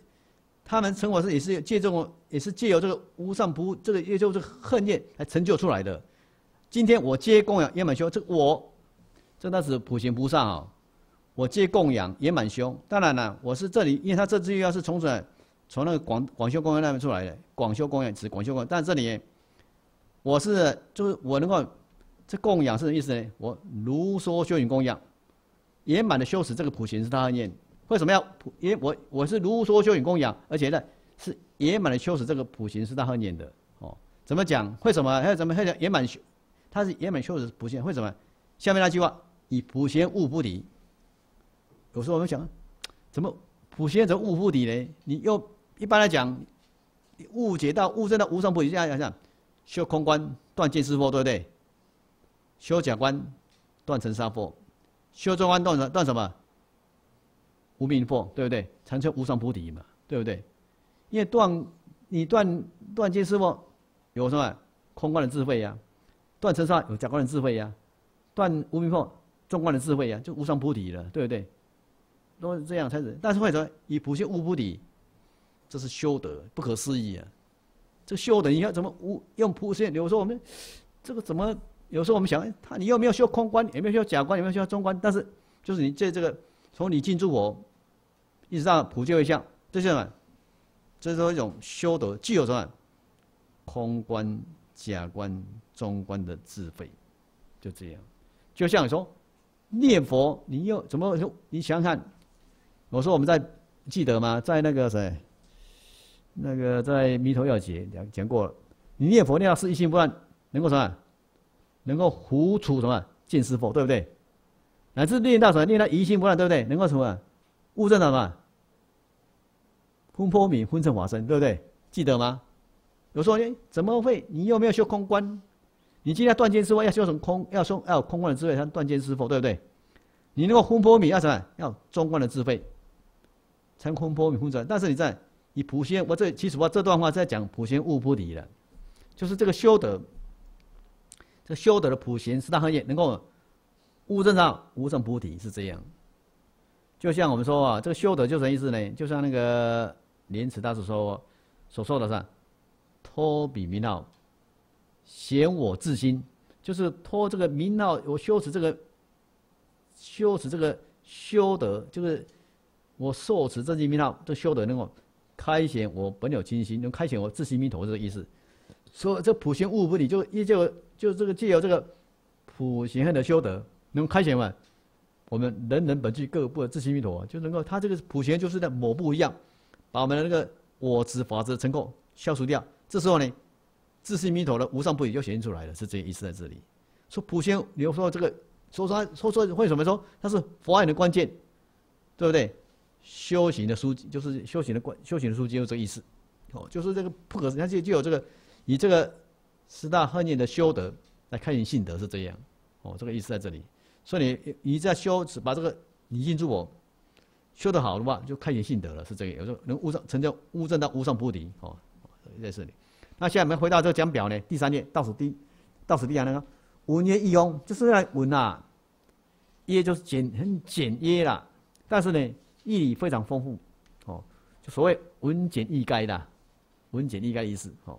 他们成佛是也是借这种也是借由这个无上菩这个也就这个恨念来成就出来的。今天我接供养圆满修，这我这那是普贤菩萨啊，我接供养圆满修。当然了，我是这里，因为他这句要是从来。从那个广广修公园那边出来的，广修公园指广修公园，但这里我是就是我能够这供养是什么意思呢？我如说修行供养，圆满的修持这个普贤是他的念，为什么要普？因我我是如说修行供养，而且呢是圆满的修持这个普贤是他和念的哦。怎么讲？为什么？还有怎么？还有圆满修，他是圆满修持普贤，为什么？下面那句话以普贤悟菩提。有时候我们想，怎么普贤怎么悟菩提呢？你又一般来讲，误解到悟证到无上菩提，这样想，修空观断见思惑，对不对？修假观断尘沙惑，修中观断什断什么？无明惑，对不对？才成无上菩提嘛，对不对？因为断你断断见思惑有什么空观的智慧呀？断尘沙有假观的智慧呀？断无明惑中观的智慧呀？就无上菩提了，对不对？都是这样才是，但是为什么以普贤悟菩提？这是修德，不可思议啊！这修德，你要怎么无用普贤？有时候我们这个怎么？有时候我们想，他你又没有修空观，也没有修假观，也没有修中观，但是就是你在这个从你进驻我，一直到普救一下，这是什么？这是一种修德，具有什么？空观、假观、中观的智慧，就这样。就像你说，念佛，你又怎么说？你想想看，我说我们在记得吗？在那个谁，那个在弥陀要解讲讲过了，你念佛念到是一心不乱，能够什么？能够胡除什么见思佛，对不对？乃至念到什么？念到疑心不乱，对不对？能够什么？悟证什么？空波米昏成法身，对不对？记得吗？有时候哎，怎么会？你又没有修空观？你今天断见思佛，要修什么空？要修要空观的智慧，才断见思佛，对不对？你那个空波米要什么？要中观的智慧，才空波米昏成。但是你在以普贤，我这其实我这段话在讲普贤悟菩提的，就是这个修德。这修德的普贤四大行业能够悟正上无上菩提是这样，就像我们说啊，这个修德就什么意思呢？就像那个莲池大师说所说的是脱彼名号，显我自心，就是脱这个名号，我修持这个修持这个修德，就是我受持这些名号，这修德能够开显我本有清心，能开显我自心弥陀这个意思。说这普贤悟不？你，就依旧就这个借由这个普贤恨的修德，能开显嘛？我们人人本具各个部的自心弥陀，就能够他这个普贤就是在某部一样，把我们的那个我执法执成垢消除掉。这时候呢，自心弥陀的无上菩提就显现出来了，是这个意思在这里。说普贤，你说这个说说说说为什么说它是佛案的关键，对不对？修行的书籍就是修行的关，修行的书籍就这个意思。哦，就是这个不可，它就就有这个。以这个十大恨念的修德来开显性德是这样，哦，这个意思在这里。所以你你在修持，把这个你印住我修得好的话，就开显性德了，是这个。有时候能悟上成就悟证到无上菩提，哦，在这里。那现在我们回到这个讲表呢，第三页倒数第倒数第二那个文约易用，就是来文啊，约就是简很简约啦，但是呢意义非常丰富，哦，就所谓文简意赅的，文简意赅意思，哦。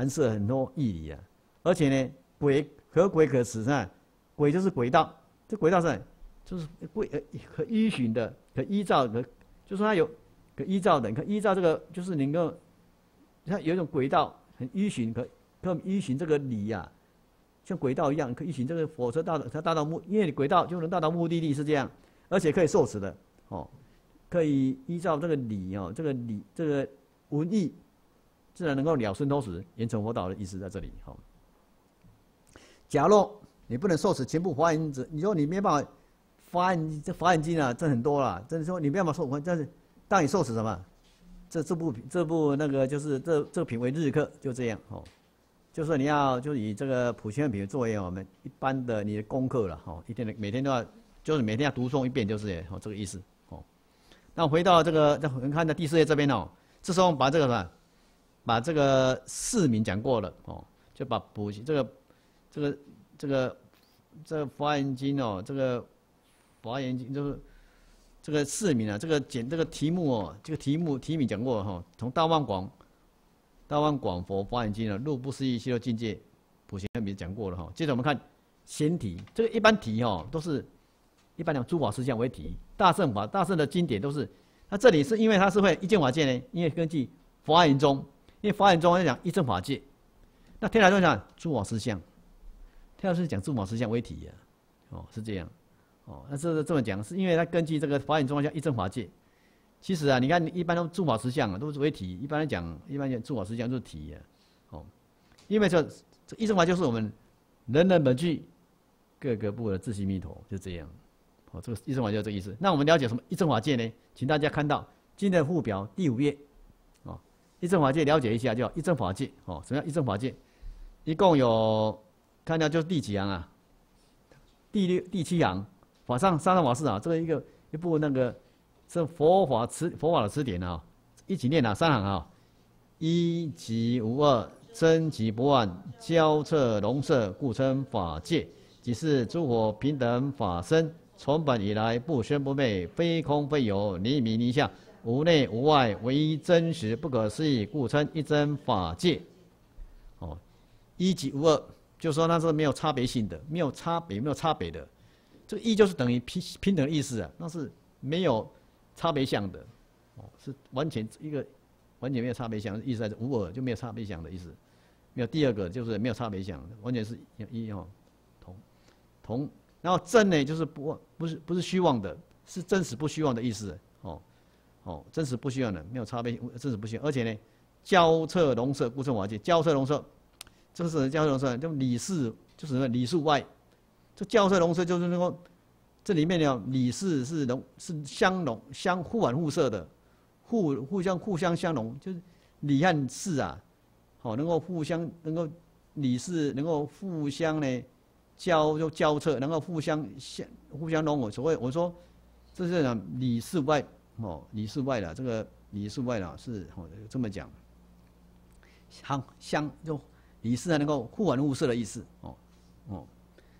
含涉很多义理啊，而且呢，轨可轨可持是吧？轨就是轨道，这轨道是就是轨呃可依循的，可依照的，就说它有可依照的，可依照这个就是能够，你看有一种轨道很依循，可可依循这个理呀，像轨道一样，可依循这个火车到它达到目，因为你轨道就能到达目的地是这样，而且可以受持的哦，可以依照这个理哦，这个理这个文艺。自然能够了生脱死，严成佛道的意思在这里。好，假若你不能受持全部华严子，你说你没办法发言这华严经啊，这很多了。真的说你没办法受，但是当你受持什么？这这部这部那个就是这这个品为日课，就这样。哦，就是你要就以这个普贤品作为我们一般的你的功课了。哦，一天的每天都要就是每天要读诵一遍，就是哦这个意思。哦，那回到这个，我们看到第四页这边哦，这时候把这个什么？把这个四名讲过了哦，就把补这个、这个、这个、这个《佛言经》哦，这个《佛言经》就是这个四名啊，这个简这个题目哦，这个题目题名讲过了哈。从大万广、大万广佛《华严经》的入不思议修境界普贤名讲过了哈。接着我们看先题，这个一般题哦，都是一般讲诸法实相为题，大圣法、大圣的经典都是。那这里是因为它是会一见法界呢，因为根据《佛严中。因为法眼中在讲一正法界，那天台中讲诸法实相，天台是讲诸法实相为体呀，哦是这样，哦那这是这么讲，是因为它根据这个法眼中叫一正法界。其实啊，你看一般都诸法实相啊都是为体，一般来讲，一般讲诸法实相就是体呀，哦，因为这这一正法就是我们人人本具各个部的自性弥陀，就这样，哦这个一正法就这意思。那我们了解什么一正法界呢？请大家看到今天的附表第五页。一正法界了解一下，叫一正法界哦。什么叫一正法界？一共有，看到就是第几行啊？第六、第七行，法上三藏法师啊，这个一个一部那个是佛法词佛法的词典啊，一起念啊，三行啊，一即无二，真即不万，交彻融色，故称法界，即是诸佛平等法身，从本以来不生不灭，非空非有，离名离相。无内无外，唯一真实不可思议，故称一真法界。哦，一即无二，就说那是没有差别性的，没有差别，没有差别的。这个一就是等于平平等意思啊，那是没有差别相的。哦，是完全一个完全没有差别相，意思是无二就没有差别相的意思。没有第二个就是没有差别相，完全是一哦，同同然后真呢就是不不是不是虚妄的，是真实不虚妄的意思。哦，真实不虚妄的，没有差别，真实不虚。而且呢，交彻龙色，故称法界。交彻龙色，这是交彻龙色，就理事就是什么理数外。这交彻龙色就是那个这里面呢，理事是龙是相融相互反互射的，互互相互相相融，就是理和事啊，好能够互相能够理事能够互相呢。交就交测，能够互相相互相融合。所谓我说，这是讲里是外哦，里是外的这个里是外的，是哦这么讲。相相就理是能够互反互色的意思哦哦，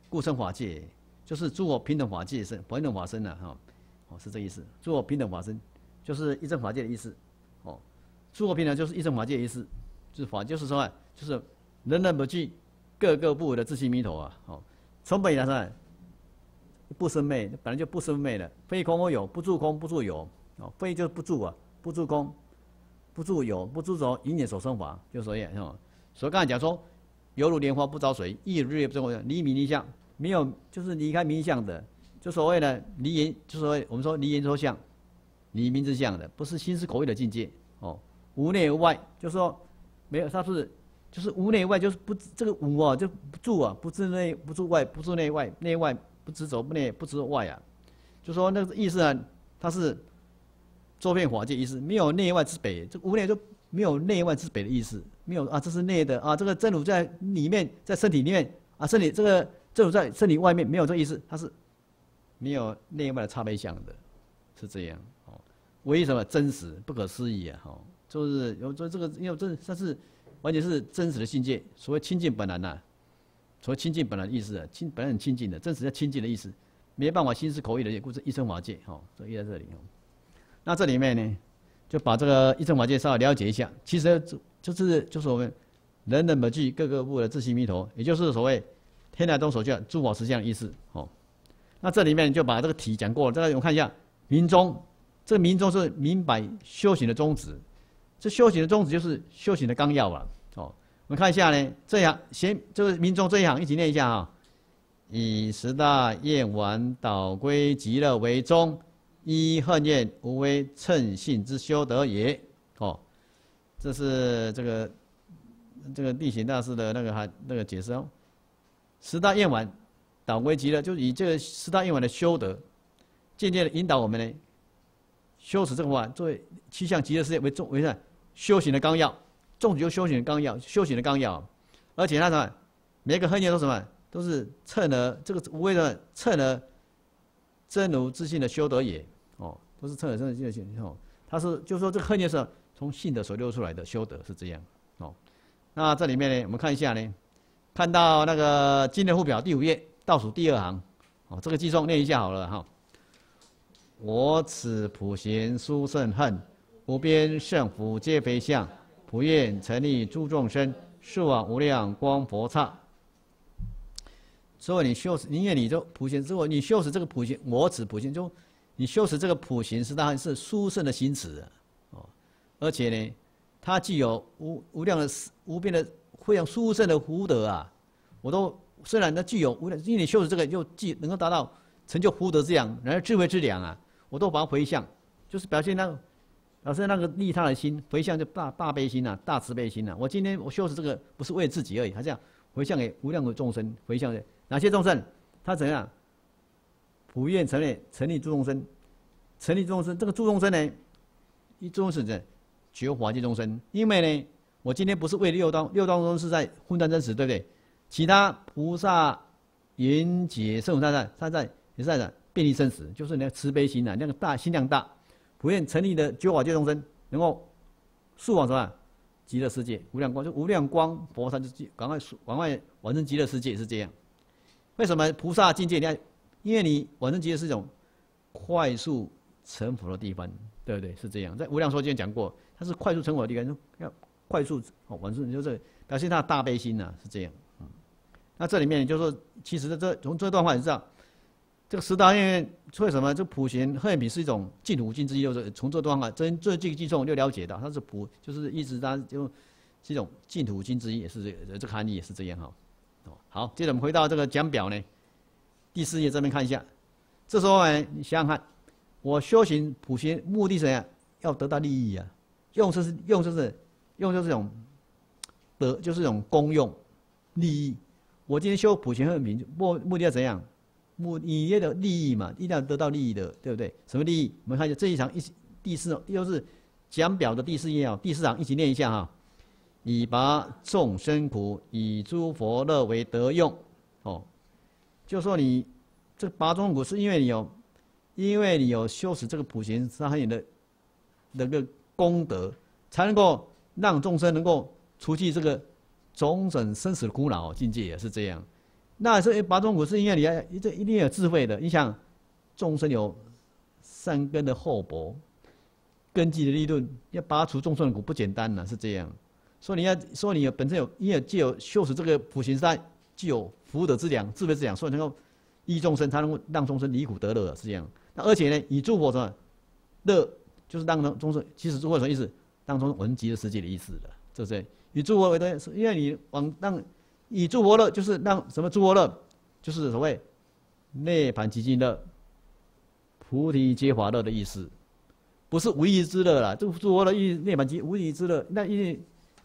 故称法界，就是诸我平等法界身，平等法身的哈哦是这意思。诸我平等法身就是一正法界的意思哦，诸我平等就是一正法界的意思，就是法就是说啊就是人人不惧，各个不为的自性弥陀啊哦。从本来说，不生昧，本来就不生昧的，非空而有，不住空，不住有，哦，非就是不住啊，不住空，不住有，不住着因缘所生法，就所以是吧？所以刚才讲说，犹如莲花不着水，亦日月不照离迷离相，没有就是离开迷相的，就所谓的离言，就所谓我们说离言说相，离名之相的，不是心思口意的境界哦，无内无外，就说没有，它是。就是无内外，就是不这个无啊，就不住啊，不知内不住外，不住内外，内外不执着，不内不执外啊。就说那个意思啊，它是周遍法界意思，没有内外之北，这无内就没有内外之北的意思，没有啊，这是内的啊，这个真如在里面，在身体里面啊，身体这个真如在身体外面，没有这意思，它是没有内外的差别相的，是这样哦。为什么真实不可思议啊？哈，就是有这这个，因为这它是。完全是真实的境界，所谓清净本来呐，所谓清净本来的意思啊，清本来很清净的，真实叫清净的意思，没办法心思口意的故是一生法界，哈，所以在这里哦。那这里面呢，就把这个一生法界稍微了解一下，其实就就是就是我们人人本具各个部的自性弥陀，也就是所谓天台宗所讲诸法实相的意思，哦。那这里面就把这个题讲过了，再来我们看一下明宗，这个明宗是明白修行的宗旨。这修行的宗旨就是修行的纲要啊！哦，我们看一下呢，这样先就是民众这一行一起念一下啊，以十大愿王导归极乐为宗，依恨念无为称性之修德也。哦，这是这个这个地行大师的那个还那个解释哦。十大愿王导归极乐，就是以这个十大愿王的修德，渐渐的引导我们呢，修持这个法作为七项极乐世界为重为什修行的纲要，重就修行的纲要，修行的纲要，而且他什么，每个恨念都什么，都是趁了这个无为的趁了真如自信的修德也，哦，都是趁了真如自信哦，他是就说这个恨念是从性的所流出来的修德是这样，哦，那这里面呢，我们看一下呢，看到那个经典附表第五页倒数第二行，哦，这个记诵念一下好了哈，我此普贤殊胜恨。无边胜福皆非相，普愿成立诸众生，是往无量光佛刹。所以你修持，因为你就普贤之后，你修持这个普贤，我此普贤就，你修持这个普贤是当然是殊胜的心持哦，而且呢，它具有无无量的无边的非常殊胜的福德啊！我都虽然它具有无量，因为你修持这个就既能够达到成就福德之量，然后智慧之良啊，我都把它回向，就是表现那个。老师，那个利他的心回向就大大悲心呐，大慈悲心呐。我今天我修持这个不是为自己而已，他这样回向给无量的众生，回向给哪些众生？他怎样？普愿成立成立诸众生，成立诸众生。这个诸众生呢，一众生是觉法界众生。因为呢，我今天不是为六道，六道中是在混沌真实，对不对？其他菩萨、缘觉、圣菩萨他在也是在便利生死，就是那个慈悲心呐，那个大心量大。普愿成立的九法界众生，能够速往什么极乐世界？无量光就无量光佛山就赶快赶快完成极乐世界是这样。为什么菩萨境界？你看，因为你往生极乐是一种快速成佛的地方，对不对？是这样。在无量寿经讲过，它是快速成佛的地方，要快速哦往生，就是表现他的大悲心呐，是这样。嗯，那这里面就是说，其实这从这段话你知道。这个十大愿为什么？这普贤恨比是一种净土经之一，就是从这段话，这这这个记诵就了解到，它是普，就是一直它就是一种净土经之一，也是这这个含义也是这样哈。哦，好，接着我们回到这个讲表呢。第四页这边看一下。这时候呢，你想想看，我修行普贤目的是怎样？要得到利益啊，用就是用就是用就是这种得就是这种功用利益。我今天修普贤和平目目的要怎样？目你业的利益嘛，一定要得到利益的，对不对？什么利益？我们看一下这一场一第四又是讲表的第四页啊，第四场一起念一下哈。以拔众生苦，以诸佛乐为得用。哦，就说你这拔众生苦，是因为你有，因为你有修持这个普贤三很的那个功德，才能够让众生能够除去这个种种生死的苦恼境界，也是这样。那是拔众苦，是因为你要这一定要有智慧的。你想，众生有善根的厚薄，根基的利润，要拔除众生的苦不简单呢，是这样。说你要说你有本身有，因为既有修持这个普贤善，具有福德之良、智慧之良，所以能够益众生，才能够让众生离苦得乐，是这样。那而且呢，以诸佛什么乐，就是让众生，其实诸佛什么意思？让众生闻极乐世界的意思的，这是以诸佛为德，因为你往让以诸佛乐，就是让什么诸佛乐，就是所谓涅盘极尽乐、菩提皆华乐的意思，不是无义之乐啦。这诸佛乐意涅盘极无义之乐，那意。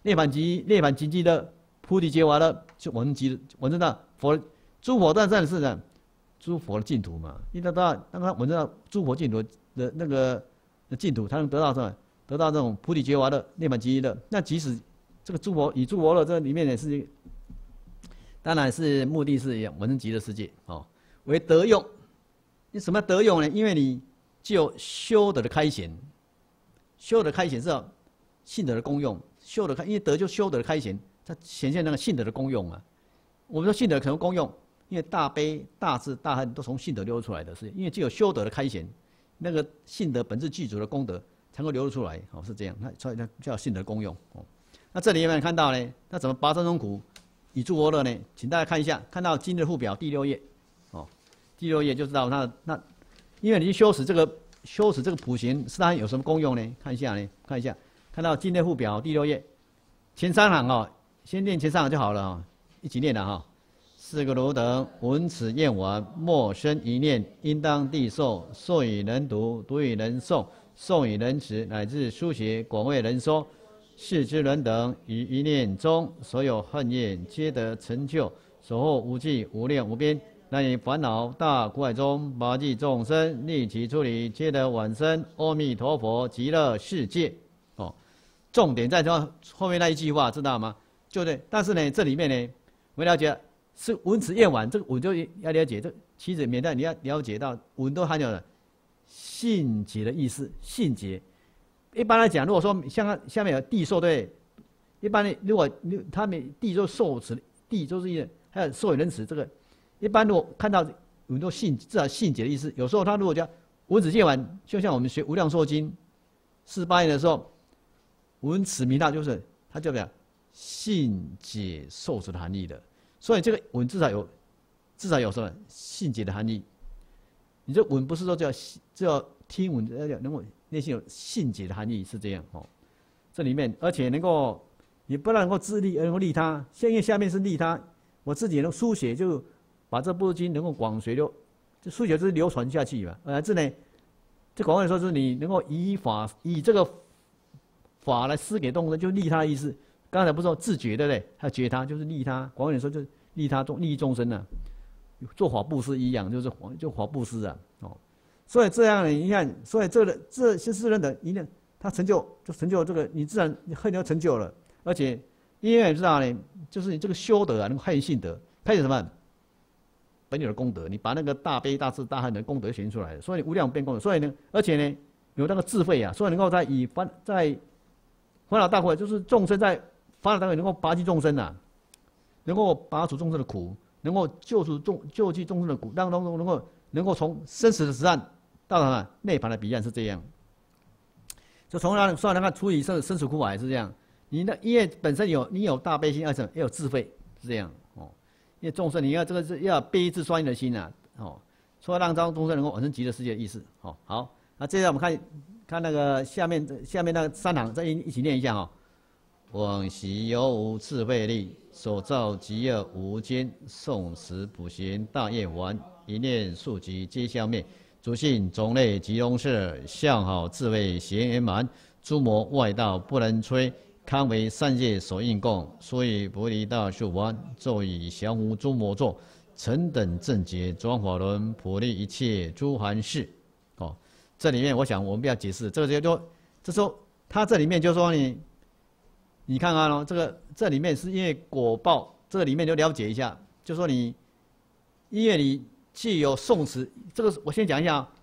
涅槃极涅槃极极的菩提结华的，就闻极闻得到佛诸佛在这是呢，诸佛的净土嘛，因为他当他闻到诸佛净土的那个净土，他能得到什么？得到这种菩提结华的涅槃极的。那即使这个诸佛以诸佛的这里面也是，当然是目的是闻生极的世界哦，为德用。你什么德用呢？因为你具有修德的开显，修德开显是信德的功用。修德开，因为德就修德的开显，它显现那个信德的功用啊。我们说信德可能功用，因为大悲、大智、大恨都从信德流出来的，是因为只有修德的开显，那个信德本质具足的功德才能流露出来，哦，是这样。那所以它叫信德功用哦。那这里有没有看到呢？那怎么拔三种苦以助我乐呢？请大家看一下，看到今日附表第六页，哦，第六页就知道那那，因为你修持这个修持这个普贤，是它有什么功用呢？看一下呢，看一下。看到今日附表第六页，前三行哦，先念前三行就好了哦，一起念了哈。四个罗等闻此念完，莫生一念，应当地受，受与人读，读与人诵，诵与人持，乃至书写，广为人说。世之人等于一念中，所有恨念皆得成就，所获无际，无量无边。那以烦恼大苦海中，拔济众生，立其出离，皆得往生阿弥陀佛极乐世界。重点在说后面那一句话，知道吗？就对，但是呢，这里面呢，我了解是文辞夜晚，这个我就要了解。这其实免得你要了解到文都含有了信节的意思。信节，一般来讲，如果说像下面有地受对，一般呢，如果他们地就受持，地就是一还有受人词，这个一般如果看到很多信，至少信节的意思。有时候他如果叫文子夜晚，就像我们学无量寿经四十八页的时候。闻此名道，就是它叫什么？信解受持的含义的。所以这个闻至少有，至少有什么信解的含义？你这闻不是说叫叫听闻，要能够内心有信解的含义是这样哦。这里面而且能够，你不能够自利而能够利他。现在下面是利他，我自己能书写，就把这部经能够广学流，这书写就是流传下去嘛。而这呢，这广为说是你能够依法以这个。法来施给众生，就利他的意思。刚才不是说自觉对不对？还有觉他，就是利他。广远说就是利他众利益众生呢，做法布施一样，就是就法布施啊。哦，所以这样呢，你看，所以这个这些世人的一念，他成就就成就这个，你自然你很有成就了。而且因为知道呢，就是你这个修德啊，能够害性德，开始什么本有的功德，你把那个大悲大智大恨的功德显出来所以无量变功德。所以呢，而且呢，有那个智慧啊，所以能够在以凡在。烦恼大苦就是众生在烦恼当中能够拔济众生呐，能够拔除众生的苦，能够救出众救济众生的苦，当中能够能够从生死的实岸到什么涅槃的彼岸是这样。就从那算来看，除以生生死苦海是这样。你的因为本身有你有大悲心，而且也有智慧是这样哦。因为众生你要这个是要悲智双运的心呐哦，说让众众生能够往生极乐世界的意思哦。好，那接下来我们看。看那个下面，下面那个三行，再一一起念一下哈。往昔有无智慧力，所造极恶无间，诵持普贤大业完，一念数即皆消灭。诸信种类即容色，相好智慧贤圆满。诸魔外道不能摧，堪为善界所应供。所以菩提大树观，咒以降伏诸魔众，成等正觉转法轮，普利一切诸凡事。这里面我想我们不要解释，这个就说，这时候他这里面就说你，你看看哦，这个这里面是因为果报，这个里面就了解一下，就说你，因为你。既有宋词，这个我先讲一下啊。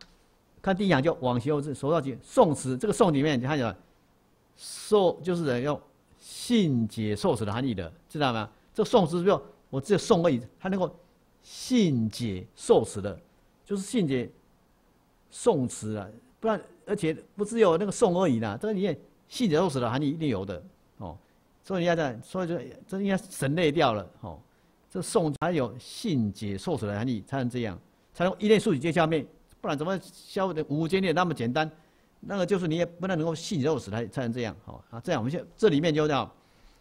看第一行叫往昔后至，说到句宋词，这个宋里面你看什么？受就是人用信解受词的含义的，知道吗？这个宋词就我只有宋而已，它能够信解受词的，就是信解宋词啊。不然，而且不只有那个宋而已啦，这个里面信解受词的含义一定有的哦。所以你要这样，所以就这应该省略掉了哦。这宋才有信解受死的含义，才能这样，才能一类数语接下面，不然怎么消的五间念那么简单？那个就是你也不能能够信受死才才能这样，好啊。这样我们现这里面就叫，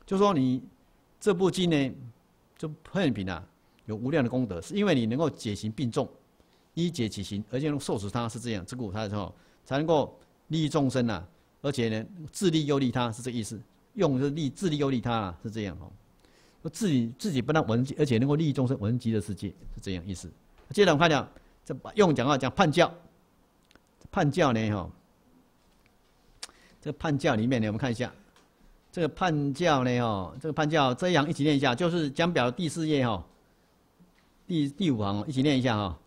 就说你这部经呢，这喷品啊，有无量的功德，是因为你能够解行并重，一解其行，而且用受持他是这样，这故它之后才能够利益众生呐，而且呢自利又利他，是这意思，用是利自利又利他啊，是这样哦。自己自己不但闻而且能够利益众生，闻极的世界是这样意思。接着我们看讲，这用讲话讲叛教，叛教呢哈，这个叛教里面呢，我们看一下，这个叛教呢哈，这个叛教这样一起念一下，就是讲表第四页哈，第第五行一起念一下哈，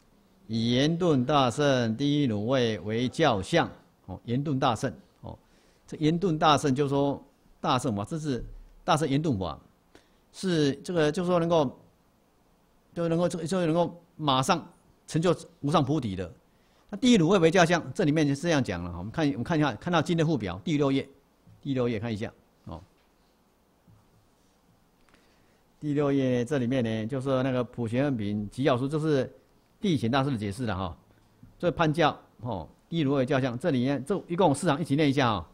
以严顿大圣第一鲁位为教相哦，严顿大圣哦，这严顿大圣就说大圣嘛，这是大圣严顿法。是这个，就是说能够，就能够这个就能够马上成就无上菩提的。那第一鲁位为教相，这里面是这样讲了。我们看，我们看一下，看到经的附表第六页，第六页看一下哦。第六页这里面呢，就是那个普贤恩品集要书，就是地显大师的解释了哈。这判教哦，第一鲁位教相，这里面这一共四行，一起念一下啊。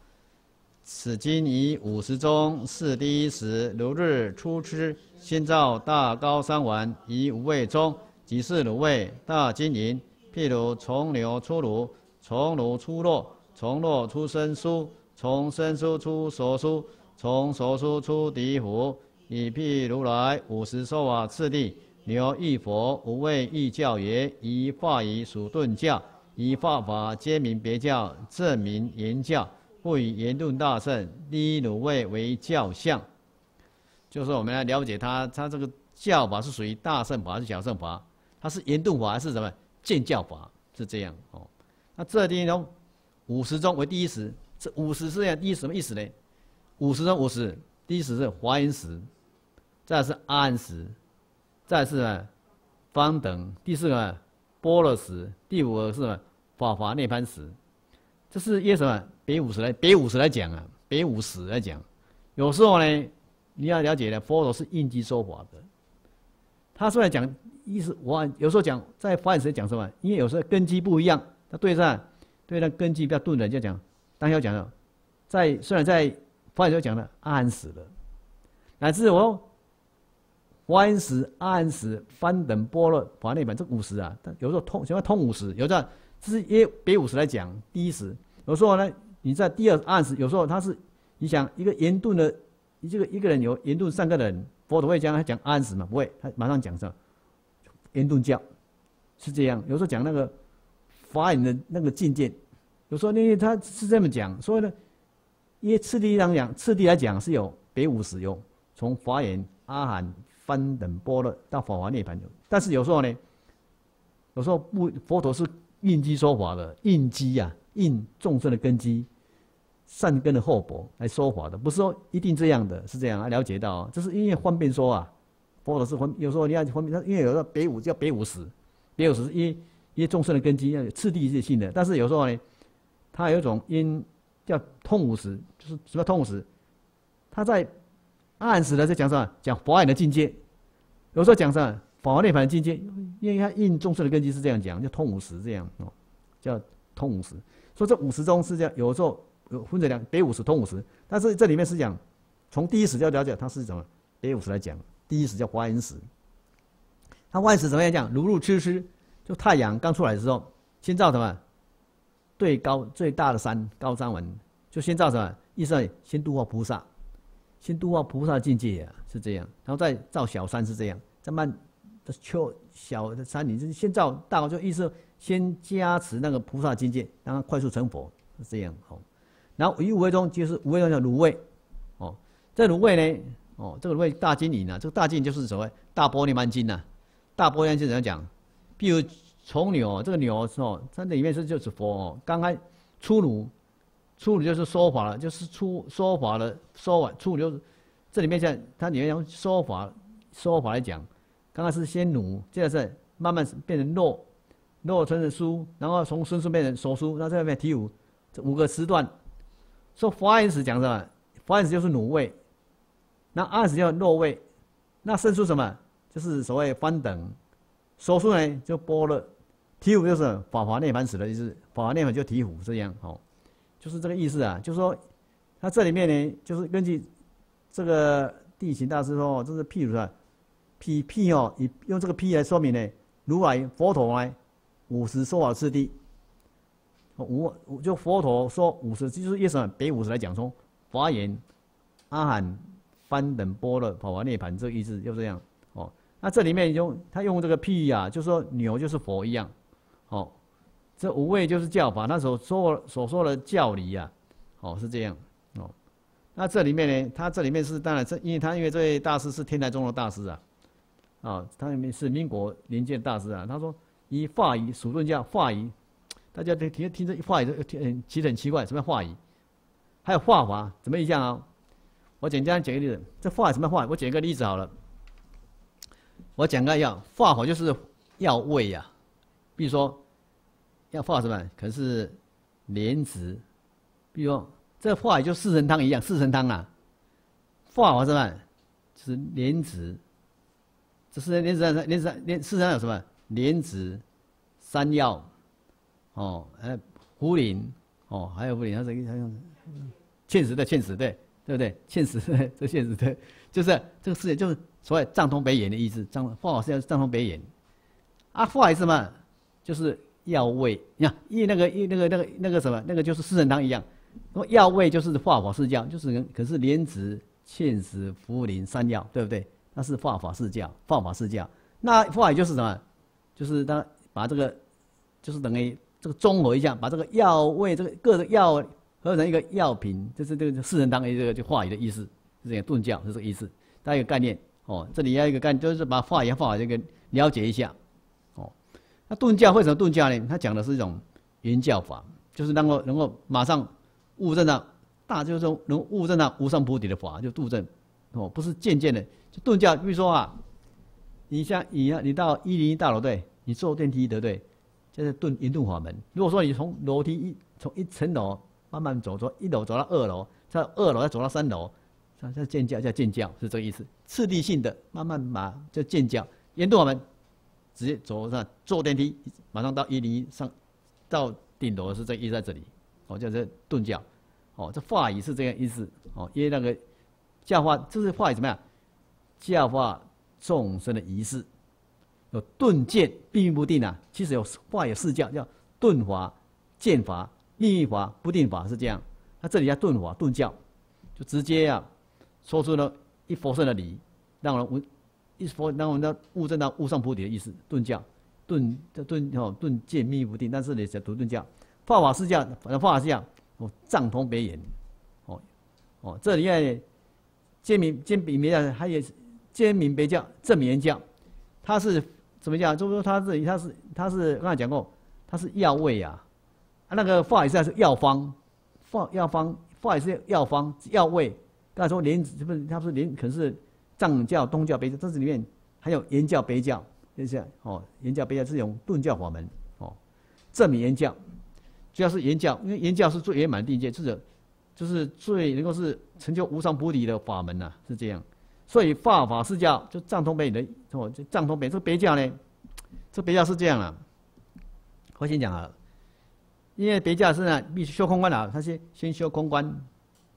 此经以五十中是第一时，如日初之，先造大高山丸，以五味中，即是如味大金银。譬如从牛出炉，从炉出肉，从肉出生酥，从生酥出熟酥，从熟酥出底糊。以譬如来五十说法次第，牛亦佛，五味亦教也。以化以属顿教，以化法皆名别教，正明言教。不以言顿大圣第一卤味为教相，就是我们来了解他，他这个教法是属于大圣法还是小圣法？他是言顿法还是什么见教法？是这样哦。那这地方五十中为第一时，这五十是这样，第一什么意思呢？五十中五十，第一时是华严时，再是安时，再是呢方等，第四个呢，波罗时，第五个是法华涅槃时。这是约什么？别五十来，别五十来讲啊，别五十来讲。有时候呢，你要了解的，佛陀是应机说法的。他虽然讲意思，我有时候讲在法眼时讲什么？因为有时候根基不一样，他对上对那根基比较钝的就讲，当下讲了，在虽然在法眼时讲的阿含死了，乃至我华严时、阿含时、翻等波罗法那本这五十啊，但有时候通，喜欢通五十，有的。这是约别五十来讲，第一时有时候呢，你在第二案时，有时候他是你想一个严顿的，你这个一个人有严顿三个人，佛陀会讲他讲安时嘛？不会，他马上讲什严顿教是这样。有时候讲那个法眼的那个境界，有时候呢他是这么讲，所以呢，因为次第上讲，次第来讲是有别五十有从法眼、阿含、翻等波罗到法华涅盘有，但是有时候呢，有时候不佛陀是。应机说法的应机呀，应众生的根基、善根的厚薄来说法的，不是说一定这样的，是这样啊？了解到，这是因为方便说啊。佛陀是方，有时候你要方便，他因为有的北五叫北五十，北五十是因因为众生的根基要有次第性的，但是有时候呢，他有一种因叫通五十，就是什么通五十？他在暗时呢在讲什么？讲佛眼的境界，有时候讲什么？法华涅盘境界，因为它应众生的根基是这样讲，叫通五十这样哦，叫通五十。所以这五十中是这样，有时候有分成两北五十、通五十。但是这里面是讲从第一史就了解它是怎么北五十来讲，第一史叫华严史。它华严史怎么样讲？如入痴痴，就太阳刚出来的时候，先照什么？最高最大的山高山文，就先照什么？意思先度化菩萨，先度化菩萨境界啊，是这样。然后再造小山是这样，再慢的丘小的山，你就是先造大，就意思先加持那个菩萨境界，让它快速成佛，是这样哦。然后于无为中就是五为中的卤味，哦，这卤味呢，哦，这个卤味大经里呢，这个大经就是所谓大波涅曼经呐，大波涅曼经怎样讲？比如。从牛，这个牛哦，它里面是就是佛哦。刚开出炉，出炉就是说法了，就是出说法了，说完出炉，这里面像它里面用说法说法来讲，刚开始先卤，接着是慢慢变成肉，肉成书，然后从孙书变成手书，那这边提五，这五个时段。说法言史讲什么？法言史就是卤味，那二史叫肉味，那生出什么？就是所谓翻等。手术呢就波了，提五就是法华涅槃死的意思，法华涅槃就提五这样哦，就是这个意思啊。就是说，它这里面呢，就是根据这个地形大师说，这是譬如说，譬譬哦，以用这个譬来说明呢，如来佛陀呢，五十说法次第，五就佛陀说五十，就是意思啊北五十来讲说，华严、阿含、翻等波了法华涅槃这个意思就这样哦。那这里面用他用这个譬喻啊，就说牛就是佛一样，哦，这五位就是教法，那时候说所说的教理啊，哦是这样，哦，那这里面呢，他这里面是当然这，因为他因为这位大师是天台宗的大师啊，啊，他里面是民国年间大师啊，他说以化仪属论教化仪，大家听听听这化仪这听其实很奇怪，什么化仪？还有化法，怎么一样啊？我简单举个例子，这化什么化？我举一个例子好了。我讲个药化火就是药味呀，比如说要化什么？可是莲子，比如这化也就四神汤一样，四神汤啊，化什么？就是莲子，这是莲子莲莲子莲四神汤有什么？莲子、山药，哦，哎，茯苓，哦，还有茯苓，它这个它用芡实的芡实对对不对？芡实这芡实对，就是这个事情就是。所谓藏通北眼的意思，藏化法是藏通北眼，啊，化是什么？就是药味。你看，一那个一那个那个那个什么，那个就是四神汤一样。那么药味就是化法释教，就是可是莲子、芡实、茯苓、山药，对不对？那是化法释教，化法释教。那化也就是什么？就是他把这个，就是等于这个综合一下，把这个药味这个各个药合成一个药品，就是这个四神汤这个就化语的意思，是这个顿教是这个意思，大家有概念。哦，这里要一个概念，就是把化也化这个了解一下。那顿教为什么顿教呢？他讲的是一种言教法，就是能够能够马上悟证到大，就是说能悟证到无上菩提的法，就度证。哦，不是渐渐的，就顿教。比如说啊，你像你你到一零一大楼对，你坐电梯对不对？就是顿引顿法门。如果说你从楼梯一从一层楼慢慢走，从一楼走到二楼，在二楼再走到三楼。它叫渐教，叫渐教是这个意思。次第性的，慢慢把叫渐教，沿渡我们直接走上坐电梯，马上到一零一上，到顶楼是这一在这里。哦，叫这顿教。哦，这话语是这个意思。哦，因为那个教化，这是话语怎么样？教化众生的仪式，有顿见秘密不定啊。其实有话有四教，叫顿法、见法、秘密法、不定法是这样。那这里叫顿法、顿教，就直接啊。说出了一佛圣的理，让人闻一佛，那我们悟证到悟上菩提的意思。顿教，顿叫顿哦，顿见密不定，但是你在读顿教，法法是教，反正法法是教，哦，藏通北眼，哦哦，这里面见明见明别教，还有见明别教正明教，它是怎么讲？就是说它是它是它是刚才讲过，它是药味啊，那个法也是药方，法药方法也是药方药味。刚才说莲子是不是，他说莲可能是藏教、东教、北教，这是里面还有言教、北教，就是哦，言教、北教是用顿教法门哦，证明言教，主要是言教，因为言教是最圆满的境界，是就是最能够是成就无上菩提的法门呐，是这样。所以法法释教就藏通北的哦，就藏通北这个北教呢，这北教是这样啊。我先讲啊，因为北教是呢必须修空观啊，他先先修空观。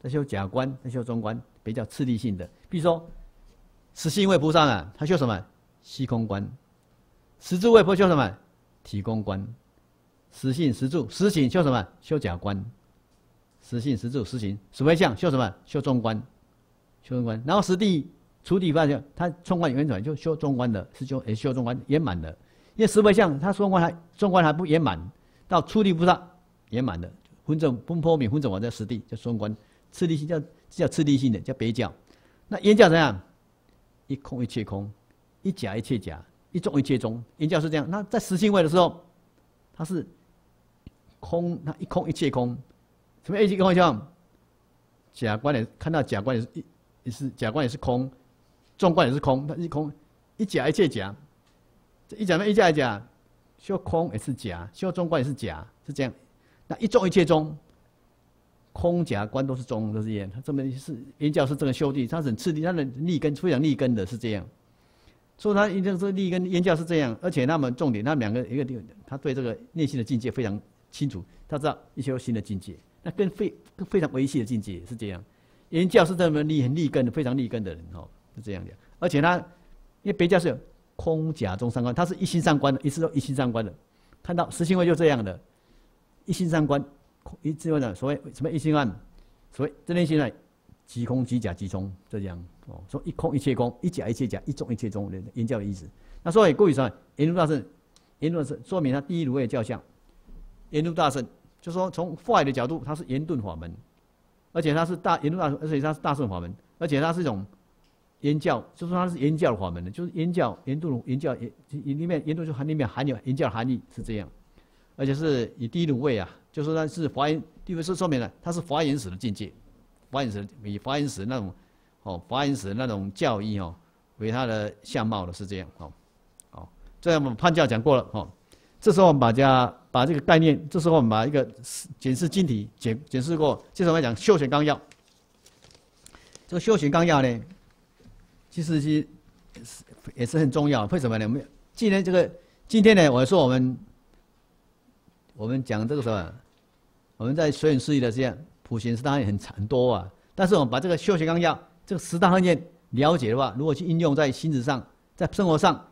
再修假观，再修中观，比较次第性的。比如说，十信位菩萨啊，他修什么？虚空观。十智位菩萨修什么？体功观，实性实住，实行修什么？修假观，实性实住，实行十位相，修什么？修中观，修中观。然后实地出地发现，他中观圆转就修中观的，是修也修中观圆满的。因为实为相，他中观还中观还不圆满，到出地菩萨圆满的。分正分破明分正王在实地叫中观，次第性叫叫次第性的叫别教。那言教怎样？一空一切空，一假一切假，一中一切中。因教是这样。那在实性位的时候，它是空，它一空一切空。什么一切空像假观也看到假观也是一也是假观也是空，中观也是空，它一空一假一切假。这一假呢一假一假，修空也是假，修中观也是假，是这样。那一中一切中。空假观都是中，都是一样。他这么是言教是这个修地，他很次第，他的立根非常立根的是这样。所以他一定是立根言教是这样，而且他们重点，他们两个一个地方，他对这个内心的境界非常清楚，他知道一些新的境界，那更非非常维系的境界是这样。言教是这么立很立根的，非常立根的人哦，是这样的。而且他因为别教是空假中三观，他是一心三观的，一直都一心三观的，看到实心位就这样的，一心三观。一之后呢，所谓什么一心案，所谓真内心呢，即空即假即中，这样哦。说一空一切空，一假一切假，一中一切中，言教的意思。那所以故意说，言入大圣，言入大圣说明他第一如位教相。言入大圣，就说从法的角度，他是言顿法门，而且他是大言入大，而且他是大圣法门，而且它是一种言教，就说它是言教法门的，就是言教言顿言教言里面言顿就含里面含有言教含义是这样，而且是以第一如位啊。就说它是华严，因为是说明了它是华严史的境界，华严史以华严史那种，哦，华严史那种教义哦为它的相貌的是这样哦，好，这样我们判教讲过了哦，这时候我们把家把这个概念，这时候我们把一个检视经题检检视过，接着我们讲修学纲要，这个修学纲要呢，其实是也是很重要，为什么呢？我们今天这个今天呢，我说我们我们讲这个什么？我们在水影事业的这样普贤师当然很很多啊，但是我们把这个修学纲要这个十大行业了解的话，如果去应用在心智上，在生活上，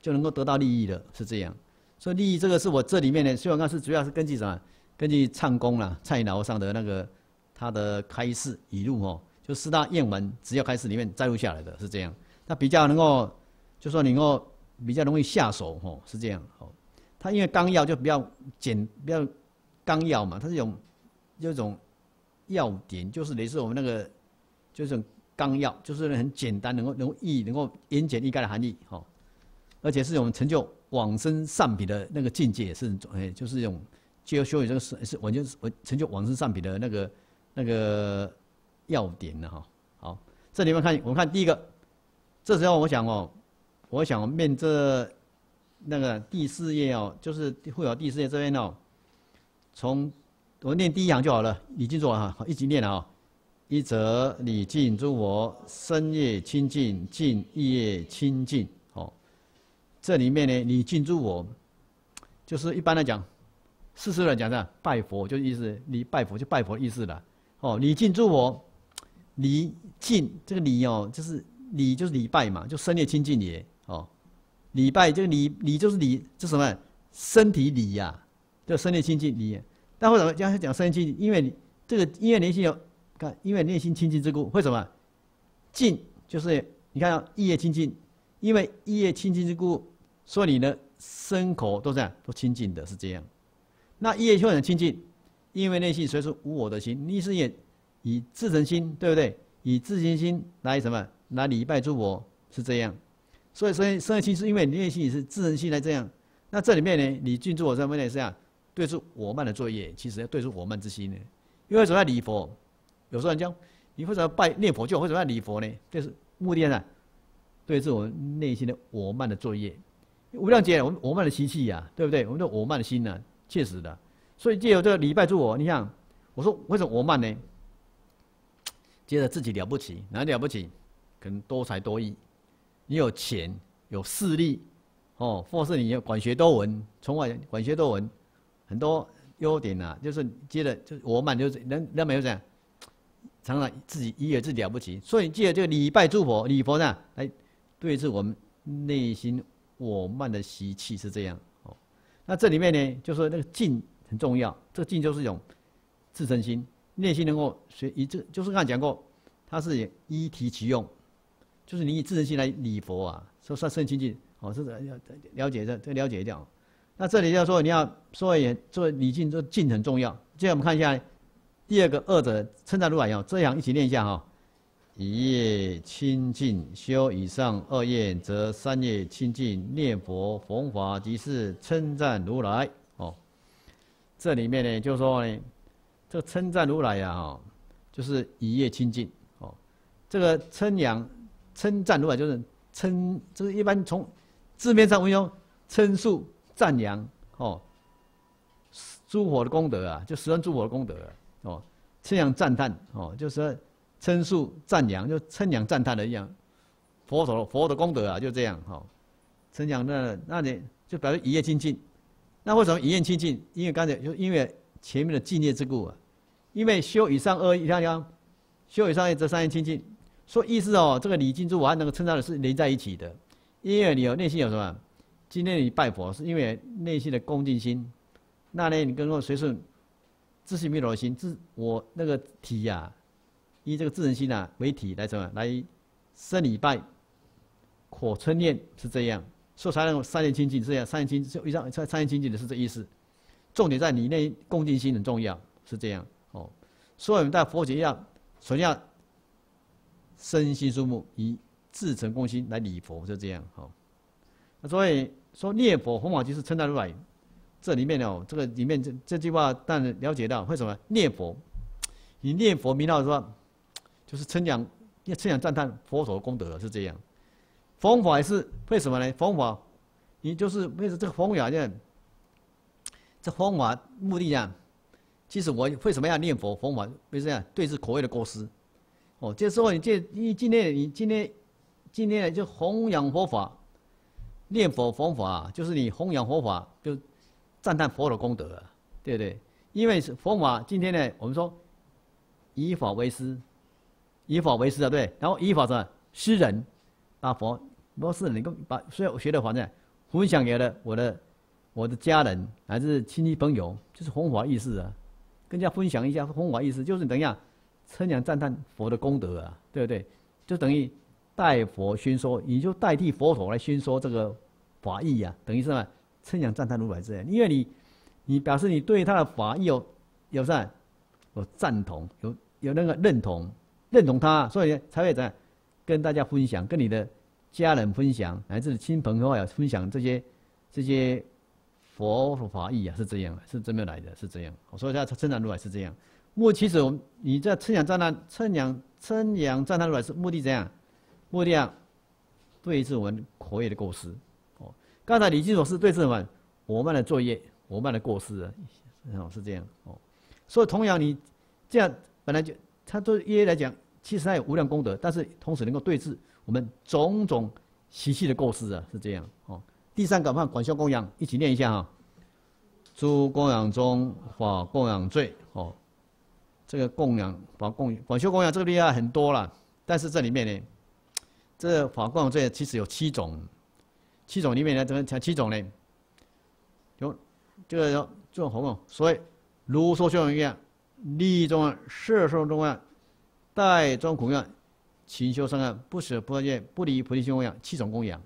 就能够得到利益的，是这样。所以利益这个是我这里面的修学纲是主要是根据什么？根据唱功啦、蔡老上的那个他的开示语录哦，就四大愿文只要开示里面摘录下来的是这样。那比较能够，就说能够比较容易下手哦，是这样哦。他因为纲要就比较简比较。纲要嘛，它是种，这种要点，就是类似我们那个，就是纲要，就是很简单，能够能够易，能够言简意赅的含义，哈。而且是我们成就往生善品的那个境界，也是哎，就是一种就修这个是是完全是我成就往生善品的那个那个要点的哈。好，这里面看，我们看第一个，这时候我想哦，我想面这那个第四页哦，就是会有第四页这边哦。从我念第一行就好了，你记住啊，一起念了啊。一则礼敬诸佛，深夜清净，敬夜清净。哦，这里面呢，礼敬诸佛，就是一般来讲，事实来讲呢，拜佛就意思，礼拜佛就拜佛意思了。哦，礼敬诸佛，礼敬这个礼哦，就是礼就是礼拜嘛，就深夜清净也。哦，礼拜这个礼礼就是礼，这什么？身体礼呀。叫生念清净理，但为什么讲讲生念清净？因为你这个因为内心有看，因为内心清净之故。为什么？净就是你看意业清净，因为意业清净之故，所以你的身口都这样都清净的，是这样。那意业就很清净，因为内心随时无我的心，你是也以自诚心，对不对？以自心心来什么？来礼拜诸佛，是这样。所以，所以生念清是因为你内心也是自诚心来这样。那这里面呢，你进驻我这边也是这样。对住我慢的作业，其实要对住我慢之心呢。因为什么要礼佛？有时候人讲，你为什么拜念佛教？为什么要礼佛呢？这是目的呢？对自我内心的我慢的作业。无量劫，我们我慢的习气呀，对不对？我们的我慢的心呢，切实的。所以借由这个礼拜诸我，你想，我说为什么我慢呢？觉得自己了不起，哪了不起？可能多才多艺，你有钱，有势力，哦，或是你管学多闻，从外管学多闻。很多优点呐，就是接着就我们就是人人没有这样，常常自己以为自己了不起，所以借着这个礼拜诸佛礼佛呢，来对治我们内心我慢的习气是这样哦。那这里面呢，就是那个静很重要，这个静就是一种自身心，内心能够随以这，就是刚才讲过，它是依提其用，就是你以自身心来礼佛啊，说算圣清净，哦，这个要了解这这了解一下。那这里要说你要说也做礼敬，这敬很重要。接下来我们看一下第二个二者称赞如来哦，这样一起念一下哈。一夜清净修以上二业，则三业清净念佛弘法即是称赞如来哦。这里面呢，就是说呢，这个称赞如来呀，哈，就是一夜清净哦。这个称扬称赞如来，就是称，就是一般从字面上我们用称述赞扬哦，诸佛的功德啊，就十方诸佛的功德哦，称扬赞叹哦，就是。称述赞扬，就称扬赞叹的一样，佛陀佛的功德啊，就这样哈。称扬那那你就表示一夜清净。那为什么一夜清净？因为刚才就因为前面的纪念之故啊。因为修以上二，你看看，修以上二则三业清净。说意思哦，这个礼敬诸佛能够称赞的是连在一起的。因为你有内心有什么？今天你拜佛是因为内心的恭敬心。那呢，你跟我随顺自信弥陀心，自我那个体呀。以这个自人心啊为体来什么来生礼拜，可称念是这样，所以才能三念清净这样，三念清就一上三三念清净的是这意思。重点在你内恭敬心很重要，是这样哦。所以我们在佛学要首先要身心肃穆，以至诚恭心来礼佛，就这样哦。那所以说念佛弘法就是称赞如来，这里面哦，这个里面这这句话当然了解到为什么念佛，你念佛名号说。就是称扬，要称扬赞叹佛陀的功德是这样。弘法也是为什么呢？弘法，你就是为了这个弘法这，这弘法目的啊。其实我为什么要念佛弘法？为什么样？对治口味的过失。哦，这时候你这你今天你今天今天就弘扬佛法，念佛弘法，就是你弘扬佛法，就赞叹佛的功德，对不对？因为佛法，今天呢，我们说以法为师。以法为师啊，对，然后以法什么施人，把佛，不是能够把所有学的法呢，分享给了我的我的家人，还是亲戚朋友，就是弘法意思啊，跟人家分享一下弘法意思，就是等一下称扬赞叹佛的功德啊，对不对？就等于代佛宣说，你就代替佛陀来宣说这个法义呀，等于是什么称扬赞叹如来这样，因为你你表示你对他的法义有有啥有赞同，有有那个认同。认同他，所以才会怎样跟大家分享，跟你的家人分享，乃至亲朋好友分享这些这些佛法义啊，是这样，是这么来的，是这样。所以他称赞如来是这样。目其实我们你在称扬赞叹，称扬称扬赞叹如来是目的怎样？目的啊，对治我们口业的过失。哦，刚才李金所是对治什么？我们的作业，我们的过失啊，哦是这样。哦，所以同样你这样本来就。他对耶来讲，其实他有无量功德，但是同时能够对治我们种种习气的过失啊，是这样哦。第三个，看广修供养，一起念一下哈。诸供养中，法供养最哦。这个供养法供广修供养这个厉害很多了，但是这里面呢，这法供养最其实有七种，七种里面呢，怎么讲七种呢？有这个叫做什么？所以如说修养一样。利益中啊，摄受中啊，代中供养，勤修善啊，不舍不厌，不离菩提心供养，七种供养。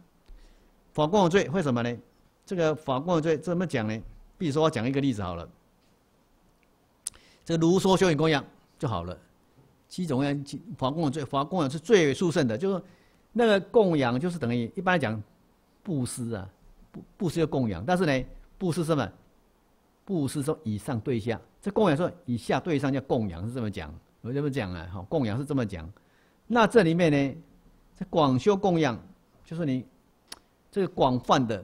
法供养罪为什么呢？这个法供养罪怎么讲呢？比如说我讲一个例子好了，这个如说修行供养就好了。七种供法供养罪，法供养是最为殊胜的，就是那个供养就是等于一般来讲布施啊，布布施要供养，但是呢，布施什么？布施说以上对下，这供养说以下对上叫供养是这么讲，我这么讲啊，好，供养是这么讲。那这里面呢，这广修供养就是你这个广泛的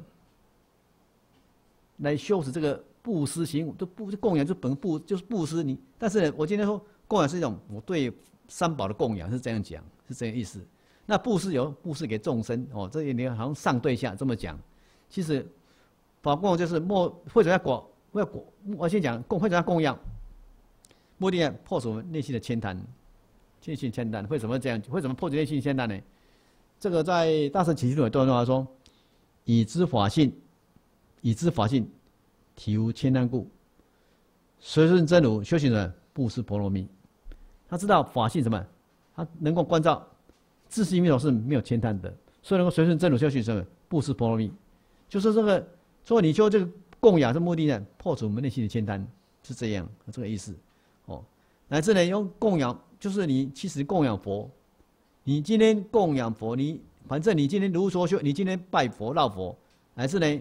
来修持这个布施行，这布这供养就本布就是布施你。但是呢，我今天说供养是一种我对三宝的供养是这样讲，是这个意思。那布施有布施给众生哦，这里你好像上对下这么讲，其实法供就是莫或者要果。要供，我先讲供，或者要供养？目的破除我们内心的牵贪，内心牵贪。为什么这样？为什么破除内心牵贪呢？这个在大圣起居论有段话说：“已知法性，已知法性，体无千难故。随顺真如修行人布施婆罗蜜，他知道法性什么？他能够关照自性密所是没有牵贪的，所以能够随顺真如修行人不思波罗蜜，就是这个。所以你修这个供养的目的呢，破除我们内心的牵贪，是这样这个意思。哦，乃至呢用供养，就是你其实供养佛，你今天供养佛，你反正你今天如所修，你今天拜佛绕佛，乃至呢，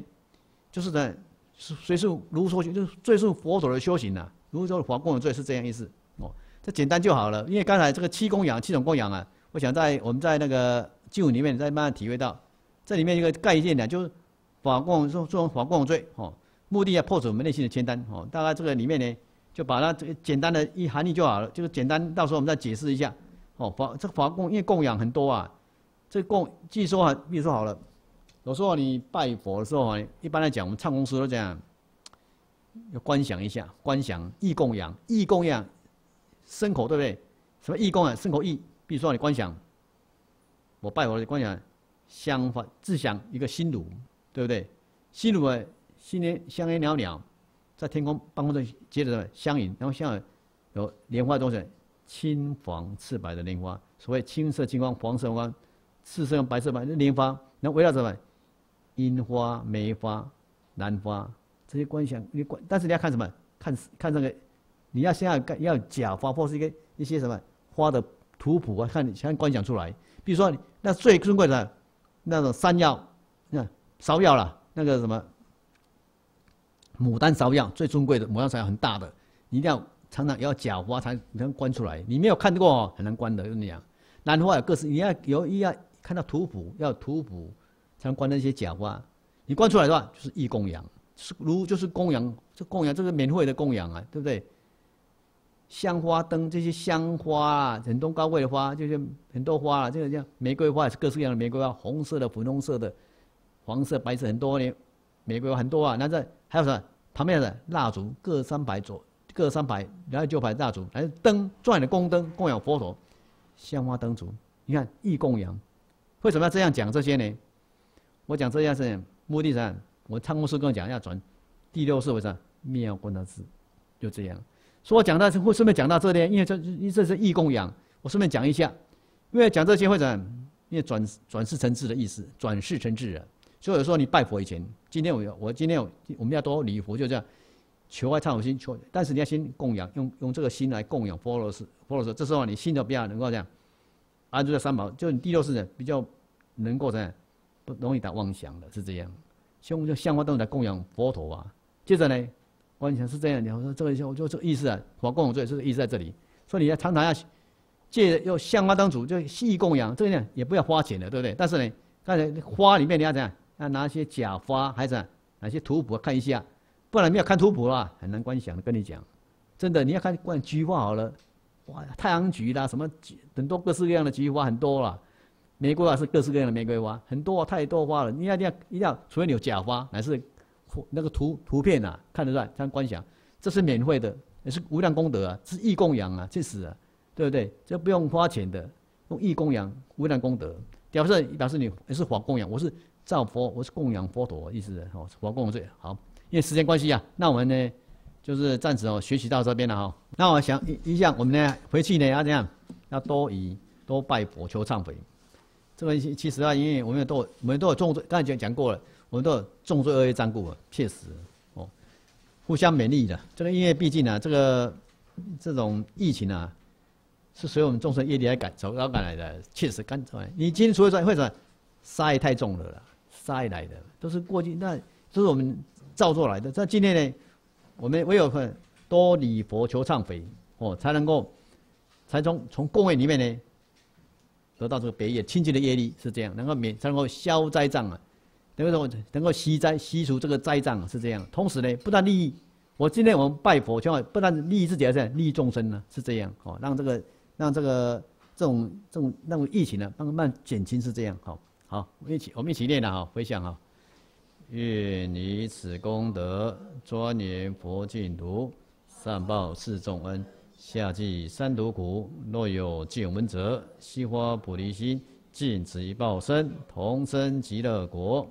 就是呢。随顺如说修，就是最顺佛陀的修行呐。如说佛供养罪是这样意思哦，这简单就好了。因为刚才这个七供养、七种供养啊，我想在我们在那个经文里面再慢慢体会到。这里面一个概念呢，就是法供说做法供罪哦，目的要破除我们内心的签单哦。大概这个里面呢，就把它这个简单的一含义就好了，就是简单。到时候我们再解释一下哦。法这个法供因为供养很多啊，这供据说啊，比如说好了。有时候你拜佛的时候啊，一般来讲，我们唱功师都这样，要观想一下，观想意供养，意供养，牲口对不对？什么意供养？牲口意。比如说你观想，我拜佛的观想，香法自想一个心炉，对不对？心炉啊，心烟香烟袅袅，在天空半空中接着香引，然后像有莲花东西，青黄赤白的莲花，所谓青色金光，黄色光，赤色白色白莲花，然后围绕什么？樱花、梅花、兰花这些观想，你观，但是你要看什么？看看那个，你要先要要假花，或是一个一些什么花的图谱啊？看你先观想出来。比如说，那最尊贵的那种山药，那芍药啦，那个什么牡丹芍药最尊贵的，牡丹芍药很大的，你一定要常常要假花才能观出来。你没有看过哦，很难观的，就那样。兰花有各式，你要有一要看到图谱，要图谱。才能观那些假花，你观出来的话就是义供养，是如就是供养，这供养这个免费的供养啊，对不对？香花灯这些香花啊，很多高贵的花，就是很多花啊，这个叫玫瑰花，各式各样的玫瑰花，红色的、粉红色的、黄色、白色，很多呢，玫瑰花很多啊。那这还有什么？旁边的蜡烛各三百左，各三百，然后就排蜡烛，还有灯，转的宫灯供养佛陀，香花灯烛，你看义供养，为什么要这样讲这些呢？我讲这件事情，目的上，我唱公师跟我讲要转第六世为啥妙观的字，就这样。说我讲到会顺便讲到这里，因为这因为这是义供养，我顺便讲一下。因为讲这些会怎？因为转转世成智的意思，转世成智啊。所以有时候你拜佛以前，今天我我今天我们要多礼佛，就这样求爱忏悔心，求。但是你要先供养，用用这个心来供养佛罗斯佛罗斯。这时候你心就比较能够这样安住在三宝，就你第六世呢比较能够这样。不容易打妄想的，是这样。胸就香花灯来供养佛陀啊。接着呢，观想是这样。我说这个，我就这个意思啊。佛供养罪，这个意思在这里。所以你要常常要借用香花当主，就细供养。这个呢，也不要花钱的，对不对？但是呢，刚才花里面你要怎样？要拿一些假花，还是哪些图谱看一下？不然没有看图谱啊，很难观想的。跟你讲，真的，你要看观菊花好了。哇，太阳菊啦，什么菊很多各式各样的菊花很多了。玫瑰花是各式各样的玫瑰花，很多太多花了。你要一定要一定要，除非你有假花，乃是那个图图片呐，看得出来，这样观想，这是免费的，也是无量功德啊，是义供养啊，确实啊，对不对？这不用花钱的，用义供养无量功德，表示表示你也是法供养，我是造佛，我是供养佛陀，意思哦，法供养罪好。因为时间关系啊，那我们呢就是暂时哦学习到这边了哈。那我想一一下，我们呢回去呢要怎样？要多以多拜佛求忏悔。这个其实啊，因为我们都我们都有重罪，刚才讲讲过了，我们都有重罪恶业障故啊，确实哦，互相勉励的。这个因为毕竟呢，这个这种疫情啊，是随我们众生业力来赶走、要赶来的，确实赶出来。你今天除了说会什么杀业太重了啦，杀业来的都是过去，那都是我们造作来的。在今天呢，我们唯有很多礼佛求忏悔哦，才能够才从从供位里面呢。得到这个别业清净的业力是这样，能够免，才能够消灾障啊，能够能够息灾吸除这个灾障是这样。同时呢，不但利益我今天我们拜佛，千万不但利益自己，而且利益众生呢，是这样哦。让这个让这个这种这种那种疫情呢，慢慢减轻是这样。好，好，我们一起我们一起念了哈，回想哈，愿你此功德庄严佛净土，善报四重恩。下济三毒苦，若有见闻者，悉发菩提心，尽此一报身，同生极乐国。